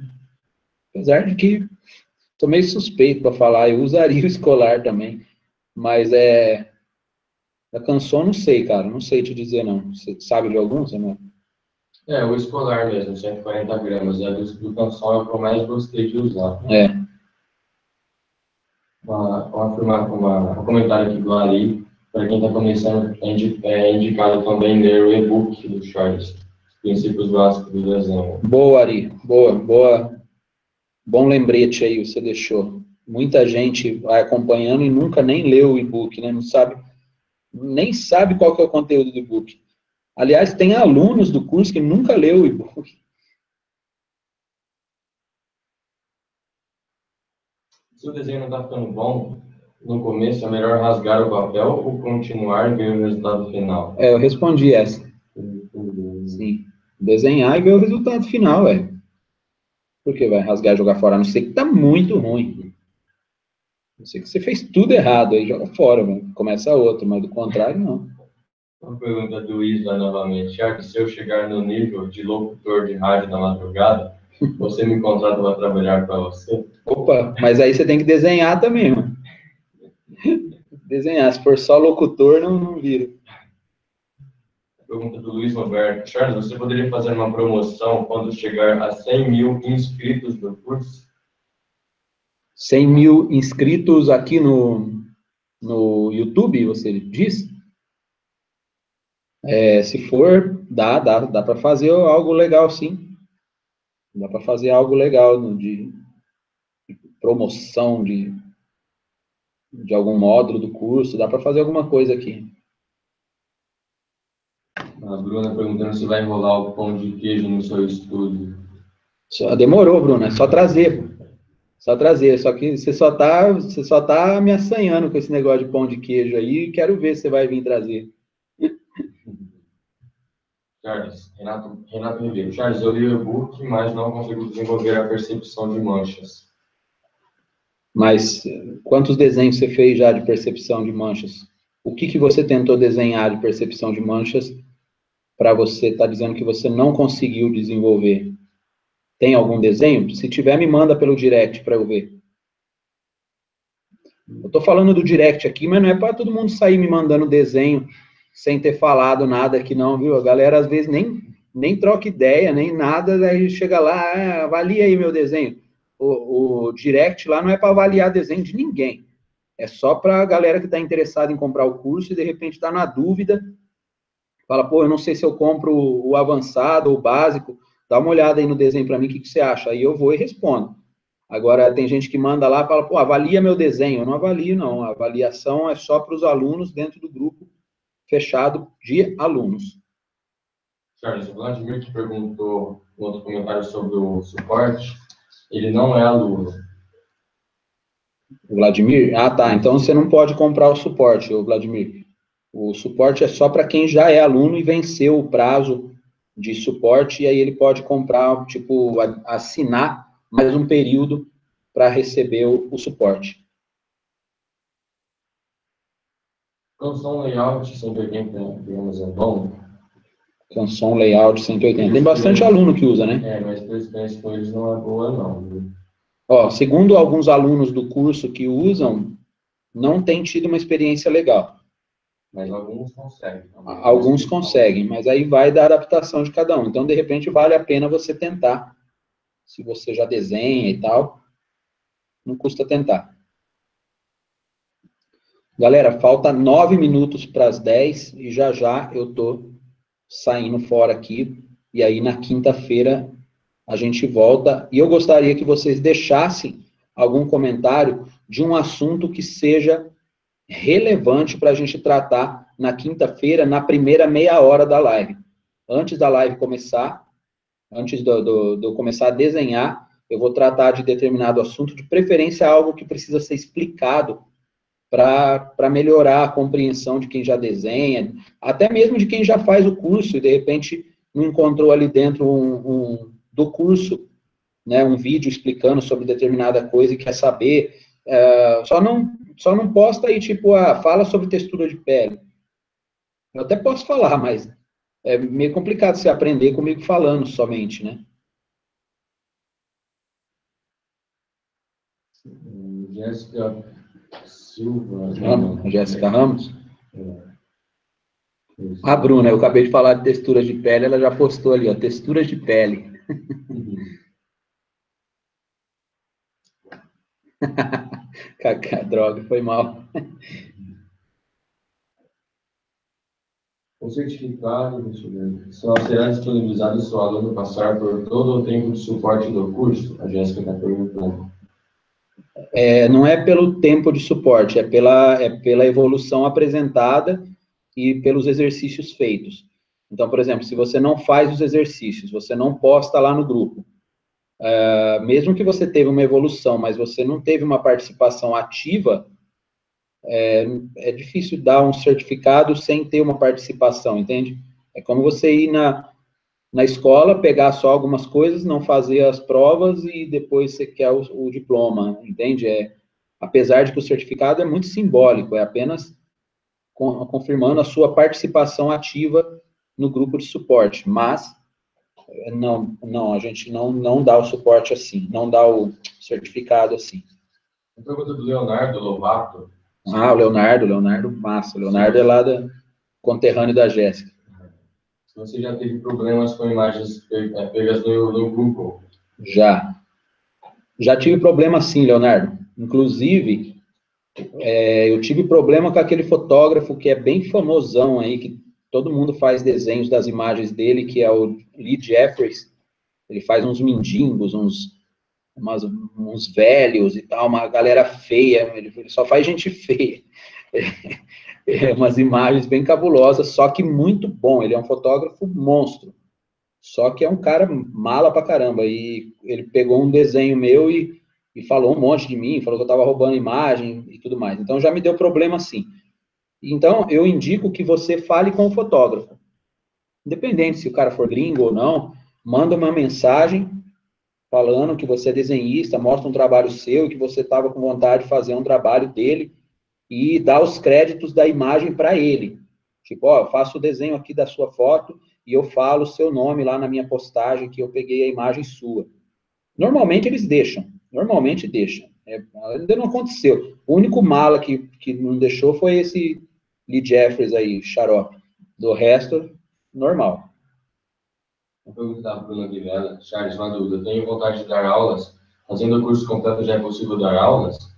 apesar de que sou meio suspeito para falar, eu usaria o escolar também, mas é da canção não sei, cara, não sei te dizer não. Você sabe de algum, não? É, o escolar mesmo, 140 gramas, é do, do canção é o que eu mais gostei de usar. É. Uma, uma, uma, um comentário aqui do Ali, para quem está começando, é, é indicado também ler o e-book do Charles princípios básicos do desenho. Boa, Ari. Boa, boa. Bom lembrete aí você deixou. Muita gente vai acompanhando e nunca nem leu o e-book, né? Não sabe, nem sabe qual que é o conteúdo do e-book. Aliás, tem alunos do curso que nunca leu o e-book. Se o desenho não está ficando bom, no começo é melhor rasgar o papel ou continuar e ver o resultado final? É, eu respondi essa. Sim desenhar e ver o resultado final, é. Porque vai rasgar e jogar fora, a não ser que tá muito ruim. Não sei que você fez tudo errado, aí joga fora, mano. começa outro, mas do contrário, não. Uma pergunta do Isla novamente. Que se eu chegar no nível de locutor de rádio na madrugada, você me contrata para trabalhar para você? Opa, mas aí você tem que desenhar também, mano. Desenhar, se for só locutor, não, não vira. Pergunta do Luiz Roberto. Charles, você poderia fazer uma promoção quando chegar a 100 mil inscritos no curso? 100 mil inscritos aqui no, no YouTube, você diz? É, se for, dá, dá, dá para fazer algo legal, sim. Dá para fazer algo legal de, de promoção de, de algum módulo do curso, dá para fazer alguma coisa aqui. A Bruna perguntando se vai enrolar o pão de queijo no seu estúdio. Só, demorou, Bruna, é só trazer. Só trazer, só que você só tá, você só tá me assanhando com esse negócio de pão de queijo aí, quero ver se você vai vir trazer. Charles, Renato, Renato Ribeiro. Charles, eu li o e-book, mas não consigo desenvolver a percepção de manchas. Mas quantos desenhos você fez já de percepção de manchas? O que, que você tentou desenhar de percepção de manchas para você estar tá dizendo que você não conseguiu desenvolver? Tem algum desenho? Se tiver, me manda pelo direct para eu ver. Eu estou falando do direct aqui, mas não é para todo mundo sair me mandando desenho sem ter falado nada aqui não, viu? A galera às vezes nem, nem troca ideia, nem nada, daí chega lá, ah, avalia aí meu desenho. o, o direct lá não é para avaliar desenho de ninguém. É só para a galera que está interessada em comprar o curso e de repente está na dúvida. Fala, pô, eu não sei se eu compro o avançado ou o básico. Dá uma olhada aí no desenho para mim, o que, que você acha? Aí eu vou e respondo. Agora, tem gente que manda lá e fala, pô, avalia meu desenho. Eu não avalio, não. A avaliação é só para os alunos dentro do grupo fechado de alunos. Charles, o Vladimir que perguntou um outro comentário sobre o suporte, ele não é aluno. O Vladimir? Ah, tá. Então você não pode comprar o suporte, o Vladimir. O suporte é só para quem já é aluno e venceu o prazo de suporte, e aí ele pode comprar, tipo, assinar mais um período para receber o, o suporte. Canção layout 180, digamos, é bom? Canção layout 180. Tem bastante aluno que usa, né? É, mas experiência com eles não é boa, não. Ó, segundo alguns alunos do curso que usam, não tem tido uma experiência legal. Mas alguns conseguem. Alguns conseguem, mas aí vai da adaptação de cada um. Então, de repente, vale a pena você tentar. Se você já desenha e tal, não custa tentar. Galera, falta nove minutos para as dez e já já eu tô saindo fora aqui. E aí, na quinta-feira, a gente volta. E eu gostaria que vocês deixassem algum comentário de um assunto que seja relevante para a gente tratar na quinta-feira, na primeira meia hora da live. Antes da live começar, antes de eu começar a desenhar, eu vou tratar de determinado assunto, de preferência algo que precisa ser explicado para melhorar a compreensão de quem já desenha, até mesmo de quem já faz o curso e de repente não encontrou ali dentro um, um, do curso, né, um vídeo explicando sobre determinada coisa e quer saber. É, só não só não posta aí, tipo, ah, fala sobre textura de pele. Eu até posso falar, mas é meio complicado você aprender comigo falando somente, né? Jéssica Silva. Ramos, Jéssica Ramos? É. A Bruna, eu acabei de falar de texturas de pele, ela já postou ali, ó, texturas de pele. Uhum. Cacá, droga, foi mal. O certificado só será disponibilizado se o aluno passar por todo o tempo de suporte do curso? A Jéssica está perguntando. É, não é pelo tempo de suporte, é pela, é pela evolução apresentada e pelos exercícios feitos. Então, por exemplo, se você não faz os exercícios, você não posta lá no grupo, uh, mesmo que você teve uma evolução, mas você não teve uma participação ativa, é, é, difícil dar um certificado sem ter uma participação, entende? É como você ir na, na escola, pegar só algumas coisas, não fazer as provas e depois você quer o, o diploma, entende? É, apesar de que o certificado é muito simbólico, é apenas confirmando a sua participação ativa no grupo de suporte, mas não, não, a gente não, não dá o suporte assim, não dá o certificado assim. A pergunta do Leonardo Lovato. Ah, o Leonardo, Leonardo, massa. O Leonardo é lá da conterrâneo da Jéssica. Você já teve problemas com imagens é, pegas no, no Google? Já. Já tive problema sim, Leonardo. Inclusive, é, eu tive problema com aquele fotógrafo que é bem famosão aí, que todo mundo faz desenhos das imagens dele, que é o Lee Jeffries. Ele faz uns mendigos, uns, umas, uns velhos e tal, uma galera feia, ele, ele só faz gente feia. É, umas imagens bem cabulosas, só que muito bom. Ele é um fotógrafo monstro. Só que é um cara mala pra caramba. E ele pegou um desenho meu e, e falou um monte de mim, falou que eu tava roubando imagem e tudo mais. Então já me deu problema assim. Então, eu indico que você fale com o fotógrafo. Independente se o cara for gringo ou não, manda uma mensagem falando que você é desenhista, mostra um trabalho seu, que você estava com vontade de fazer um trabalho dele e dá os créditos da imagem para ele. Tipo, ó, eu faço o desenho aqui da sua foto e eu falo o seu nome lá na minha postagem que eu peguei a imagem sua. Normalmente eles deixam, normalmente deixam. É, ainda não aconteceu. O único mala que, que não deixou foi esse Lee Jeffries aí, xarope. Do resto, normal. Pergunta da Bruna Guilherme. Charles, uma dúvida. Tenho vontade de dar aulas Fazendo o curso completo já é possível dar aulas?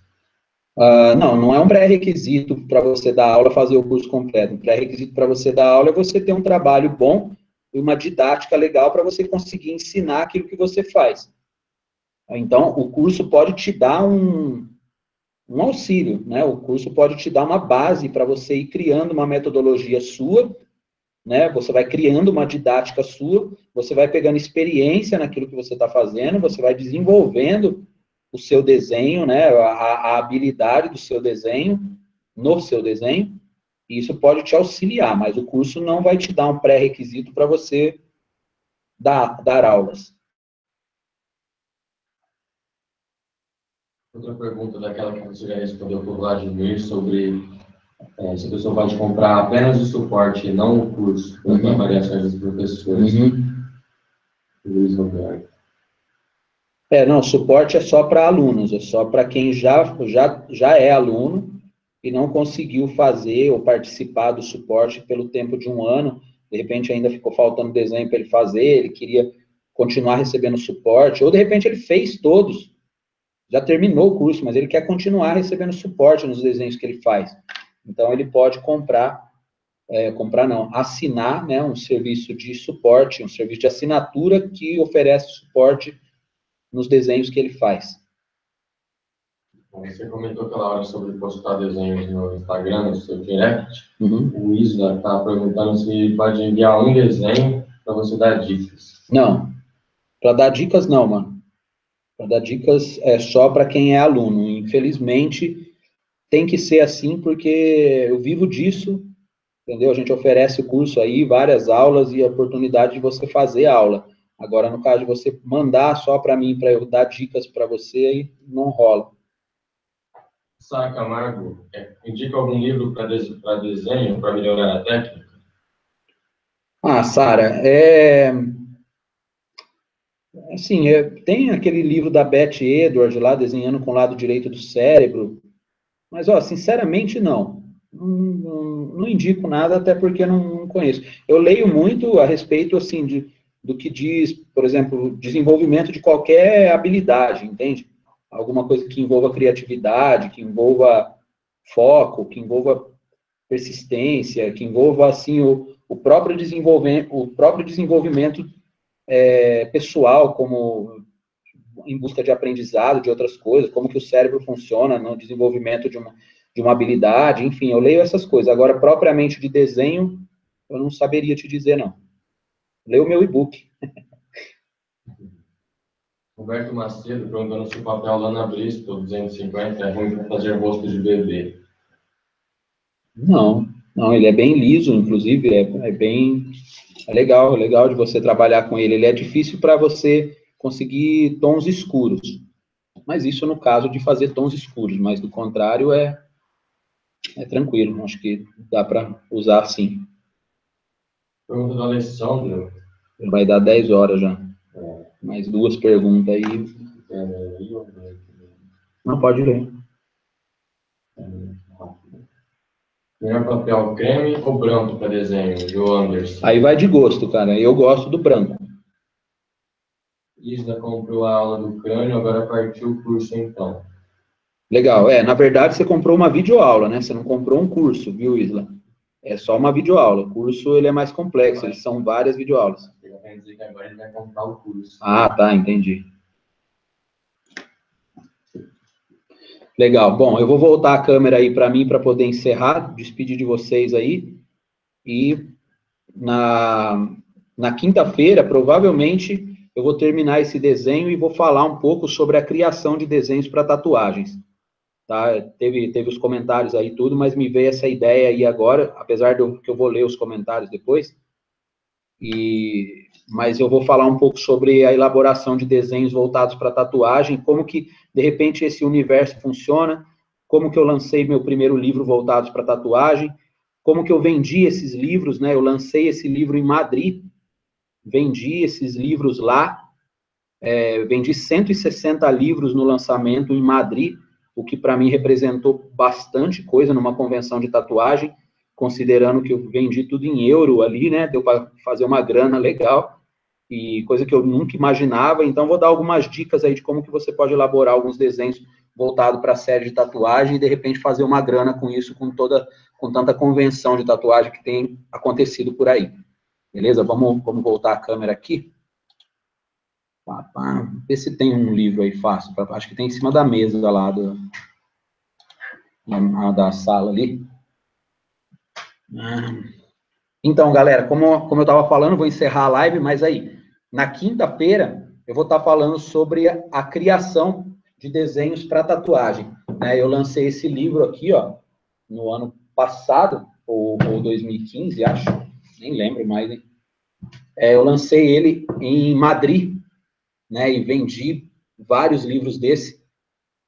Uh, não, não é um pré-requisito para você dar aula fazer o curso completo. Um pré-requisito para você dar aula é você ter um trabalho bom e uma didática legal para você conseguir ensinar aquilo que você faz. Então, o curso pode te dar um, um auxílio, né? O curso pode te dar uma base para você ir criando uma metodologia sua, né? Você vai criando uma didática sua, você vai pegando experiência naquilo que você está fazendo, você vai desenvolvendo o seu desenho, né? A, a habilidade do seu desenho no seu desenho, e isso pode te auxiliar, mas o curso não vai te dar um pré-requisito para você dar, dar aulas. Outra pergunta daquela que você já respondeu por Vladimir sobre é, se a pessoa pode comprar apenas o suporte e não o curso, para uhum. avaliações dos professores. Uhum. Luiz Roberto. É, não, suporte é só para alunos, é só para quem já, já, já é aluno e não conseguiu fazer ou participar do suporte pelo tempo de um ano, de repente ainda ficou faltando desenho para ele fazer, ele queria continuar recebendo suporte, ou de repente ele fez todos, já terminou o curso, mas ele quer continuar recebendo suporte nos desenhos que ele faz. Então, ele pode comprar, é, comprar não, assinar né, um serviço de suporte, um serviço de assinatura que oferece suporte nos desenhos que ele faz. Você comentou aquela hora sobre postar desenhos no Instagram, no seu direct. Uhum. O Isla está perguntando se pode enviar um desenho para você dar dicas. Não. Para dar dicas, não, mano. Para dar dicas é só para quem é aluno. Infelizmente, tem que ser assim, porque eu vivo disso, entendeu? A gente oferece o curso aí, várias aulas e a oportunidade de você fazer aula. Agora, no caso de você mandar só para mim, para eu dar dicas para você, aí não rola. Sara Camargo, é, indica algum livro para desenho, para melhorar a técnica? Ah, Sara, é assim, é, tem aquele livro da Beth Edwards lá, desenhando com o lado direito do cérebro, mas, ó, sinceramente, não. Não, não, não indico nada, até porque não, não, conheço. Eu leio muito a respeito, assim, de, do que diz, por exemplo, desenvolvimento de qualquer habilidade, entende? Alguma coisa que envolva criatividade, que envolva foco, que envolva persistência, que envolva, assim, o, o próprio desenvolvimento, o próprio desenvolvimento é, pessoal, como em busca de aprendizado, de outras coisas, como que o cérebro funciona no desenvolvimento de uma, de uma habilidade, enfim, eu leio essas coisas. Agora, propriamente de desenho, eu não saberia te dizer, não. Leio o meu e-book. Roberto Macedo perguntando se o papel Lana Bristol 250 é ruim para fazer rosto de bebê. Não, não, ele é bem liso, inclusive, é, é bem é legal, é legal de você trabalhar com ele. Ele é difícil para você conseguir tons escuros. Mas isso no caso de fazer tons escuros, mas do contrário é, é tranquilo. Acho que dá para usar sim. Pergunta do Alessandro. Vai dar 10 horas já. É. Mais duas perguntas aí. É, Não, pode ler. Melhor papel creme ou branco para desenho, Joe Anderson? Aí vai de gosto, cara. Eu gosto do branco. Isla comprou a aula do crânio, agora partiu o curso então. Legal. É, na verdade você comprou uma videoaula, né? Você não comprou um curso, viu, Isla? É só uma videoaula. O curso ele é mais complexo, eles são várias videoaulas. Quer dizer que agora ele vai comprar o curso. Ah, tá, entendi. Legal. Bom, eu vou voltar a câmera aí para mim para poder encerrar, despedir de vocês aí. E na, na quinta-feira, provavelmente, eu vou terminar esse desenho e vou falar um pouco sobre a criação de desenhos para tatuagens. Tá? Teve, teve os comentários aí tudo, mas me veio essa ideia aí agora, apesar de que eu vou ler os comentários depois. E mas eu vou falar um pouco sobre a elaboração de desenhos voltados para tatuagem, como que, de repente, esse universo funciona, como que eu lancei meu primeiro livro voltado para tatuagem, como que eu vendi esses livros, né? Eu lancei esse livro em Madrid, vendi esses livros lá, é, vendi 160 livros no lançamento em Madrid, o que para mim representou bastante coisa numa convenção de tatuagem, considerando que eu vendi tudo em euro ali, né? Deu para fazer uma grana legal. e coisa que eu nunca imaginava, então vou dar algumas dicas aí de como que você pode elaborar alguns desenhos voltado para a série de tatuagem e de repente fazer uma grana com isso, com toda, com tanta convenção de tatuagem que tem acontecido por aí. Beleza? Vamos, vamos voltar a câmera aqui. Pá. Vê se tem um livro aí fácil. Acho que tem em cima da mesa lá do, da sala ali. Ah. Então, galera, como, como eu estava falando, vou encerrar a live, mas aí, na quinta-feira, eu vou estar tá falando sobre a, a criação de desenhos para tatuagem. Né? Eu lancei esse livro aqui, ó, no ano passado, ou, ou 2015, acho, nem lembro mais, hein? É, eu lancei ele em Madrid, né, e vendi vários livros desse,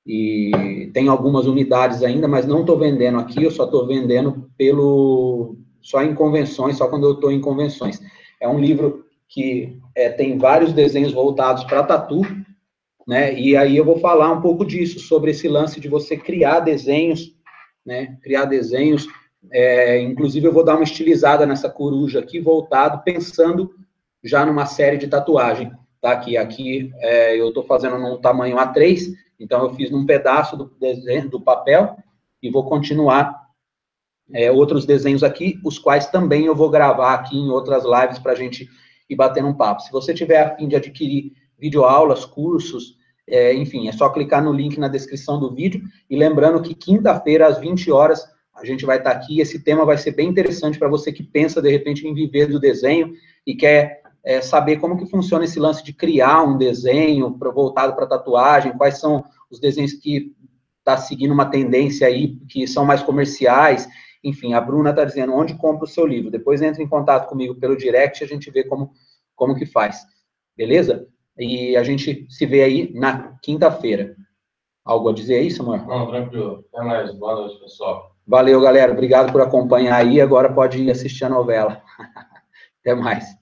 e tem algumas unidades ainda, mas não estou vendendo aqui, eu só estou vendendo pelo, só em convenções, só quando eu estou em convenções. É um livro que é, tem vários desenhos voltados para tatu, né? E aí eu vou falar um pouco disso, sobre esse lance de você criar desenhos, né? Criar desenhos. É, inclusive, eu vou dar uma estilizada nessa coruja aqui, voltado, pensando já numa série de tatuagem, tá? Aqui, aqui é, eu estou fazendo num tamanho A3, então eu fiz num pedaço do desenho, do papel, e vou continuar é, outros desenhos aqui, os quais também eu vou gravar aqui em outras lives para a gente ir batendo um papo. Se você tiver a fim de adquirir videoaulas, cursos, é, enfim, é só clicar no link na descrição do vídeo. E lembrando que quinta-feira, às 20 horas, a gente vai estar aqui. Esse tema vai ser bem interessante para você que pensa, de repente, em viver do desenho e quer é, saber como que funciona esse lance de criar um desenho voltado para tatuagem, quais são os desenhos que está seguindo uma tendência aí, que são mais comerciais. Enfim, a Bruna está dizendo onde compra o seu livro. Depois entre em contato comigo pelo direct e a gente vê como, como que faz. Beleza? E a gente se vê aí na quinta-feira. Algo a dizer isso, amor? Não, tranquilo. Até mais. Boa noite, pessoal. Valeu, galera. Obrigado por acompanhar aí. Agora pode ir assistir a novela. Até mais.